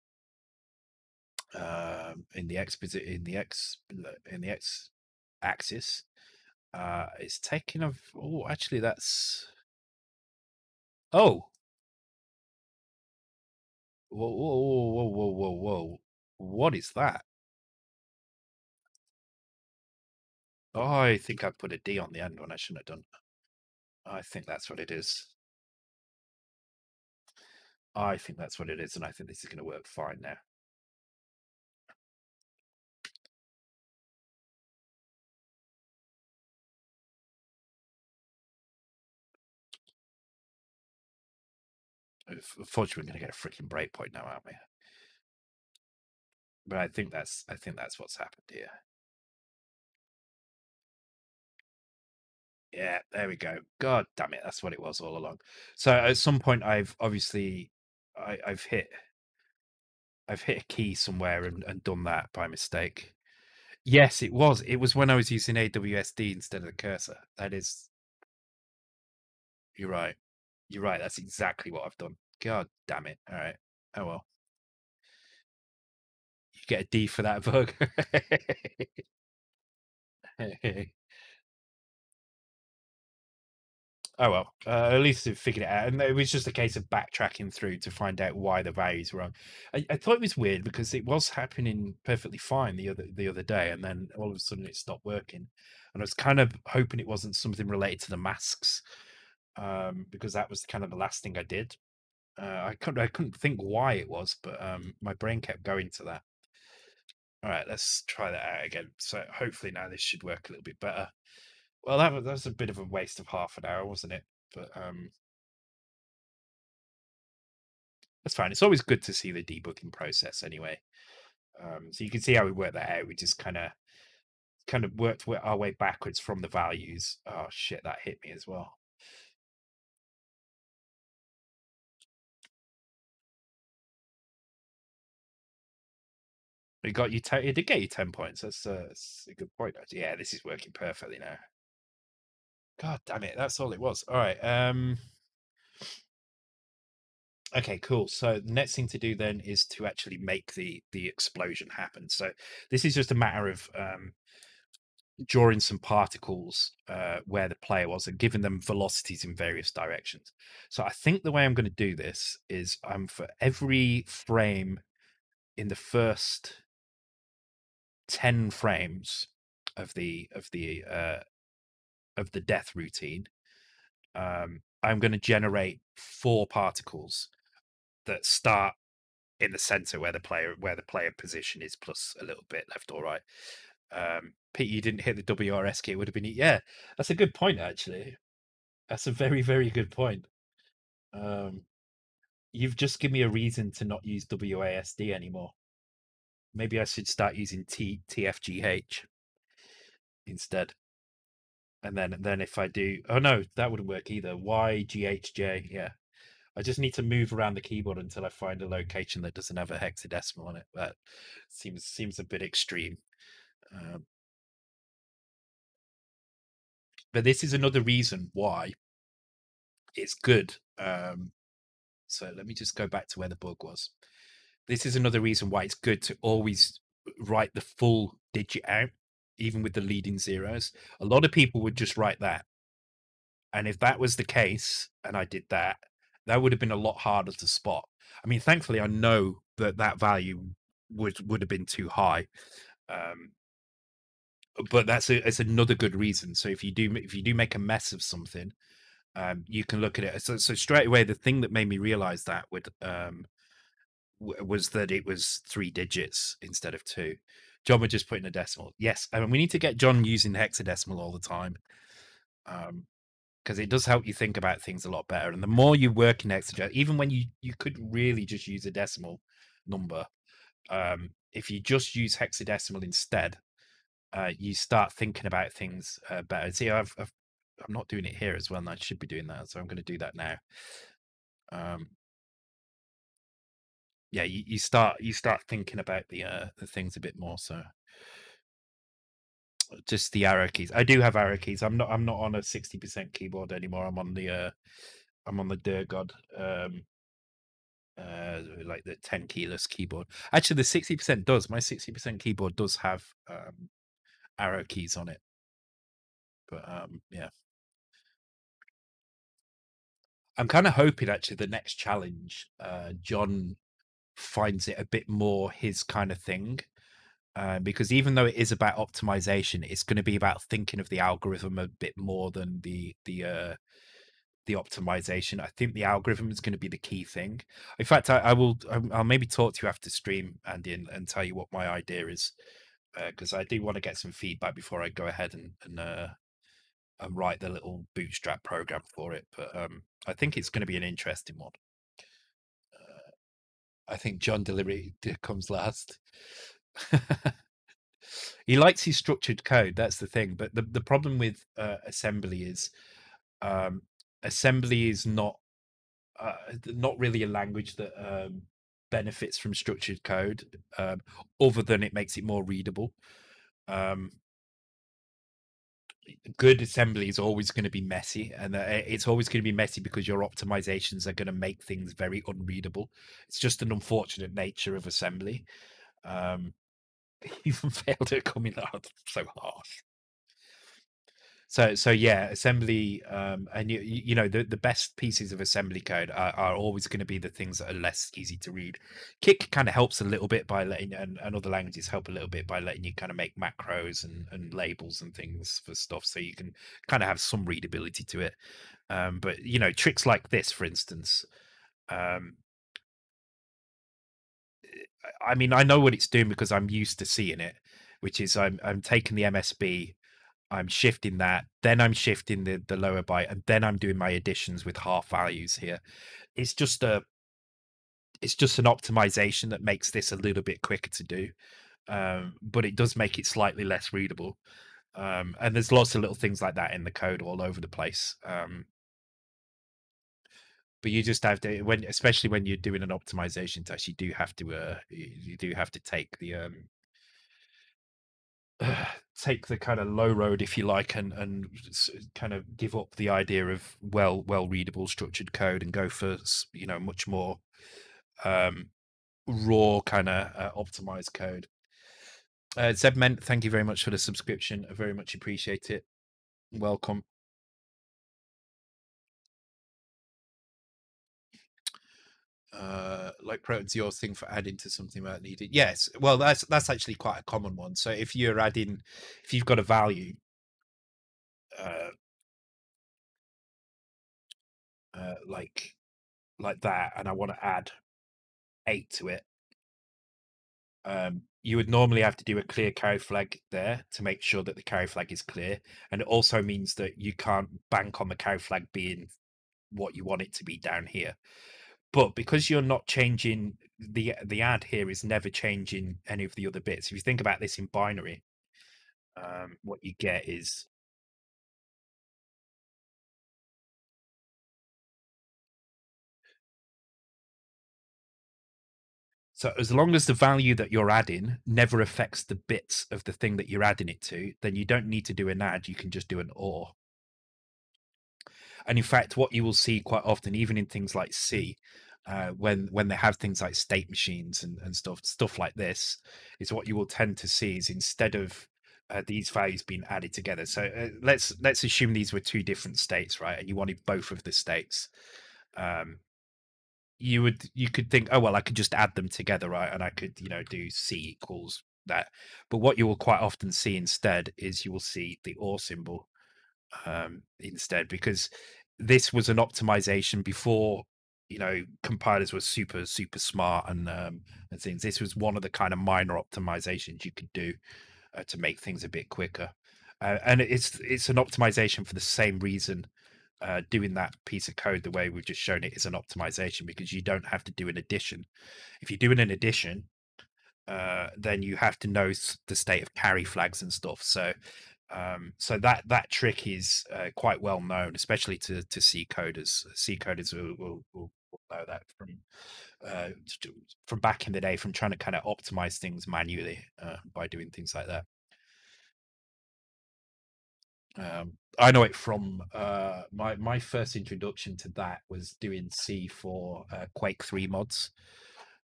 um, in the x in the x in the x axis. Uh, it's taking of oh, actually that's oh. Whoa, whoa, whoa, whoa, whoa, whoa! What is that? Oh, I think I put a D on the end when I shouldn't have done. I think that's what it is. I think that's what it is, and I think this is going to work fine now. Unfortunately, we're going to get a freaking breakpoint now, aren't we? But I think that's I think that's what's happened here. Yeah, there we go. God damn it, that's what it was all along. So at some point, I've obviously I, I've hit I've hit a key somewhere and, and done that by mistake. Yes, it was. It was when I was using AWSD instead of the cursor. That is. You're right. You're right. That's exactly what I've done. God damn it. All right. Oh well. You get a D for that bug. Oh well, uh, at least they figured it out, and it was just a case of backtracking through to find out why the values were wrong. I, I, thought it was weird because it was happening perfectly fine the other the other day, and then all of a sudden it stopped working. And I was kind of hoping it wasn't something related to the masks, um, because that was kind of the last thing I did. Uh, I couldn't I couldn't think why it was, but um, my brain kept going to that. All right, let's try that out again. So hopefully now this should work a little bit better. Well, that was, that was a bit of a waste of half an hour, wasn't it? But um, that's fine. It's always good to see the debugging process anyway. Um, so you can see how we worked that out. We just kind of kind of worked our way backwards from the values. Oh shit, that hit me as well. It got you. Ten, it did get you ten points. That's, uh, that's a good point. Yeah, this is working perfectly now. God damn it! That's all it was. All right. Um. Okay, cool. So the next thing to do then is to actually make the the explosion happen. So this is just a matter of um, drawing some particles uh, where the player was and giving them velocities in various directions. So I think the way I'm going to do this is I'm um, for every frame in the first 10 frames of the of the uh of the death routine um i'm going to generate four particles that start in the center where the player where the player position is plus a little bit left or right. Um pete you didn't hit the wrs key it would have been yeah that's a good point actually. That's a very very good point. Um you've just given me a reason to not use wasd anymore Maybe I should start using T TFGH instead. And then then if I do oh no, that wouldn't work either. YGHJ, yeah. I just need to move around the keyboard until I find a location that doesn't have a hexadecimal on it. That seems seems a bit extreme. Um, but this is another reason why it's good. Um, so let me just go back to where the bug was this is another reason why it's good to always write the full digit out, even with the leading zeros. A lot of people would just write that. And if that was the case, and I did that, that would have been a lot harder to spot. I mean, thankfully, I know that that value would would have been too high. Um, but that's a, it's another good reason. So if you do if you do make a mess of something, um, you can look at it. So, so straight away, the thing that made me realize that would um, was that it was three digits instead of two. John would just put in a decimal. Yes, I mean we need to get John using hexadecimal all the time, um, because it does help you think about things a lot better. And the more you work in hexadecimal, even when you you could really just use a decimal number, um, if you just use hexadecimal instead, uh, you start thinking about things uh, better. See, I've, I've I'm not doing it here as well, and I should be doing that, so I'm going to do that now. Um, yeah, you, you start you start thinking about the uh the things a bit more. So just the arrow keys. I do have arrow keys. I'm not I'm not on a sixty percent keyboard anymore. I'm on the uh I'm on the Durgod um uh like the 10 keyless keyboard. Actually the 60% does. My 60% keyboard does have um arrow keys on it. But um yeah. I'm kind of hoping actually the next challenge, uh, John finds it a bit more his kind of thing. Uh, because even though it is about optimization, it's going to be about thinking of the algorithm a bit more than the the uh, the optimization. I think the algorithm is going to be the key thing. In fact, I, I will um, I'll maybe talk to you after stream, Andy, and, and tell you what my idea is, because uh, I do want to get some feedback before I go ahead and and, uh, and write the little bootstrap program for it. But um, I think it's going to be an interesting one. I think John delivery comes last. he likes his structured code. That's the thing. But the, the problem with uh, assembly is um, assembly is not uh, not really a language that um, benefits from structured code, um, other than it makes it more readable. Um, good assembly is always going to be messy and uh, it's always going to be messy because your optimizations are going to make things very unreadable. It's just an unfortunate nature of assembly. Um even failed at coming out so harsh So so yeah, assembly um, and you you know the the best pieces of assembly code are, are always going to be the things that are less easy to read. Kick kind of helps a little bit by letting and, and other languages help a little bit by letting you kind of make macros and, and labels and things for stuff so you can kind of have some readability to it. Um, but you know tricks like this, for instance, um, I mean I know what it's doing because I'm used to seeing it, which is I'm I'm taking the MSB I'm shifting that, then I'm shifting the the lower byte, and then I'm doing my additions with half values here. It's just a it's just an optimization that makes this a little bit quicker to do. Um, but it does make it slightly less readable. Um, and there's lots of little things like that in the code all over the place. Um, but you just have to when especially when you're doing an optimization test, you do have to uh, you do have to take the um, take the kind of low road, if you like, and and kind of give up the idea of well well readable structured code and go for you know much more um, raw kind of uh, optimized code. Uh, Zebment, thank you very much for the subscription. I very much appreciate it. Welcome. uh, like Proton's your thing for adding to something that needed. Yes, well, that's that's actually quite a common one. So if you're adding, if you've got a value, uh, uh, like like that, and I want to add eight to it, um, you would normally have to do a clear carry flag there to make sure that the carry flag is clear, and it also means that you can't bank on the carry flag being what you want it to be down here but because you're not changing the the add here is never changing any of the other bits. If you think about this in binary um, what you get is so as long as the value that you're adding never affects the bits of the thing that you're adding it to then you don't need to do an add you can just do an or and in fact what you will see quite often even in things like c uh, when when they have things like state machines and, and stuff stuff like this is what you will tend to see is instead of uh, these values being added together. So uh, let's let's assume these were two different states right and you wanted both of the states. Um, you would you could think oh well i could just add them together right and i could you know do c equals that. But what you will quite often see instead is you will see the or symbol um, instead because this was an optimization before you know compilers were super super smart and um, and things. This was one of the kind of minor optimizations you could do uh, to make things a bit quicker, uh, and it's it's an optimization for the same reason. Uh, doing that piece of code the way we've just shown it is an optimization because you don't have to do an addition. If you're doing an addition, uh, then you have to know the state of carry flags and stuff. So um, so that that trick is uh, quite well known, especially to to C coders. C coders will, will, will know that from uh, from back in the day, from trying to kind of optimize things manually uh, by doing things like that. Um, I know it from uh, my my first introduction to that was doing C for uh, Quake Three mods.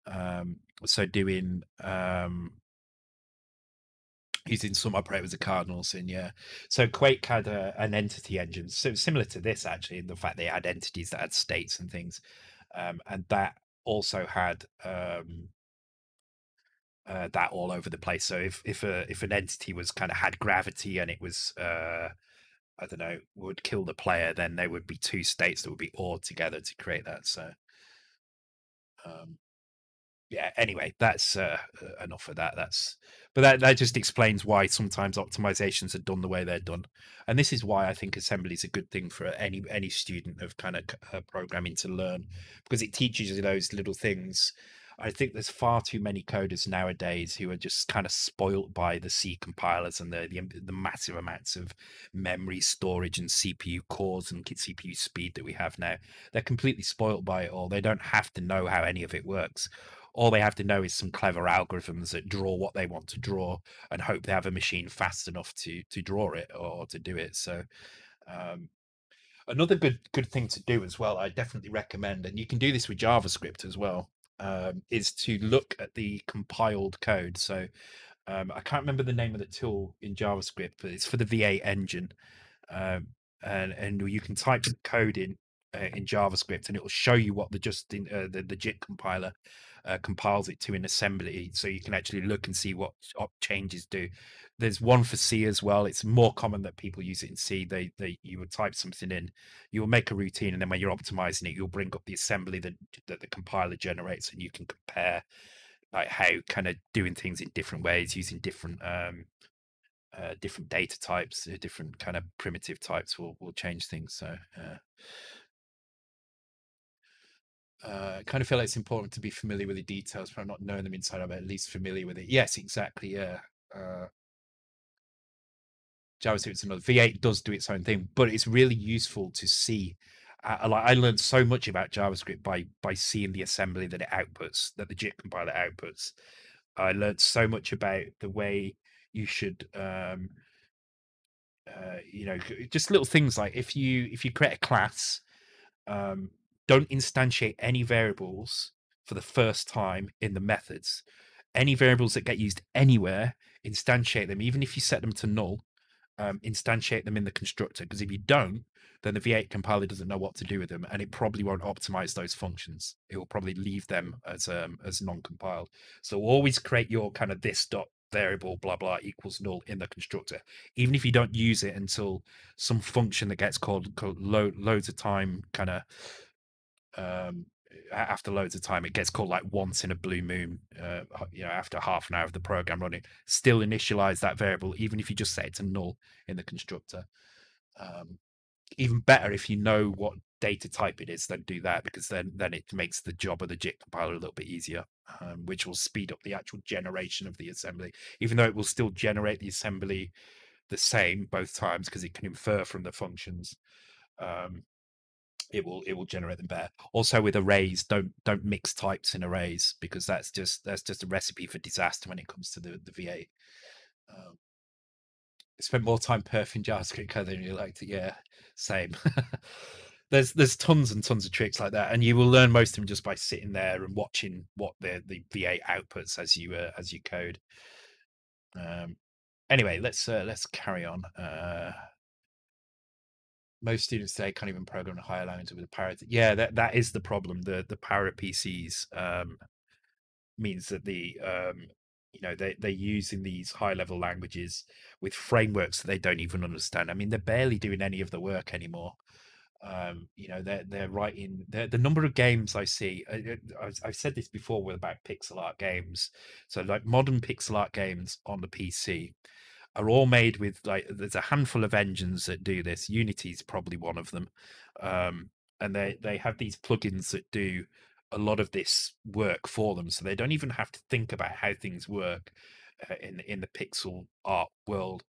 Um, so doing um, using some operators of Cardinals in yeah. So Quake had a, an entity engine, so similar to this actually, in the fact they had entities that had states and things, um, and that also had um, uh, that all over the place. So if if a if an entity was kind of had gravity and it was uh, I don't know would kill the player, then there would be two states that would be all together to create that. So um, yeah. Anyway, that's uh, enough of that. That's but that, that just explains why sometimes optimizations are done the way they're done and this is why i think assembly is a good thing for any any student of kind of uh, programming to learn because it teaches you those little things i think there's far too many coders nowadays who are just kind of spoilt by the c compilers and the, the, the massive amounts of memory storage and cpu cores and cpu speed that we have now they're completely spoilt by it all they don't have to know how any of it works all they have to know is some clever algorithms that draw what they want to draw and hope they have a machine fast enough to to draw it or to do it. So um, another good good thing to do as well i definitely recommend and you can do this with javascript as well um, is to look at the compiled code. So um, i can't remember the name of the tool in javascript but it's for the v8 engine um, and and you can type the code in uh, in JavaScript, and it will show you what the just in, uh, the the JIT compiler uh, compiles it to an assembly, so you can actually look and see what changes do. There's one for C as well. It's more common that people use it in C. They they you would type something in, you will make a routine, and then when you're optimizing it, you'll bring up the assembly that that the compiler generates, and you can compare like how kind of doing things in different ways using different um uh, different data types, uh, different kind of primitive types will will change things. So. Uh, uh, I kind of feel like it's important to be familiar with the details, but I'm not knowing them inside out, at least familiar with it. Yes, exactly. Yeah. Uh, JavaScript's another. V8 does do its own thing, but it's really useful to see. Uh, like I learned so much about JavaScript by by seeing the assembly that it outputs, that the JIT compiler outputs. I learned so much about the way you should, um, uh, you know, just little things like if you if you create a class, um, don't instantiate any variables for the first time in the methods. Any variables that get used anywhere, instantiate them, even if you set them to null, um, instantiate them in the constructor. Because if you don't, then the V8 compiler doesn't know what to do with them, and it probably won't optimize those functions. It will probably leave them as um, as non-compiled. So always create your kind of this dot variable blah blah equals null in the constructor, even if you don't use it until some function that gets called, called lo- loads of time kind of um, after loads of time, it gets called like once in a blue moon. Uh, you know, after half an hour of the program running, still initialize that variable, even if you just set it to null in the constructor. Um, even better if you know what data type it is, then do that because then then it makes the job of the JIT compiler a little bit easier, um, which will speed up the actual generation of the assembly. Even though it will still generate the assembly the same both times because it can infer from the functions. Um, it will it will generate them better. Also with arrays, don't don't mix types in arrays because that's just that's just a recipe for disaster when it comes to the the V8. Um, I spent more time perfing JavaScript code than you liked it. Yeah, same. there's there's tons and tons of tricks like that, and you will learn most of them just by sitting there and watching what the the V8 outputs as you uh, as you code. Um, anyway, let's uh, let's carry on. Uh, most students today can't even program a higher language with a parrot. Yeah, that that is the problem. The the parrot PCs um, means that the um, you know they they're using these high level languages with frameworks that they don't even understand. I mean, they're barely doing any of the work anymore. Um, you know, they're they're writing the the number of games I see. I, I've said this before with about pixel art games. So like modern pixel art games on the PC are all made with like there's a handful of engines that do this. Unity's probably one of them, um, and they they have these plugins that do a lot of this work for them, so they don't even have to think about how things work uh, in in the pixel art world,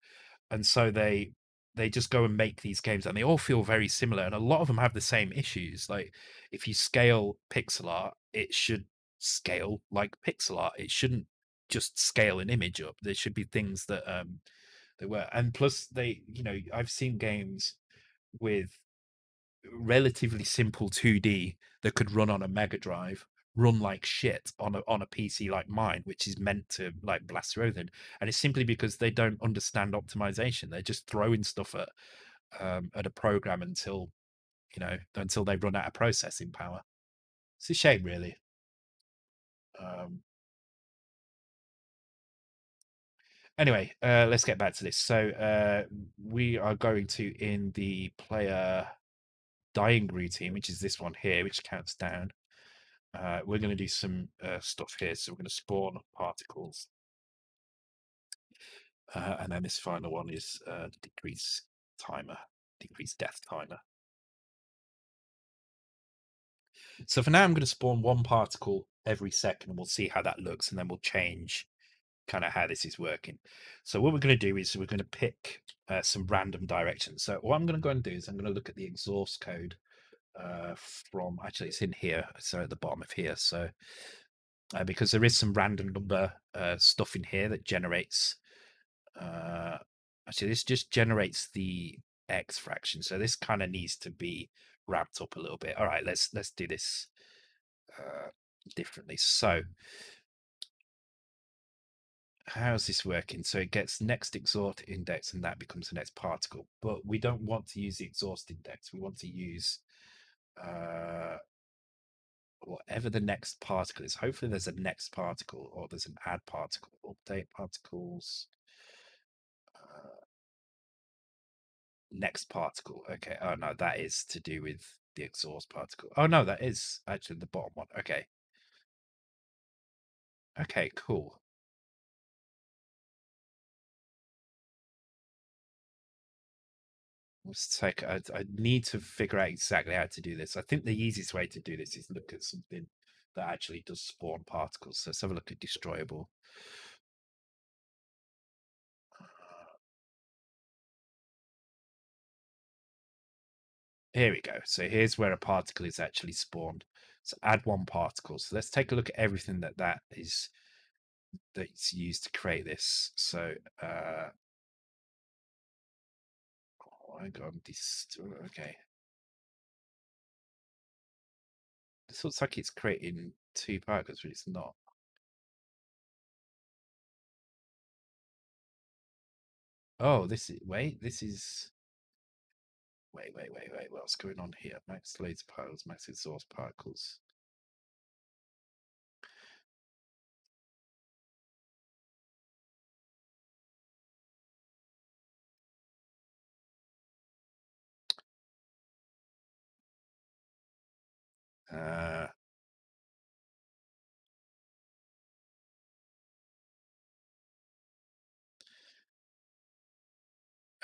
and so they they just go and make these games and they all feel very similar and a lot of them have the same issues like if you scale pixel art it should scale like pixel art it shouldn't just scale an image up. There should be things that um they were, and plus they, you know, I've seen games with relatively simple 2D that could run on a Mega Drive run like shit on a on a PC like mine, which is meant to like blast through them. And it's simply because they don't understand optimization. They're just throwing stuff at um, at a program until you know until they run out of processing power. It's a shame, really. Um, anyway, uh, let's get back to this. So uh, we are going to in the player dying routine, which is this one here, which counts down. Uh, we're going to do some uh, stuff here. So we're going to spawn particles. Uh, and then this final one is uh, decrease timer, decrease death timer. So for now, I'm going to spawn one particle every second, and we'll see how that looks, and then we'll change kind of how this is working. So what we're going to do is we're going to pick uh, some random directions. So what I'm going to go and do is I'm going to look at the exhaust code uh, from actually it's in here, so at the bottom of here. So uh, because there is some random number uh, stuff in here that generates. Uh, actually, this just generates the x fraction. So this kind of needs to be wrapped up a little bit. All right, let's let's do this uh, differently. So how's this working? So it gets next exhaust index and that becomes the next particle. But we don't want to use the exhaust index. We want to use uh, whatever the next particle is. Hopefully there's a next particle or there's an add particle. Update particles. Uh, next particle. Okay. Oh no, that is to do with the exhaust particle. Oh no, that is actually the bottom one. Okay. Okay, cool. Let's take. I, I need to figure out exactly how to do this. I think the easiest way to do this is look at something that actually does spawn particles. So let's have a look at destroyable. Here we go. So here's where a particle is actually spawned. So add one particle. So let's take a look at everything that that is that's used to create this. So uh, I got this. Okay. This looks like it's creating two particles, but it's not. Oh, this is wait. This is wait, wait, wait, wait. What's going on here? Max laser particles, max exhaust particles. Uh,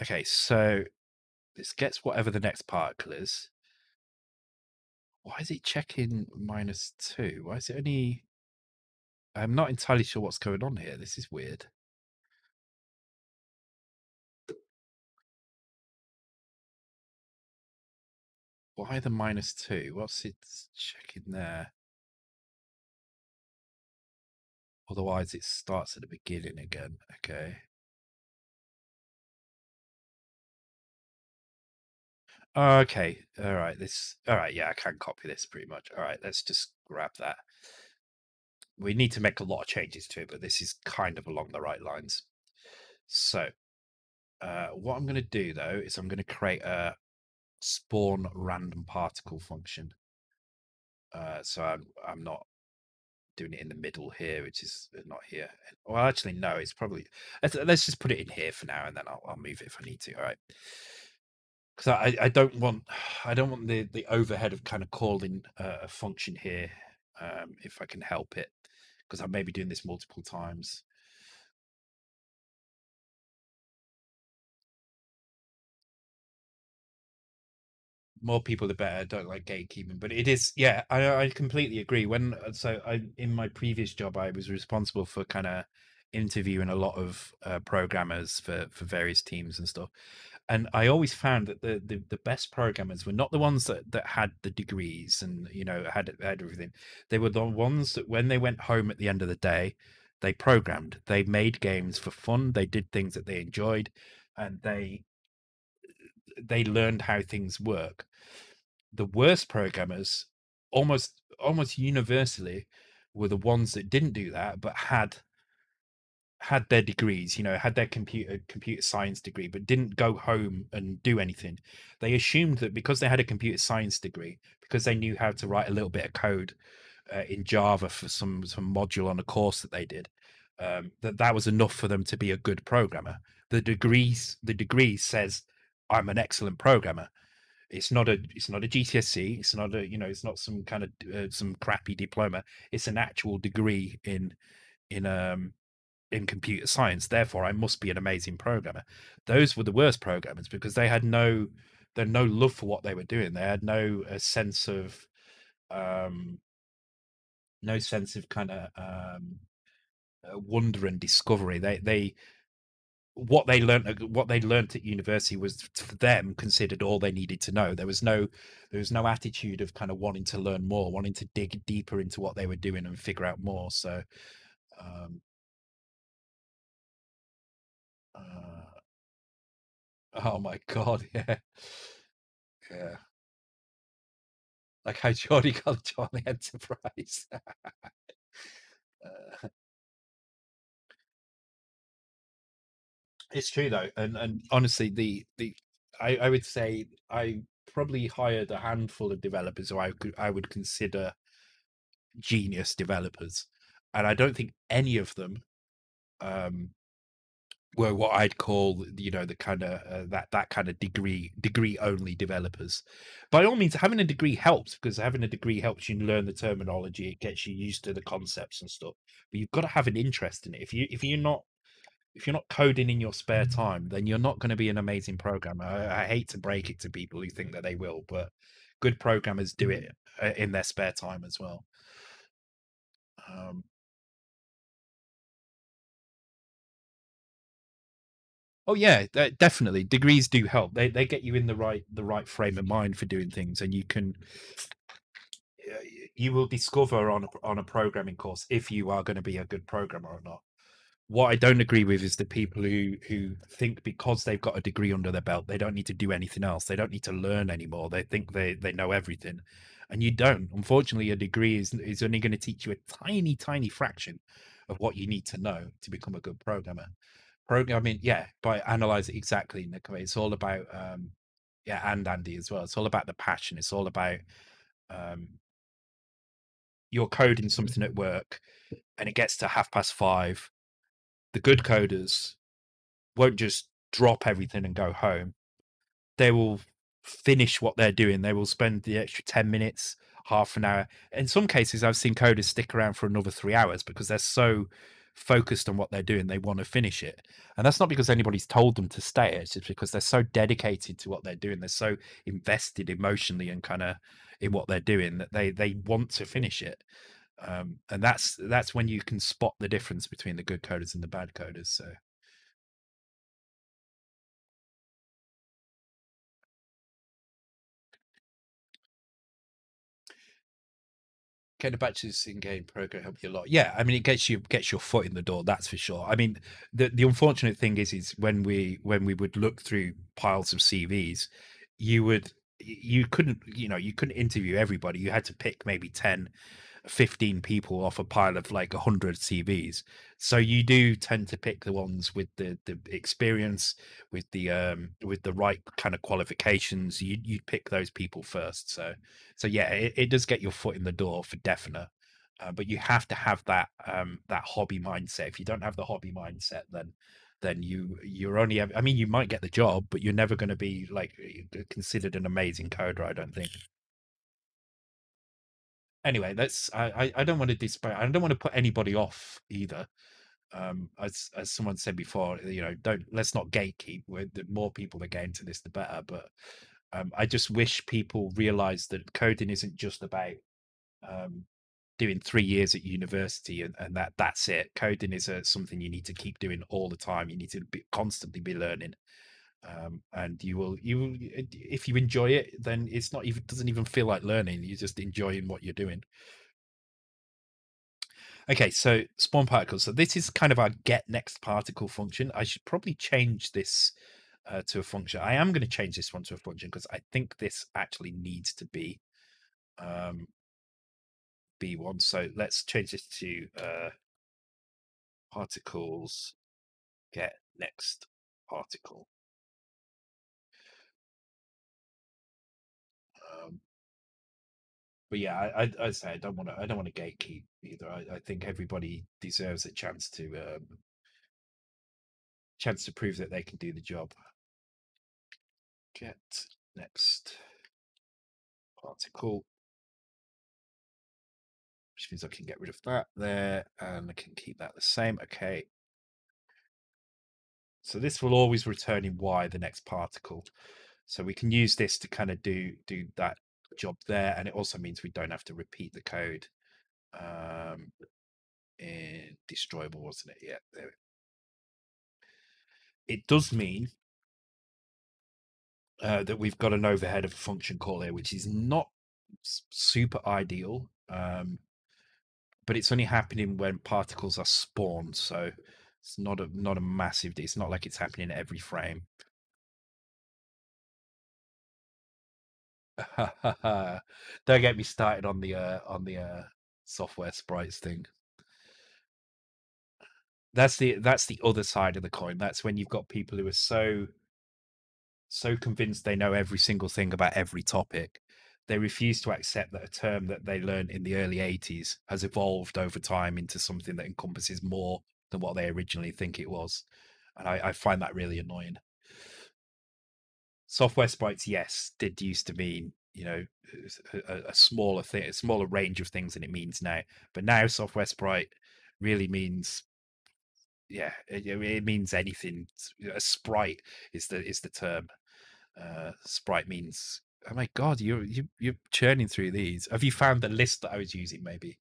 okay, so this gets whatever the next particle is. Why is it checking minus two? Why is it only? I'm not entirely sure what's going on here. This is weird. Why the minus two? What's it checking there? Otherwise, it starts at the beginning again. Okay. Okay. All right. This. All right. Yeah, I can copy this pretty much. All right. Let's just grab that. We need to make a lot of changes to it, but this is kind of along the right lines. So, uh, what I'm going to do though is I'm going to create a spawn random particle function. Uh, so I'm I'm not doing it in the middle here, which is uh, not here. Well, actually, no, it's probably let's, just put it in here for now, and then I'll, I'll move it if I need to. All right, because I, I don't want I don't want the the overhead of kind of calling uh, a function here um, if I can help it, because I may be doing this multiple times. More people the better. I don't like gatekeeping, but it is yeah. I I completely agree. When uh, so I in my previous job, I was responsible for kind of interviewing a lot of uh, programmers for for various teams and stuff. And I always found that the, the the best programmers were not the ones that that had the degrees and you know had had everything. They were the ones that when they went home at the end of the day, they programmed. They made games for fun. They did things that they enjoyed, and they they learned how things work. The worst programmers, almost almost universally, were the ones that didn't do that but had had their degrees you know had their computer computer science degree but didn't go home and do anything they assumed that because they had a computer science degree because they knew how to write a little bit of code uh, in java for some some module on a course that they did um, that that was enough for them to be a good programmer the degrees the degree says I'm an excellent programmer. It's not a it's not a GCSE. It's not a you know it's not some kind of uh, some crappy diploma. It's an actual degree in in um in computer science. Therefore, I must be an amazing programmer. Those were the worst programmers because they had no they had no love for what they were doing. They had no a sense of um no sense of kind of um uh, wonder and discovery. They they what they learned what they learned at university was for them considered all they needed to know. There was no there was no attitude of kind of wanting to learn more wanting to dig deeper into what they were doing and figure out more. So um uh, oh my god yeah. Yeah. Like how Geordi got the enterprise. Uh, It's true though, and and honestly, the the I, I would say I probably hired a handful of developers who I could I would consider genius developers, and I don't think any of them um, were what I'd call you know the kind of uh, that that kind of degree degree only developers. By all means, having a degree helps because having a degree helps you learn the terminology. It gets you used to the concepts and stuff. But you've got to have an interest in it. If you if you're not if you're not coding in your spare time, then you're not going to be an amazing programmer. I, I hate to break it to people who think that they will, but good programmers do it uh, in their spare time as well. Um, Oh yeah, definitely. Degrees do help. They they get you in the right the right frame of mind for doing things, and you can you will discover on a, on a programming course if you are going to be a good programmer or not. What I don't agree with is the people who who think because they've got a degree under their belt, they don't need to do anything else. They don't need to learn anymore. They think they they know everything, and you don't. Unfortunately, a degree is is only going to teach you a tiny tiny fraction of what you need to know to become a good programmer programming yeah by analyze it exactly Nick. it's all about um yeah and andy as well it's all about the passion it's all about um you're coding something at work and it gets to half past five the good coders won't just drop everything and go home. They will finish what they're doing. They will spend the extra 10 minutes half an hour. In some cases i've seen coders stick around for another three hours because they're so focused on what they're doing they want to finish it. And that's not because anybody's told them to stay it's just because they're so dedicated to what they're doing. They're so invested emotionally and kind of in what they're doing that they they want to finish it um, and that's that's when you can spot the difference between the good coders and the bad coders so getting a bachelor's in game program help you a lot. Yeah, I mean, it gets you gets your foot in the door. That's for sure. I mean, the the unfortunate thing is, is when we when we would look through piles of CVs, you would you couldn't you know you couldn't interview everybody. You had to pick maybe 10 15 people off a pile of like 100 CVs. So you do tend to pick the ones with the the experience, with the um with the right kind of qualifications. You you pick those people first. So so yeah, it, it does get your foot in the door for definite. Uh, but you have to have that um that hobby mindset. If you don't have the hobby mindset, then then you you're only i mean you might get the job but you're never going to be like considered an amazing coder i don't think anyway, that's I I don't want to disparage. I don't want to put anybody off either. Um, as as someone said before, you know, don't let's not gatekeep. The more people that get into this, the better. But um, I just wish people realize that coding isn't just about um, doing three years at university and, and that that's it. Coding is a, something you need to keep doing all the time. You need to be, constantly be learning um, and you will you if you enjoy it then it's not even doesn't even feel like learning you're just enjoying what you're doing. Okay so spawn particles. So this is kind of our get next particle function. I should probably change this uh, to a function. I am going to change this one to a function because i think this actually needs to be um b1 so let's change this to uh particles get next particle but yeah, I, I, say I don't want to. I don't want to gatekeep either. I, I think everybody deserves a chance to um, chance to prove that they can do the job. Get next particle, which means I can get rid of that there, and I can keep that the same. Okay. So this will always return in y the next particle. So we can use this to kind of do do that job there, and it also means we don't have to repeat the code um, in destroyable, wasn't it? Yeah, there. It does mean uh, that we've got an overhead of a function call here, which is not super ideal, um, but it's only happening when particles are spawned, so it's not a not a massive. It's not like it's happening every frame. Don't get me started on the uh, on the uh, software sprites thing. that's the that's the other side of the coin. That's when you've got people who are so so convinced they know every single thing about every topic, they refuse to accept that a term that they learned in the early 80s has evolved over time into something that encompasses more than what they originally think it was. And I, I find that really annoying. Software sprites, yes, did used to mean you know a, a smaller thing, a smaller range of things than it means now. But now software sprite really means yeah, it, it means anything. A sprite is the is the term. Uh, sprite means. Oh my god, you're you you're churning through these. Have you found the list that I was using? Maybe.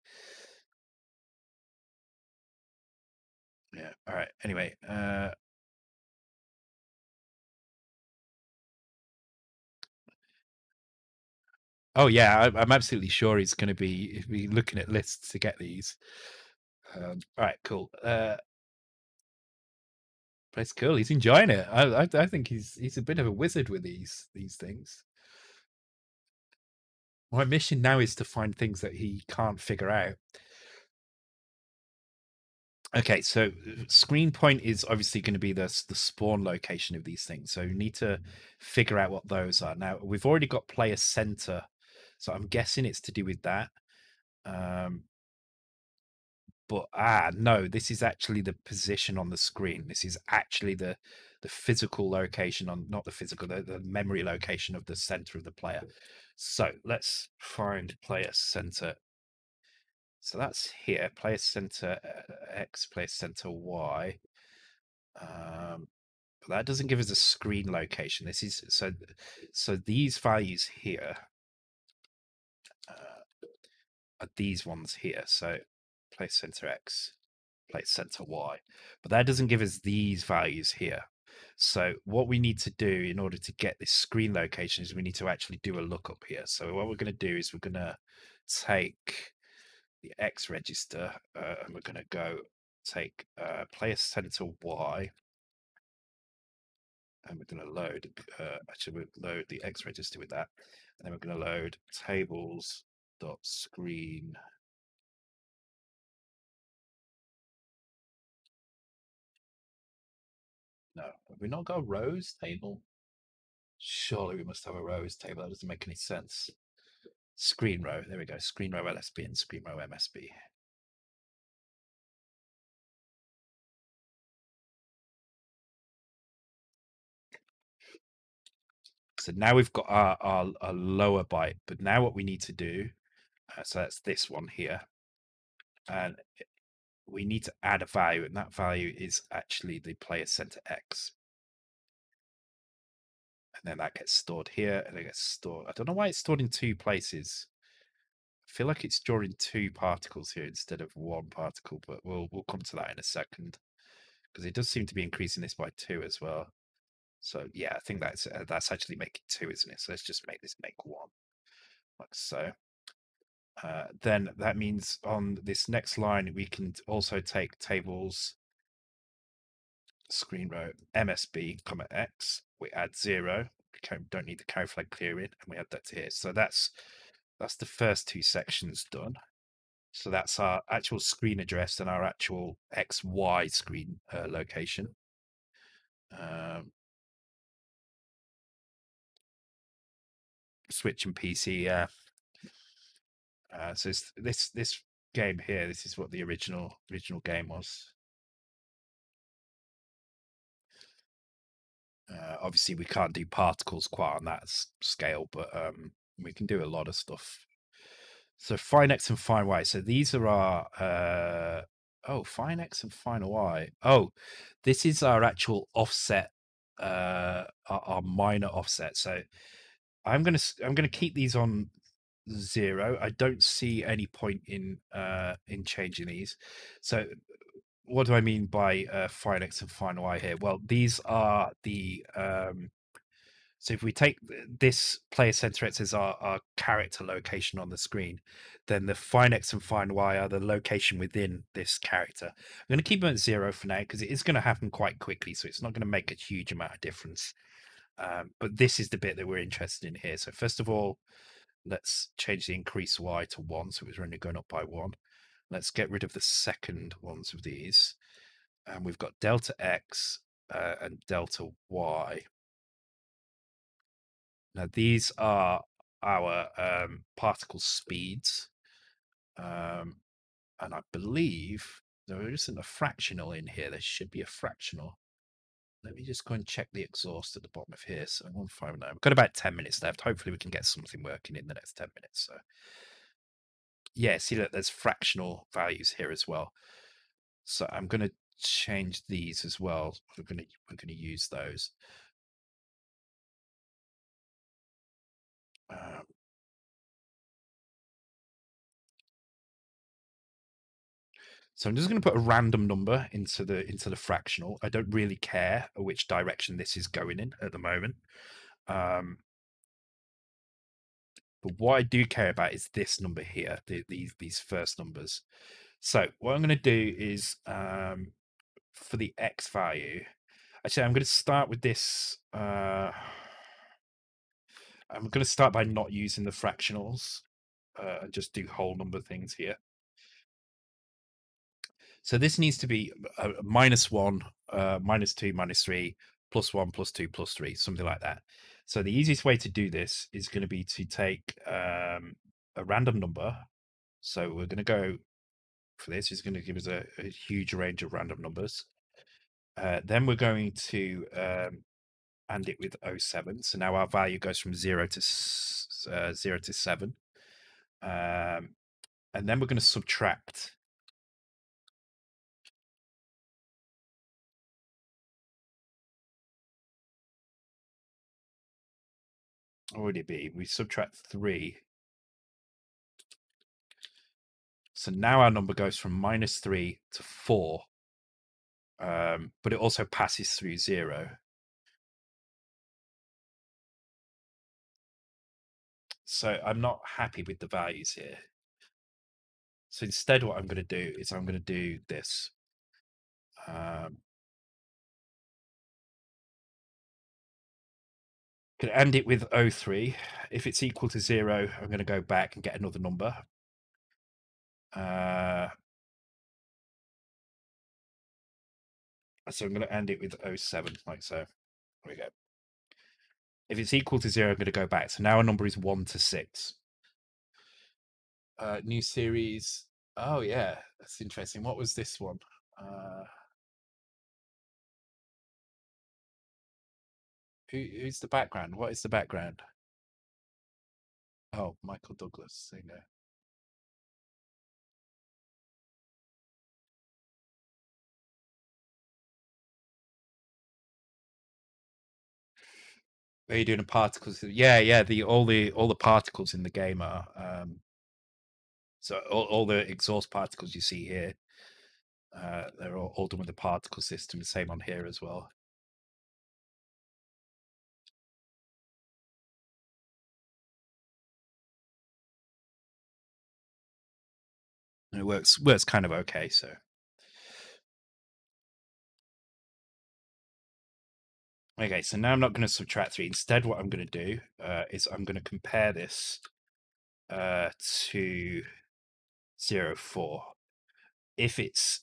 Yeah. All right. Anyway. Uh, Oh yeah, I, am absolutely sure he's going to be, be looking at lists to get these. Um, all right, cool. Uh, it's cool. He's enjoying it. I, I, I think he's he's a bit of a wizard with these these things. My mission now is to find things that he can't figure out. Okay, so screen point is obviously going to be the the spawn location of these things. So you need to figure out what those are. Now we've already got player center, so I'm guessing it's to do with that. Um, but ah no this is actually the position on the screen. This is actually the the physical location on not the physical the, the memory location of the center of the player. So let's find player center. So that's here player center uh, x player center y. Um but that doesn't give us a screen location. This is so so these values here are these ones here so place center X, place center Y. But that doesn't give us these values here. So what we need to do in order to get this screen location is we need to actually do a lookup here. So what we're going to do is we're going to take the X register uh, and we're going to go take uh, player center Y and we're going to load, uh, actually we'll load the X register with that. And then we're going to load tables dot screen No, have we not got a rows table? Surely we must have a rows table. That doesn't make any sense. Screen row. There we go. Screen row LSB and screen row MSB. So now we've got our, our, our lower byte, but now what we need to do, uh, so that's this one here, and we need to add a value, and that value is actually the player center X. And then that gets stored here, and it gets stored. I don't know why it's stored in two places. I feel like it's storing two particles here instead of one particle, but we'll we'll come to that in a second because it does seem to be increasing this by two as well. So yeah, I think that's uh, that's actually making two, isn't it? So let's just make this make one, like so. Uh, then that means on this next line, we can also take tables screen row MSB, comma X. We add zero. We don't need the carry flag clearing, and we add that to here. So that's that's the first two sections done. So that's our actual screen address and our actual XY screen uh, location. Um, switch and PC. Uh, so this this game here, this is what the original original game was. Uh, obviously, we can't do particles quite on that scale, but um, we can do a lot of stuff. So fine X and fine Y. So these are our uh, oh fine X and fine Y. Oh, this is our actual offset, uh, our, our minor offset. So I'm gonna I'm gonna keep these on zero. I don't see any point in uh, in changing these. So, what do I mean by uh, fine x and final y here? Well, these are the um, so if we take this player center x as our, our character location on the screen, then the fine x and fine y are the location within this character. I'm going to keep them at zero for now because it is going to happen quite quickly, so it's not going to make a huge amount of difference. Um, but this is the bit that we're interested in here. So first of all, let's change the increase y to 1, so it's only going up by 1. Let's get rid of the second ones of these. and we've got delta x uh, and delta y. Now these are our um, particle speeds, um, and I believe there isn't a fractional in here. There should be a fractional. Let me just go and check the exhaust at the bottom of here. So 159. We've got about 10 minutes left. Hopefully we can get something working in the next 10 minutes. So yeah, see that there's fractional values here as well. So I'm going to change these as well. We're going to we're going to use those. Um, so I'm just going to put a random number into the into the fractional. I don't really care which direction this is going in at the moment. Um, but what I do care about is this number here, the, these these first numbers. So what I'm going to do is um, for the x value, actually I'm going to start with this. Uh, I'm going to start by not using the fractionals uh, and just do whole number things here. So this needs to be a, a minus one, uh, minus two, minus three, plus one, plus two, plus three, something like that. So the easiest way to do this is going to be to take um, a random number. So we're going to go for this. It's going to give us a, a huge range of random numbers. Uh, then we're going to um, and it with 07. So now our value goes from zero to uh, zero to seven. Um, and then we're going to subtract what would it be? We subtract three. So now our number goes from minus three to four. Um, but it also passes through zero. So I'm not happy with the values here. So instead, what I'm going to do is I'm going to do this. Um, End it with 03. If it's equal to zero, I'm going to go back and get another number. Uh, so I'm going to end it with 07, like so. There we go. If it's equal to zero, I'm going to go back. So now our number is one to six. Uh, new series. Oh, yeah. That's interesting. What was this one? Uh, Who, who's the background? What is the background? Oh, Michael Douglas singer. Are you doing the particles? Yeah, yeah. The all the all the particles in the game are um, so all, all the exhaust particles you see here. Uh, they're all, all done with the particle system. Same on here as well. And it works works kind of okay. So okay, so now I'm not going to subtract three. Instead, what I'm going to do uh, is I'm going to compare this uh, to zero four. If it's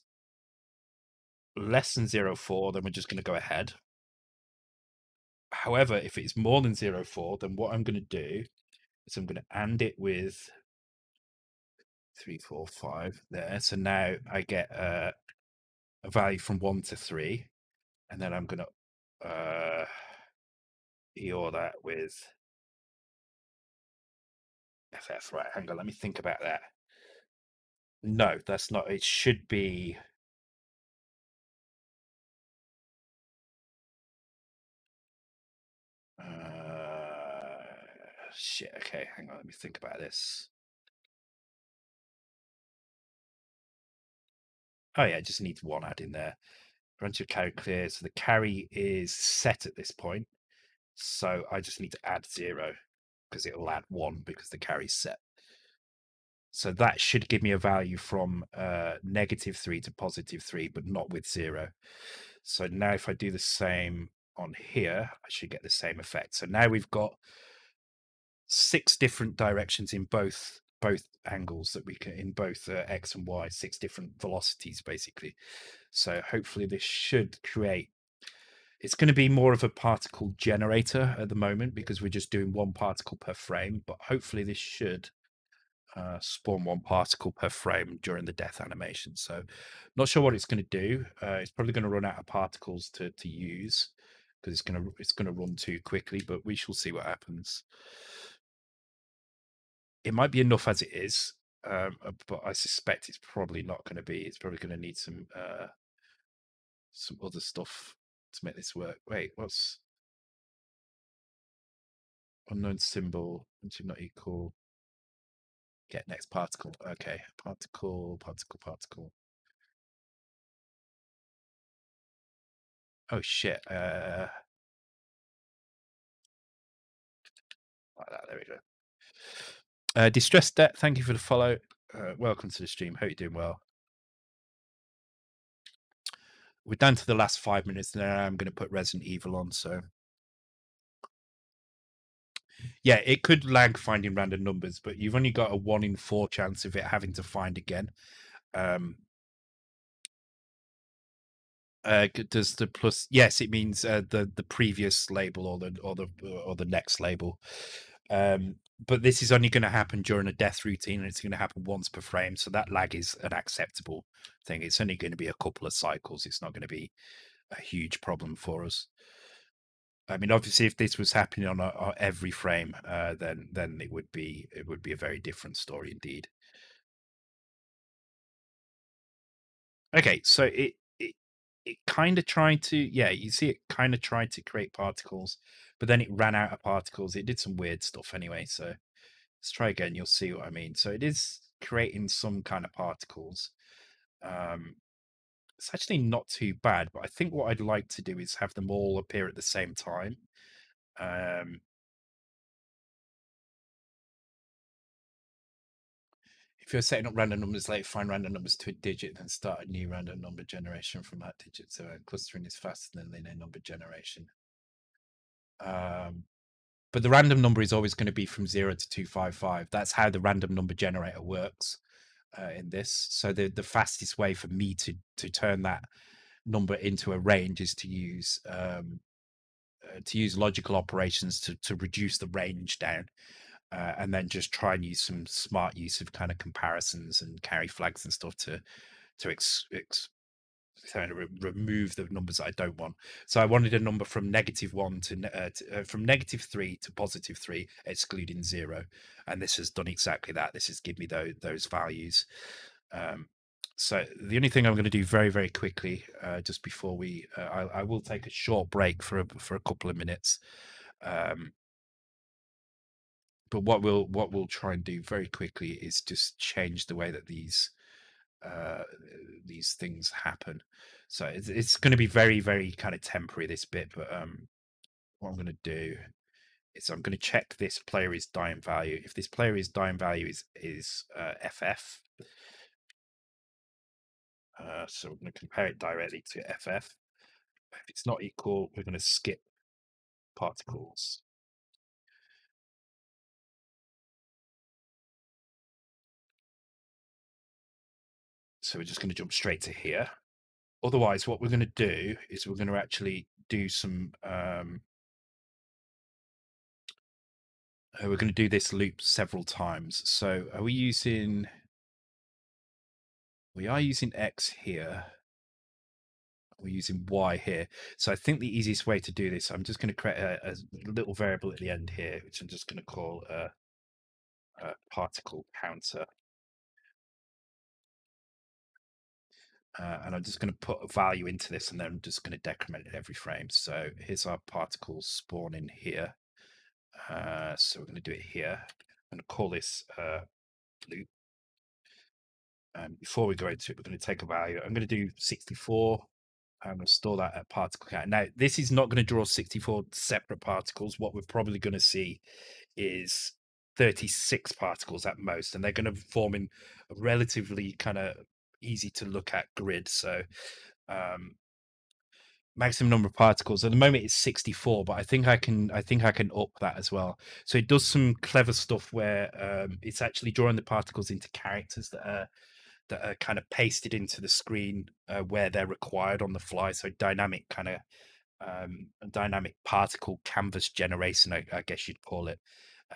less than zero four, then we're just going to go ahead. However, if it's more than zero four, then what I'm going to do is I'm going to AND it with three, four, five there. So now I get uh, a value from one to three, and then I'm going to uh, EOR that with FF. Right, hang on, let me think about that. No, that's not. It should be. Uh, shit. Okay, hang on. Let me think about this. Oh yeah, it just needs one add in there. Run your carry clear. So the carry is set at this point. So I just need to add zero because it'll add one because the carry's set. So that should give me a value from uh, negative three to positive three, but not with zero. So now if I do the same on here, I should get the same effect. So now we've got six different directions in both both angles that we can in both uh, x and y, six different velocities basically. So hopefully this should create. It's going to be more of a particle generator at the moment because we're just doing one particle per frame. But hopefully this should uh, spawn one particle per frame during the death animation. So not sure what it's going to do. Uh, it's probably going to run out of particles to to use because it's going to it's going to run too quickly. But we shall see what happens it might be enough as it is, um, uh, but I suspect it's probably not going to be. It's probably going to need some uh, some other stuff to make this work. Wait, what's unknown symbol? Into not equal. Get next particle. Okay, particle, particle, particle. Oh shit. Uh, like that. There we go. Uh, Distressed Debt, thank you for the follow. Uh, welcome to the stream. Hope you're doing well. We're down to the last five minutes, and I'm going to put Resident Evil on. So, yeah, it could lag finding random numbers, but you've only got a one in four chance of it having to find again. Um, uh, does the plus? Yes, it means uh, the the previous label or the or the or the next label. Um, but this is only going to happen during a death routine and it's going to happen once per frame so that lag is an acceptable thing. It's only going to be a couple of cycles. It's not going to be a huge problem for us. I mean obviously if this was happening on, a, on every frame uh, then then it would be it would be a very different story indeed. Okay so it it, it kind of tried to yeah you see it kind of tried to create particles but then it ran out of particles. It did some weird stuff anyway. So let's try again. You'll see what I mean. So it is creating some kind of particles. Um, it's actually not too bad, but I think what I'd like to do is have them all appear at the same time. Um, if you're setting up random numbers like find random numbers to a digit, then start a new random number generation from that digit. So clustering is faster than linear number generation. Um, but the random number is always going to be from zero to 255. That's how the random number generator works uh, in this. So the, the fastest way for me to, to turn that number into a range is to use um, uh, to use logical operations to, to reduce the range down. Uh, and then just try and use some smart use of kind of comparisons and carry flags and stuff to to ex, ex, trying to re- remove the numbers I don't want. So I wanted a number from negative one to, uh, to uh, from negative three to positive three, excluding zero, and this has done exactly that. This has given me those those values. Um, so the only thing I'm going to do very very quickly, uh, just before we, uh, I, I, will take a short break for a, for a couple of minutes. Um, but what we'll what we'll try and do very quickly is just change the way that these uh, these things happen. So it's, it's going to be very, very kind of temporary this bit. But um, what I'm going to do is I'm going to check this player is dying value. If this player is dying value is is uh, FF, uh, so we're going to compare it directly to FF. If it's not equal, we're going to skip particles. So we're just going to jump straight to here. Otherwise, what we're going to do is we're going to actually do some. Um, uh, we're going to do this loop several times. So are we using? We are using X here. We're using Y here. So I think the easiest way to do this, I'm just going to create a, a little variable at the end here, which I'm just going to call a, a particle counter. Uh, and I'm just going to put a value into this and then I'm just going to decrement it every frame. So here's our particles spawning here. Uh, so we're going to do it here. To call this uh, loop. And before we go into it, we're going to take a value. I'm going to do 64. I'm going to store that at particle count. Now, this is not going to draw 64 separate particles. What we're probably going to see is 36 particles at most, and they're going to form in a relatively kind of easy to look at grid. So um, maximum number of particles. At the moment, it's 64, but I think I can I think I can up that as well. So it does some clever stuff where um, it's actually drawing the particles into characters that are that are kind of pasted into the screen uh, where they're required on the fly. So dynamic kind of um, dynamic particle canvas generation, I, I guess you'd call it.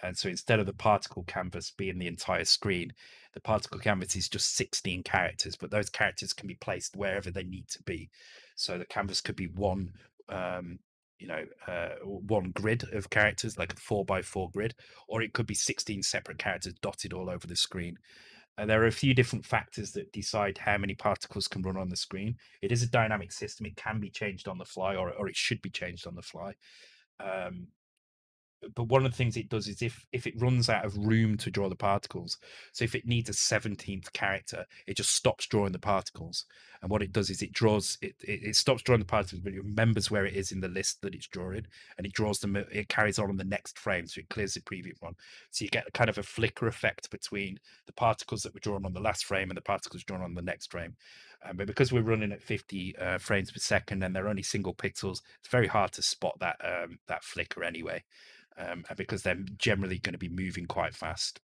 And so instead of the particle canvas being the entire screen, the particle canvas is just 16 characters, but those characters can be placed wherever they need to be. So the canvas could be one, um, you know, uh, one grid of characters, like a four by four grid, or it could be 16 separate characters dotted all over the screen. And there are a few different factors that decide how many particles can run on the screen. It is a dynamic system; it can be changed on the fly, or or it should be changed on the fly. Um, but one of the things it does is if if it runs out of room to draw the particles so if it needs a 17th character it just stops drawing the particles. And what it does is it draws it it, it stops drawing the particles but it remembers where it is in the list that it's drawing and it draws them it carries on on the next frame so it clears the previous one. So you get kind of a flicker effect between the particles that were drawn on the last frame and the particles drawn on the next frame um, but because we're running at 50 uh, frames per second and they're only single pixels it's very hard to spot that um, that flicker anyway um, because they're generally going to be moving quite fast.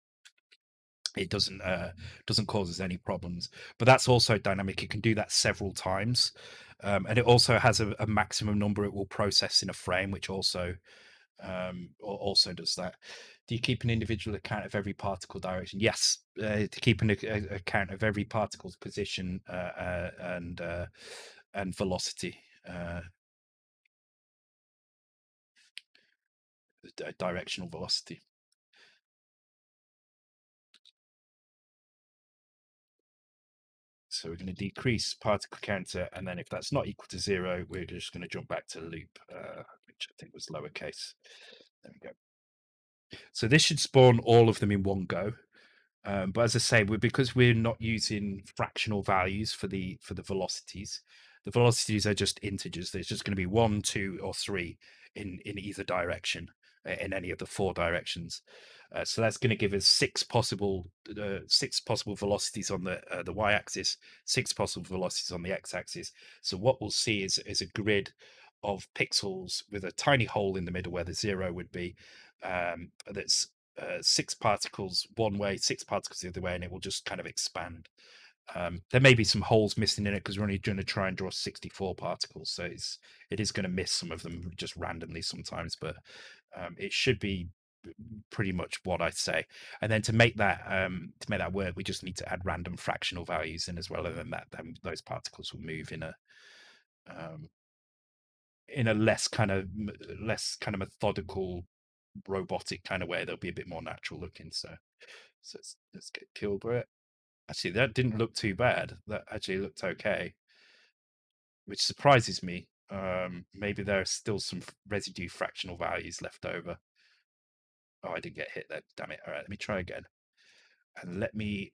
It doesn't uh, doesn't cause us any problems. But that's also dynamic it can do that several times um, and it also has a, a, maximum number it will process in a frame which also um, also does that do you keep an individual account of every particle direction yes uh, to keep an a, account of every particle's position uh, uh and uh, and velocity uh, directional velocity. So we're going to decrease particle counter, and then if that's not equal to zero, we're just going to jump back to loop, uh, which I think was lowercase. There we go. So this should spawn all of them in one go. Um, but as I say, we're because we're not using fractional values for the for the velocities. The velocities are just integers. There's just going to be one, two, or three in in either direction in any of the four directions. Uh, so that's going to give us six possible uh, six possible velocities on the uh, the y-axis, six possible velocities on the x-axis. So what we'll see is is a grid of pixels with a tiny hole in the middle where the zero would be. Um, that's uh, six particles one way, six particles the other way, and it will just kind of expand. Um, there may be some holes missing in it because we're only going to try and draw 64 particles, so it's it is going to miss some of them just randomly sometimes, but um, it should be pretty much what I say. And then to make that um, to make that work, we just need to add random fractional values in as well, and then that then those particles will move in a um, in a less kind of less kind of methodical, robotic kind of way. They'll be a bit more natural looking. So, so let's, let's get Kilbert. Actually, that didn't look too bad. That actually looked okay, which surprises me um, maybe there are still some residue fractional values left over. Oh, I didn't get hit there. Damn it. All right, let me try again. And let me.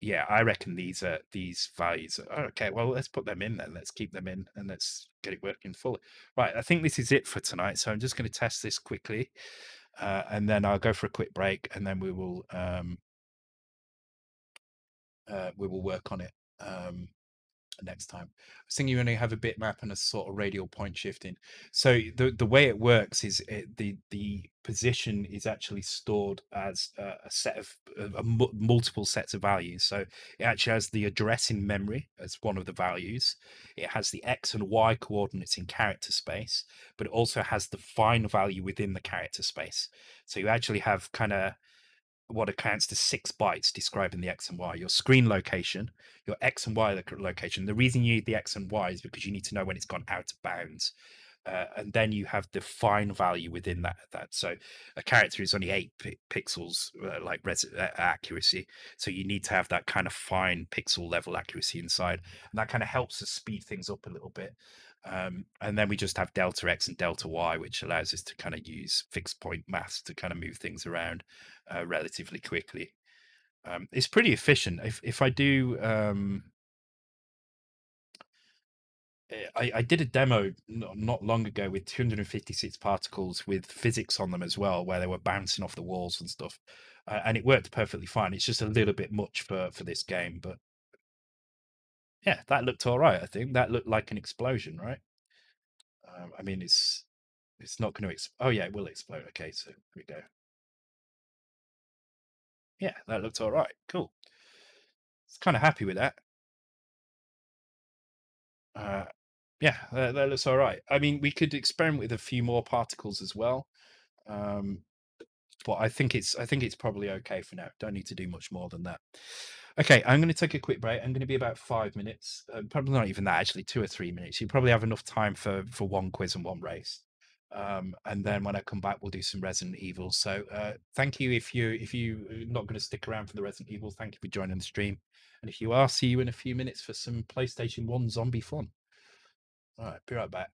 Yeah, I reckon these are these values. Are, okay, well, let's put them in then. Let's keep them in and let's get it working fully. Right, I think this is it for tonight. So I'm just going to test this quickly. Uh, and then I'll go for a quick break and then we will um, uh, we will work on it. Um, next time. I was thinking you only have a bitmap and a sort of radial point shifting. So the the way it works is it, the the position is actually stored as a, a set of multiple sets of values. So it actually has the address in memory as one of the values. It has the x and y coordinates in character space, but it also has the fine value within the character space. So you actually have kind of what accounts to six bytes describing the x and y your screen location your x and y location. The reason you need the x and y is because you need to know when it's gone out of bounds uh, and then you have the fine value within that that. So a character is only eight p- pixels uh, like res- uh, accuracy so you need to have that kind of fine pixel level accuracy inside and that kind of helps us speed things up a little bit um, and then we just have delta x and delta y, which allows us to kind of use fixed point maths to kind of move things around uh, relatively quickly. Um, it's pretty efficient. If if I do, um, eh, I, I did a demo not long ago with 256 particles with physics on them as well, where they were bouncing off the walls and stuff, uh, and it worked perfectly fine. It's just a little bit much for for this game, but yeah, that looked all right. I think that looked like an explosion, right? Um, I mean, it's it's not going to. Ex- oh yeah, it will explode. Okay, so here we go. Yeah, that looked all right. Cool. It's kind of happy with that. Uh, yeah, that, that looks all right. I mean, we could experiment with a few more particles as well. Um, but I think it's I think it's probably okay for now. Don't need to do much more than that. Okay, I'm going to take a quick break. I'm going to be about five minutes, uh, probably not even that. Actually, two or three minutes. You probably have enough time for for one quiz and one race. Um, and then when I come back, we'll do some Resident Evil. So uh, thank you if you if you are not going to stick around for the Resident Evil. Thank you for joining the stream. And if you are, see you in a few minutes for some PlayStation One zombie fun. All right, be right back.